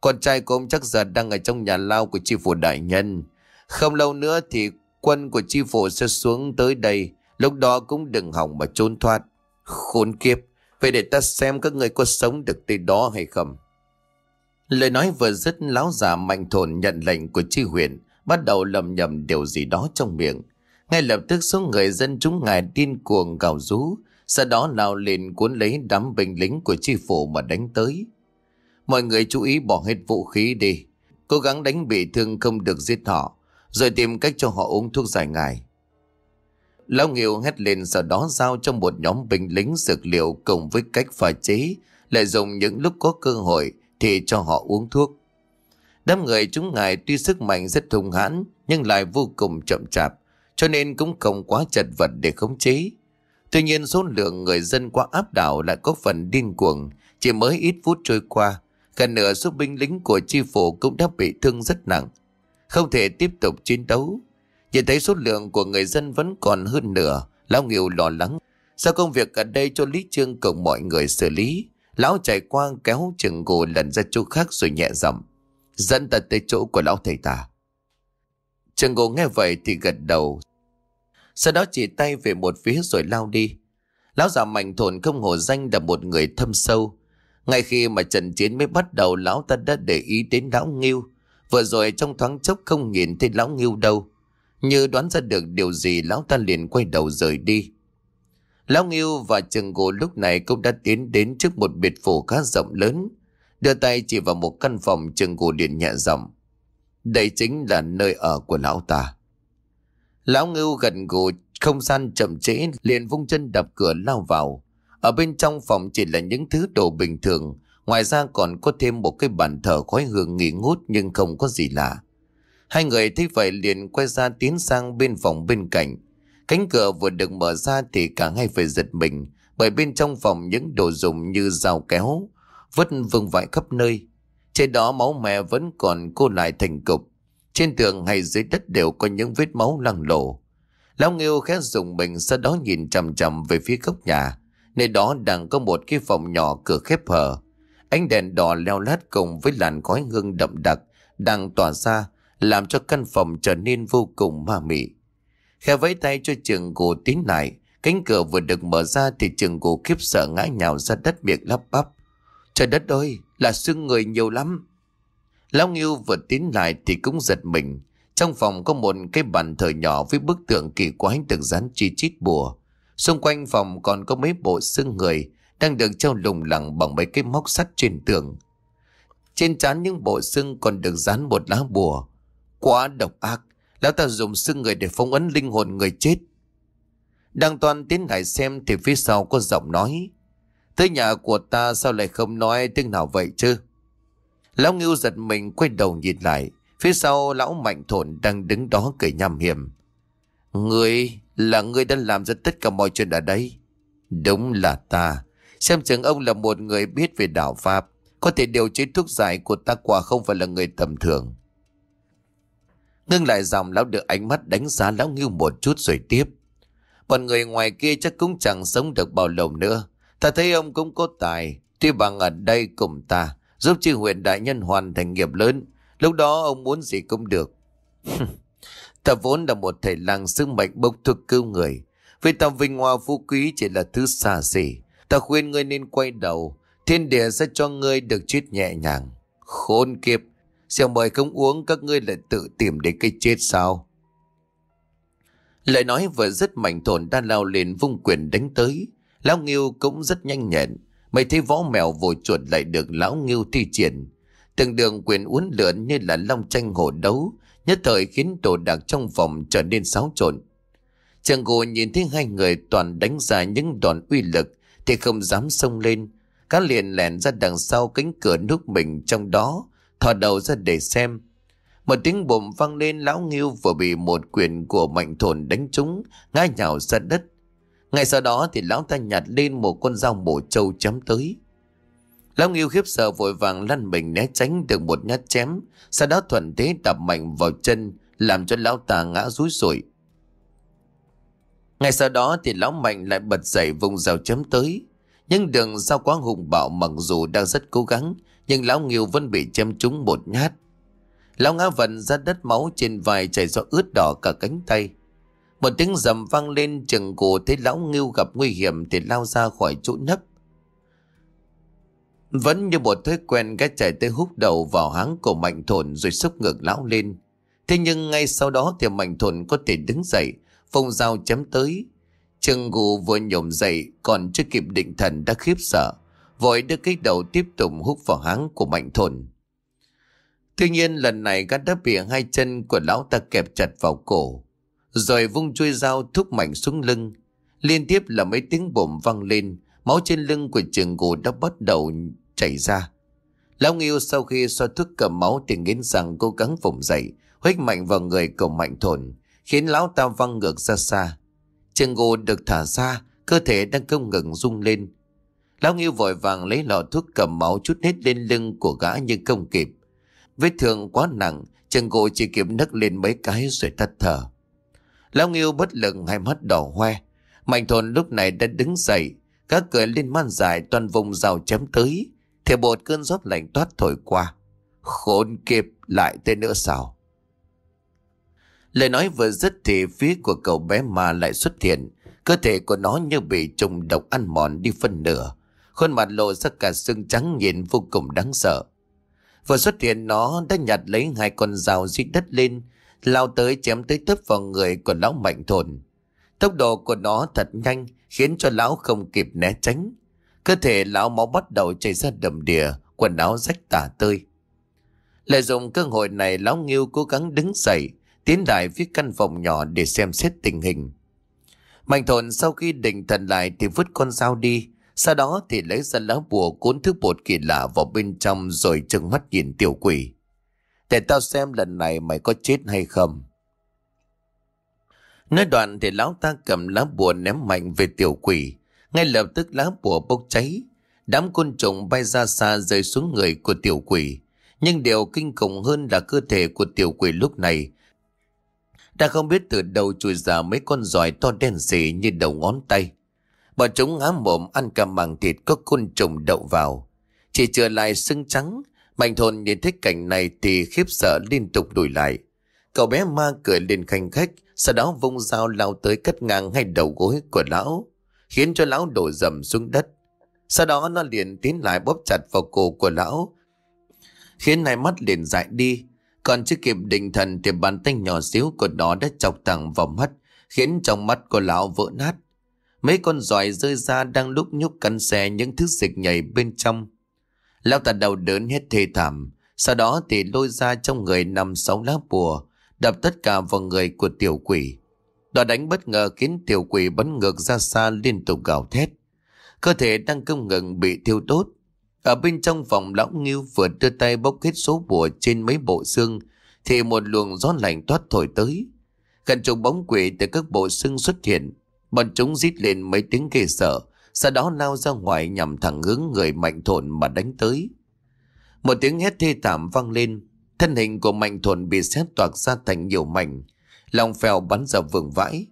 Con trai của ông chắc giờ đang ở trong nhà lao của chi phủ đại nhân. Không lâu nữa thì quân của chi phủ sẽ xuống tới đây. Lúc đó cũng đừng hỏng mà trốn thoát. Khốn kiếp. Vậy để ta xem các người có sống được tới đó hay không. Lời nói vừa dứt lão già mạnh thồn nhận lệnh của chi huyện, bắt đầu lầm nhầm điều gì đó trong miệng. Ngay lập tức số người dân chúng ngài điên cuồng gào rú, sau đó lao lên cuốn lấy đám binh lính của chi phủ mà đánh tới. Mọi người chú ý bỏ hết vũ khí đi, cố gắng đánh bị thương không được giết họ, rồi tìm cách cho họ uống thuốc giải ngài. Lão Nghiêu hét lên sau đó giao cho một nhóm binh lính dược liệu cùng với cách pha chế, lại dùng những lúc có cơ hội thì cho họ uống thuốc. Đám người chúng ngài tuy sức mạnh rất thùng hãn nhưng lại vô cùng chậm chạp, cho nên cũng không quá chật vật để khống chế. Tuy nhiên số lượng người dân qua áp đảo lại có phần điên cuồng, chỉ mới ít phút trôi qua, gần nửa số binh lính của chi phủ cũng đã bị thương rất nặng. Không thể tiếp tục chiến đấu. Nhìn thấy số lượng của người dân vẫn còn hơn nửa, Lão Nghiêu lo lắng. Sao công việc ở đây cho Lý Trương cùng mọi người xử lý? Lão chạy qua kéo chừng gù lần ra chỗ khác rồi nhẹ giọng Dẫn ta tới chỗ của lão thầy ta. Trần Ngô nghe vậy thì gật đầu. Sau đó chỉ tay về một phía rồi lao đi. Lão già mạnh thồn không hổ danh là một người thâm sâu. Ngay khi mà trận chiến mới bắt đầu, lão ta đã để ý đến lão nghiêu. Vừa rồi trong thoáng chốc không nhìn thấy lão nghiêu đâu. Như đoán ra được điều gì, lão ta liền quay đầu rời đi. Lão Nghiêu và Trần Gỗ lúc này cũng đã tiến đến trước một biệt phủ khá rộng lớn. Đưa tay chỉ vào một căn phòng Trần Gỗ điện nhẹ giọng. Đây chính là nơi ở của lão ta. Lão Ngưu gần gù không gian chậm trễ liền vung chân đập cửa lao vào. Ở bên trong phòng chỉ là những thứ đồ bình thường. Ngoài ra còn có thêm một cái bàn thờ khói hương nghỉ ngút nhưng không có gì lạ. Hai người thấy vậy liền quay ra tiến sang bên phòng bên cạnh. Cánh cửa vừa được mở ra thì cả hai phải giật mình bởi bên trong phòng những đồ dùng như dao kéo, vứt vương vãi khắp nơi. Trên đó máu mẹ vẫn còn cô lại thành cục. Trên tường hay dưới đất đều có những vết máu lăng lộ. Lão Nghiêu khẽ dùng mình sau đó nhìn chầm chầm về phía góc nhà. Nơi đó đang có một cái phòng nhỏ cửa khép hở. Ánh đèn đỏ leo lát cùng với làn khói hương đậm đặc đang tỏa ra làm cho căn phòng trở nên vô cùng ma mị. Khe vẫy tay cho trường gù tín lại, cánh cửa vừa được mở ra thì trường gù khiếp sợ ngã nhào ra đất miệng lắp bắp. Trời đất ơi, là xương người nhiều lắm. Lão Nghiêu vừa tiến lại thì cũng giật mình. Trong phòng có một cái bàn thờ nhỏ với bức tượng kỳ quái được dán chi chít bùa. Xung quanh phòng còn có mấy bộ xương người đang được treo lùng lẳng bằng mấy cái móc sắt trên tường. Trên trán những bộ xương còn được dán một lá bùa. Quá độc ác, lão ta dùng xương người để phong ấn linh hồn người chết. Đang toàn tiến lại xem thì phía sau có giọng nói. Tới nhà của ta sao lại không nói tiếng nào vậy chứ? Lão Ngưu giật mình, quay đầu nhìn lại. Phía sau, lão Mạnh Thổn đang đứng đó cười nhằm hiểm. Người là người đã làm ra tất cả mọi chuyện ở đây. Đúng là ta. Xem chừng ông là một người biết về đạo Pháp. Có thể điều chế thuốc giải của ta quả không phải là người tầm thường. Ngưng lại dòng lão được ánh mắt đánh giá lão Ngưu một chút rồi tiếp. Bọn người ngoài kia chắc cũng chẳng sống được bao lâu nữa. Ta thấy ông cũng có tài. Tuy bằng ở đây cùng ta, giúp chi huyện đại nhân hoàn thành nghiệp lớn. Lúc đó ông muốn gì cũng được. ta vốn là một thầy làng sức mạnh bốc thuốc cứu người. Vì ta vinh hoa phú quý chỉ là thứ xa xỉ. Ta khuyên ngươi nên quay đầu. Thiên địa sẽ cho ngươi được chết nhẹ nhàng. Khốn kiếp. xem mời không uống các ngươi lại tự tìm đến cái chết sao? Lời nói vừa rất mạnh thổn đã lao lên vung quyền đánh tới. Lão Nghiêu cũng rất nhanh nhẹn. Mấy thấy võ mèo vội chuột lại được lão Nghiêu thi triển. Từng đường quyền uốn lượn như là long tranh hổ đấu. Nhất thời khiến đồ đạc trong phòng trở nên xáo trộn. Chàng gồ nhìn thấy hai người toàn đánh ra những đòn uy lực thì không dám xông lên. Cá liền lèn ra đằng sau cánh cửa núp mình trong đó thò đầu ra để xem. Một tiếng bồm vang lên lão nghiêu vừa bị một quyền của mạnh thồn đánh trúng, ngã nhào ra đất. Ngay sau đó thì lão ta nhặt lên một con dao mổ trâu chém tới. Lão nghiêu khiếp sợ vội vàng lăn mình né tránh được một nhát chém, sau đó thuận thế đập mạnh vào chân, làm cho lão ta ngã rúi rủi. Ngay sau đó thì lão mạnh lại bật dậy vùng dao chém tới. Nhưng đường sao quá hùng bạo mặc dù đang rất cố gắng, nhưng lão nghiêu vẫn bị chém trúng một nhát. Lão ngã vần ra đất máu trên vai chảy do ướt đỏ cả cánh tay. Một tiếng rầm vang lên chừng cổ thấy lão ngưu gặp nguy hiểm thì lao ra khỏi chỗ nấp. Vẫn như một thói quen gã chạy tới hút đầu vào háng của mạnh thổn rồi xúc ngược lão lên. Thế nhưng ngay sau đó thì mạnh thổn có thể đứng dậy, phong dao chém tới. Trương Gù vừa nhổm dậy còn chưa kịp định thần đã khiếp sợ. Vội đưa cái đầu tiếp tục hút vào háng của mạnh thổn. Tuy nhiên lần này gã đã bị hai chân của lão ta kẹp chặt vào cổ. Rồi vung chuôi dao thúc mạnh xuống lưng. Liên tiếp là mấy tiếng bồm vang lên. Máu trên lưng của trường gù đã bắt đầu chảy ra. Lão Nghiêu sau khi xoa thuốc cầm máu thì nghiến rằng cố gắng vùng dậy, huých mạnh vào người cầu mạnh thổn khiến lão ta văng ngược ra xa. Trường gù được thả ra, cơ thể đang không ngừng rung lên. Lão Nghiêu vội vàng lấy lọ thuốc cầm máu chút hết lên lưng của gã nhưng không kịp. Vết thương quá nặng, trường gù chỉ kịp nấc lên mấy cái rồi tắt thở. Lão Nghiêu bất lực hai mắt đỏ hoe. Mạnh thôn lúc này đã đứng dậy, các cửa lên man dài toàn vùng rào chém tới. Thì bột cơn gió lạnh toát thổi qua. Khốn kịp lại tên nữa sao? Lời nói vừa dứt thì phía của cậu bé mà lại xuất hiện. Cơ thể của nó như bị trùng độc ăn mòn đi phân nửa. Khuôn mặt lộ ra cả xương trắng nhìn vô cùng đáng sợ. Vừa xuất hiện nó đã nhặt lấy hai con dao dưới đất lên, lao tới chém tới tấp vào người của lão mạnh thồn. Tốc độ của nó thật nhanh, khiến cho lão không kịp né tránh. Cơ thể lão máu bắt đầu chảy ra đầm đìa, quần áo rách tả tơi. Lợi dụng cơ hội này lão Nghiêu cố gắng đứng dậy, tiến lại phía căn phòng nhỏ để xem xét tình hình. Mạnh thồn sau khi định thần lại thì vứt con dao đi, sau đó thì lấy ra lá bùa cuốn thứ bột kỳ lạ vào bên trong rồi trừng mắt nhìn tiểu quỷ. Để tao xem lần này mày có chết hay không. Nói đoạn thì lão ta cầm lá bùa ném mạnh về tiểu quỷ. Ngay lập tức lá bùa bốc cháy. Đám côn trùng bay ra xa rơi xuống người của tiểu quỷ. Nhưng điều kinh khủng hơn là cơ thể của tiểu quỷ lúc này. Đã không biết từ đâu chui ra mấy con giỏi to đen xỉ như đầu ngón tay. Bọn chúng há mồm ăn cả màng thịt có côn trùng đậu vào. Chỉ trở lại sưng trắng. Mạnh thôn nhìn thấy cảnh này thì khiếp sợ liên tục đuổi lại. Cậu bé ma cười lên khanh khách sau đó vung dao lao tới cắt ngang ngay đầu gối của lão, khiến cho lão đổ dầm xuống đất. Sau đó nó liền tiến lại bóp chặt vào cổ của lão, khiến hai mắt liền dại đi. Còn chưa kịp định thần thì bàn tay nhỏ xíu của nó đã chọc thẳng vào mắt, khiến trong mắt của lão vỡ nát. Mấy con giỏi rơi ra đang lúc nhúc cắn xe những thứ dịch nhảy bên trong. Lão ta đầu đớn hết thê thảm, sau đó thì lôi ra trong người nằm sáu lá bùa, đập tất cả vào người của tiểu quỷ. Đòn đánh bất ngờ khiến tiểu quỷ bắn ngược ra xa liên tục gào thét. Cơ thể đang không ngừng bị thiêu đốt. Ở bên trong phòng lão nghiêu vừa đưa tay bốc hết số bùa trên mấy bộ xương thì một luồng gió lạnh thoát thổi tới. Gần chục bóng quỷ từ các bộ xương xuất hiện. Bọn chúng rít lên mấy tiếng ghê sợ, sau đó lao ra ngoài nhằm thẳng hướng người mạnh thổn mà đánh tới. Một tiếng hét thê thảm vang lên, Thân hình của mạnh thổn bị xét toạc ra thành nhiều mảnh, lòng phèo bắn ra vườn vãi.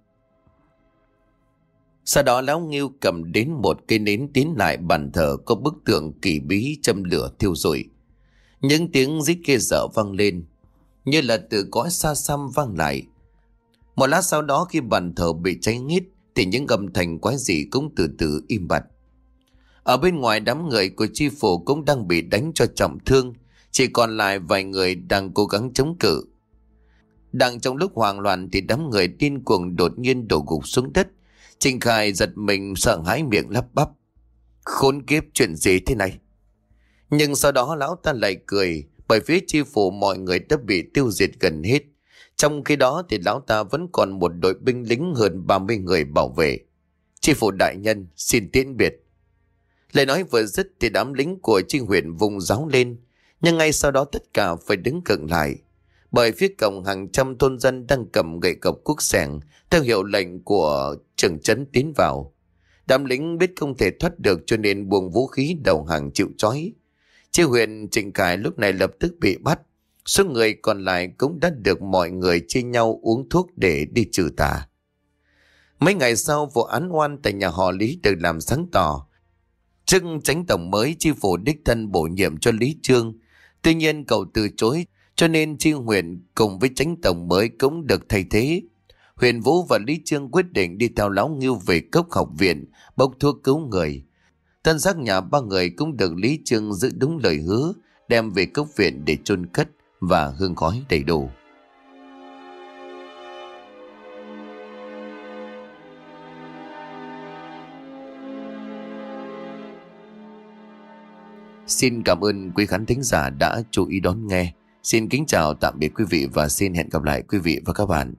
Sau đó lão nghiêu cầm đến một cây nến tiến lại bàn thờ có bức tượng kỳ bí châm lửa thiêu rụi. Những tiếng rít kia dở vang lên, như là từ cõi xa xăm vang lại. Một lát sau đó khi bàn thờ bị cháy nghít thì những âm thanh quái dị cũng từ từ im bặt. Ở bên ngoài đám người của chi phủ cũng đang bị đánh cho trọng thương, chỉ còn lại vài người đang cố gắng chống cự. Đang trong lúc hoang loạn thì đám người tin cuồng đột nhiên đổ gục xuống đất. Trình Khai giật mình sợ hãi miệng lắp bắp. Khốn kiếp chuyện gì thế này? Nhưng sau đó lão ta lại cười bởi phía chi phủ mọi người đã bị tiêu diệt gần hết. Trong khi đó thì lão ta vẫn còn một đội binh lính hơn 30 người bảo vệ. Chi phủ đại nhân, xin tiễn biệt. Lời nói vừa dứt thì đám lính của chi huyện vùng giáo lên. Nhưng ngay sau đó tất cả phải đứng cận lại. Bởi phía cổng hàng trăm thôn dân đang cầm gậy cọc cuốc sẻng, theo hiệu lệnh của trưởng trấn tiến vào. Đám lính biết không thể thoát được cho nên buông vũ khí đầu hàng chịu trói. Chi huyện Trịnh Cải lúc này lập tức bị bắt. Số người còn lại cũng đã được mọi người chia nhau uống thuốc để đi trừ tà. Mấy ngày sau vụ án oan tại nhà họ Lý được làm sáng tỏ. Trưng tránh tổng mới chi phủ đích thân bổ nhiệm cho Lý Trương Tuy nhiên cậu từ chối cho nên chi huyện cùng với tránh tổng mới cũng được thay thế. Huyền Vũ và Lý Trương quyết định đi theo Lão Ngưu về cốc học viện, bốc thuốc cứu người. Thân xác nhà ba người cũng được Lý Trương giữ đúng lời hứa, đem về cốc viện để chôn cất và hương khói đầy đủ. Xin cảm ơn quý khán thính giả đã chú ý đón nghe. Xin kính chào, tạm biệt quý vị và xin hẹn gặp lại quý vị và các bạn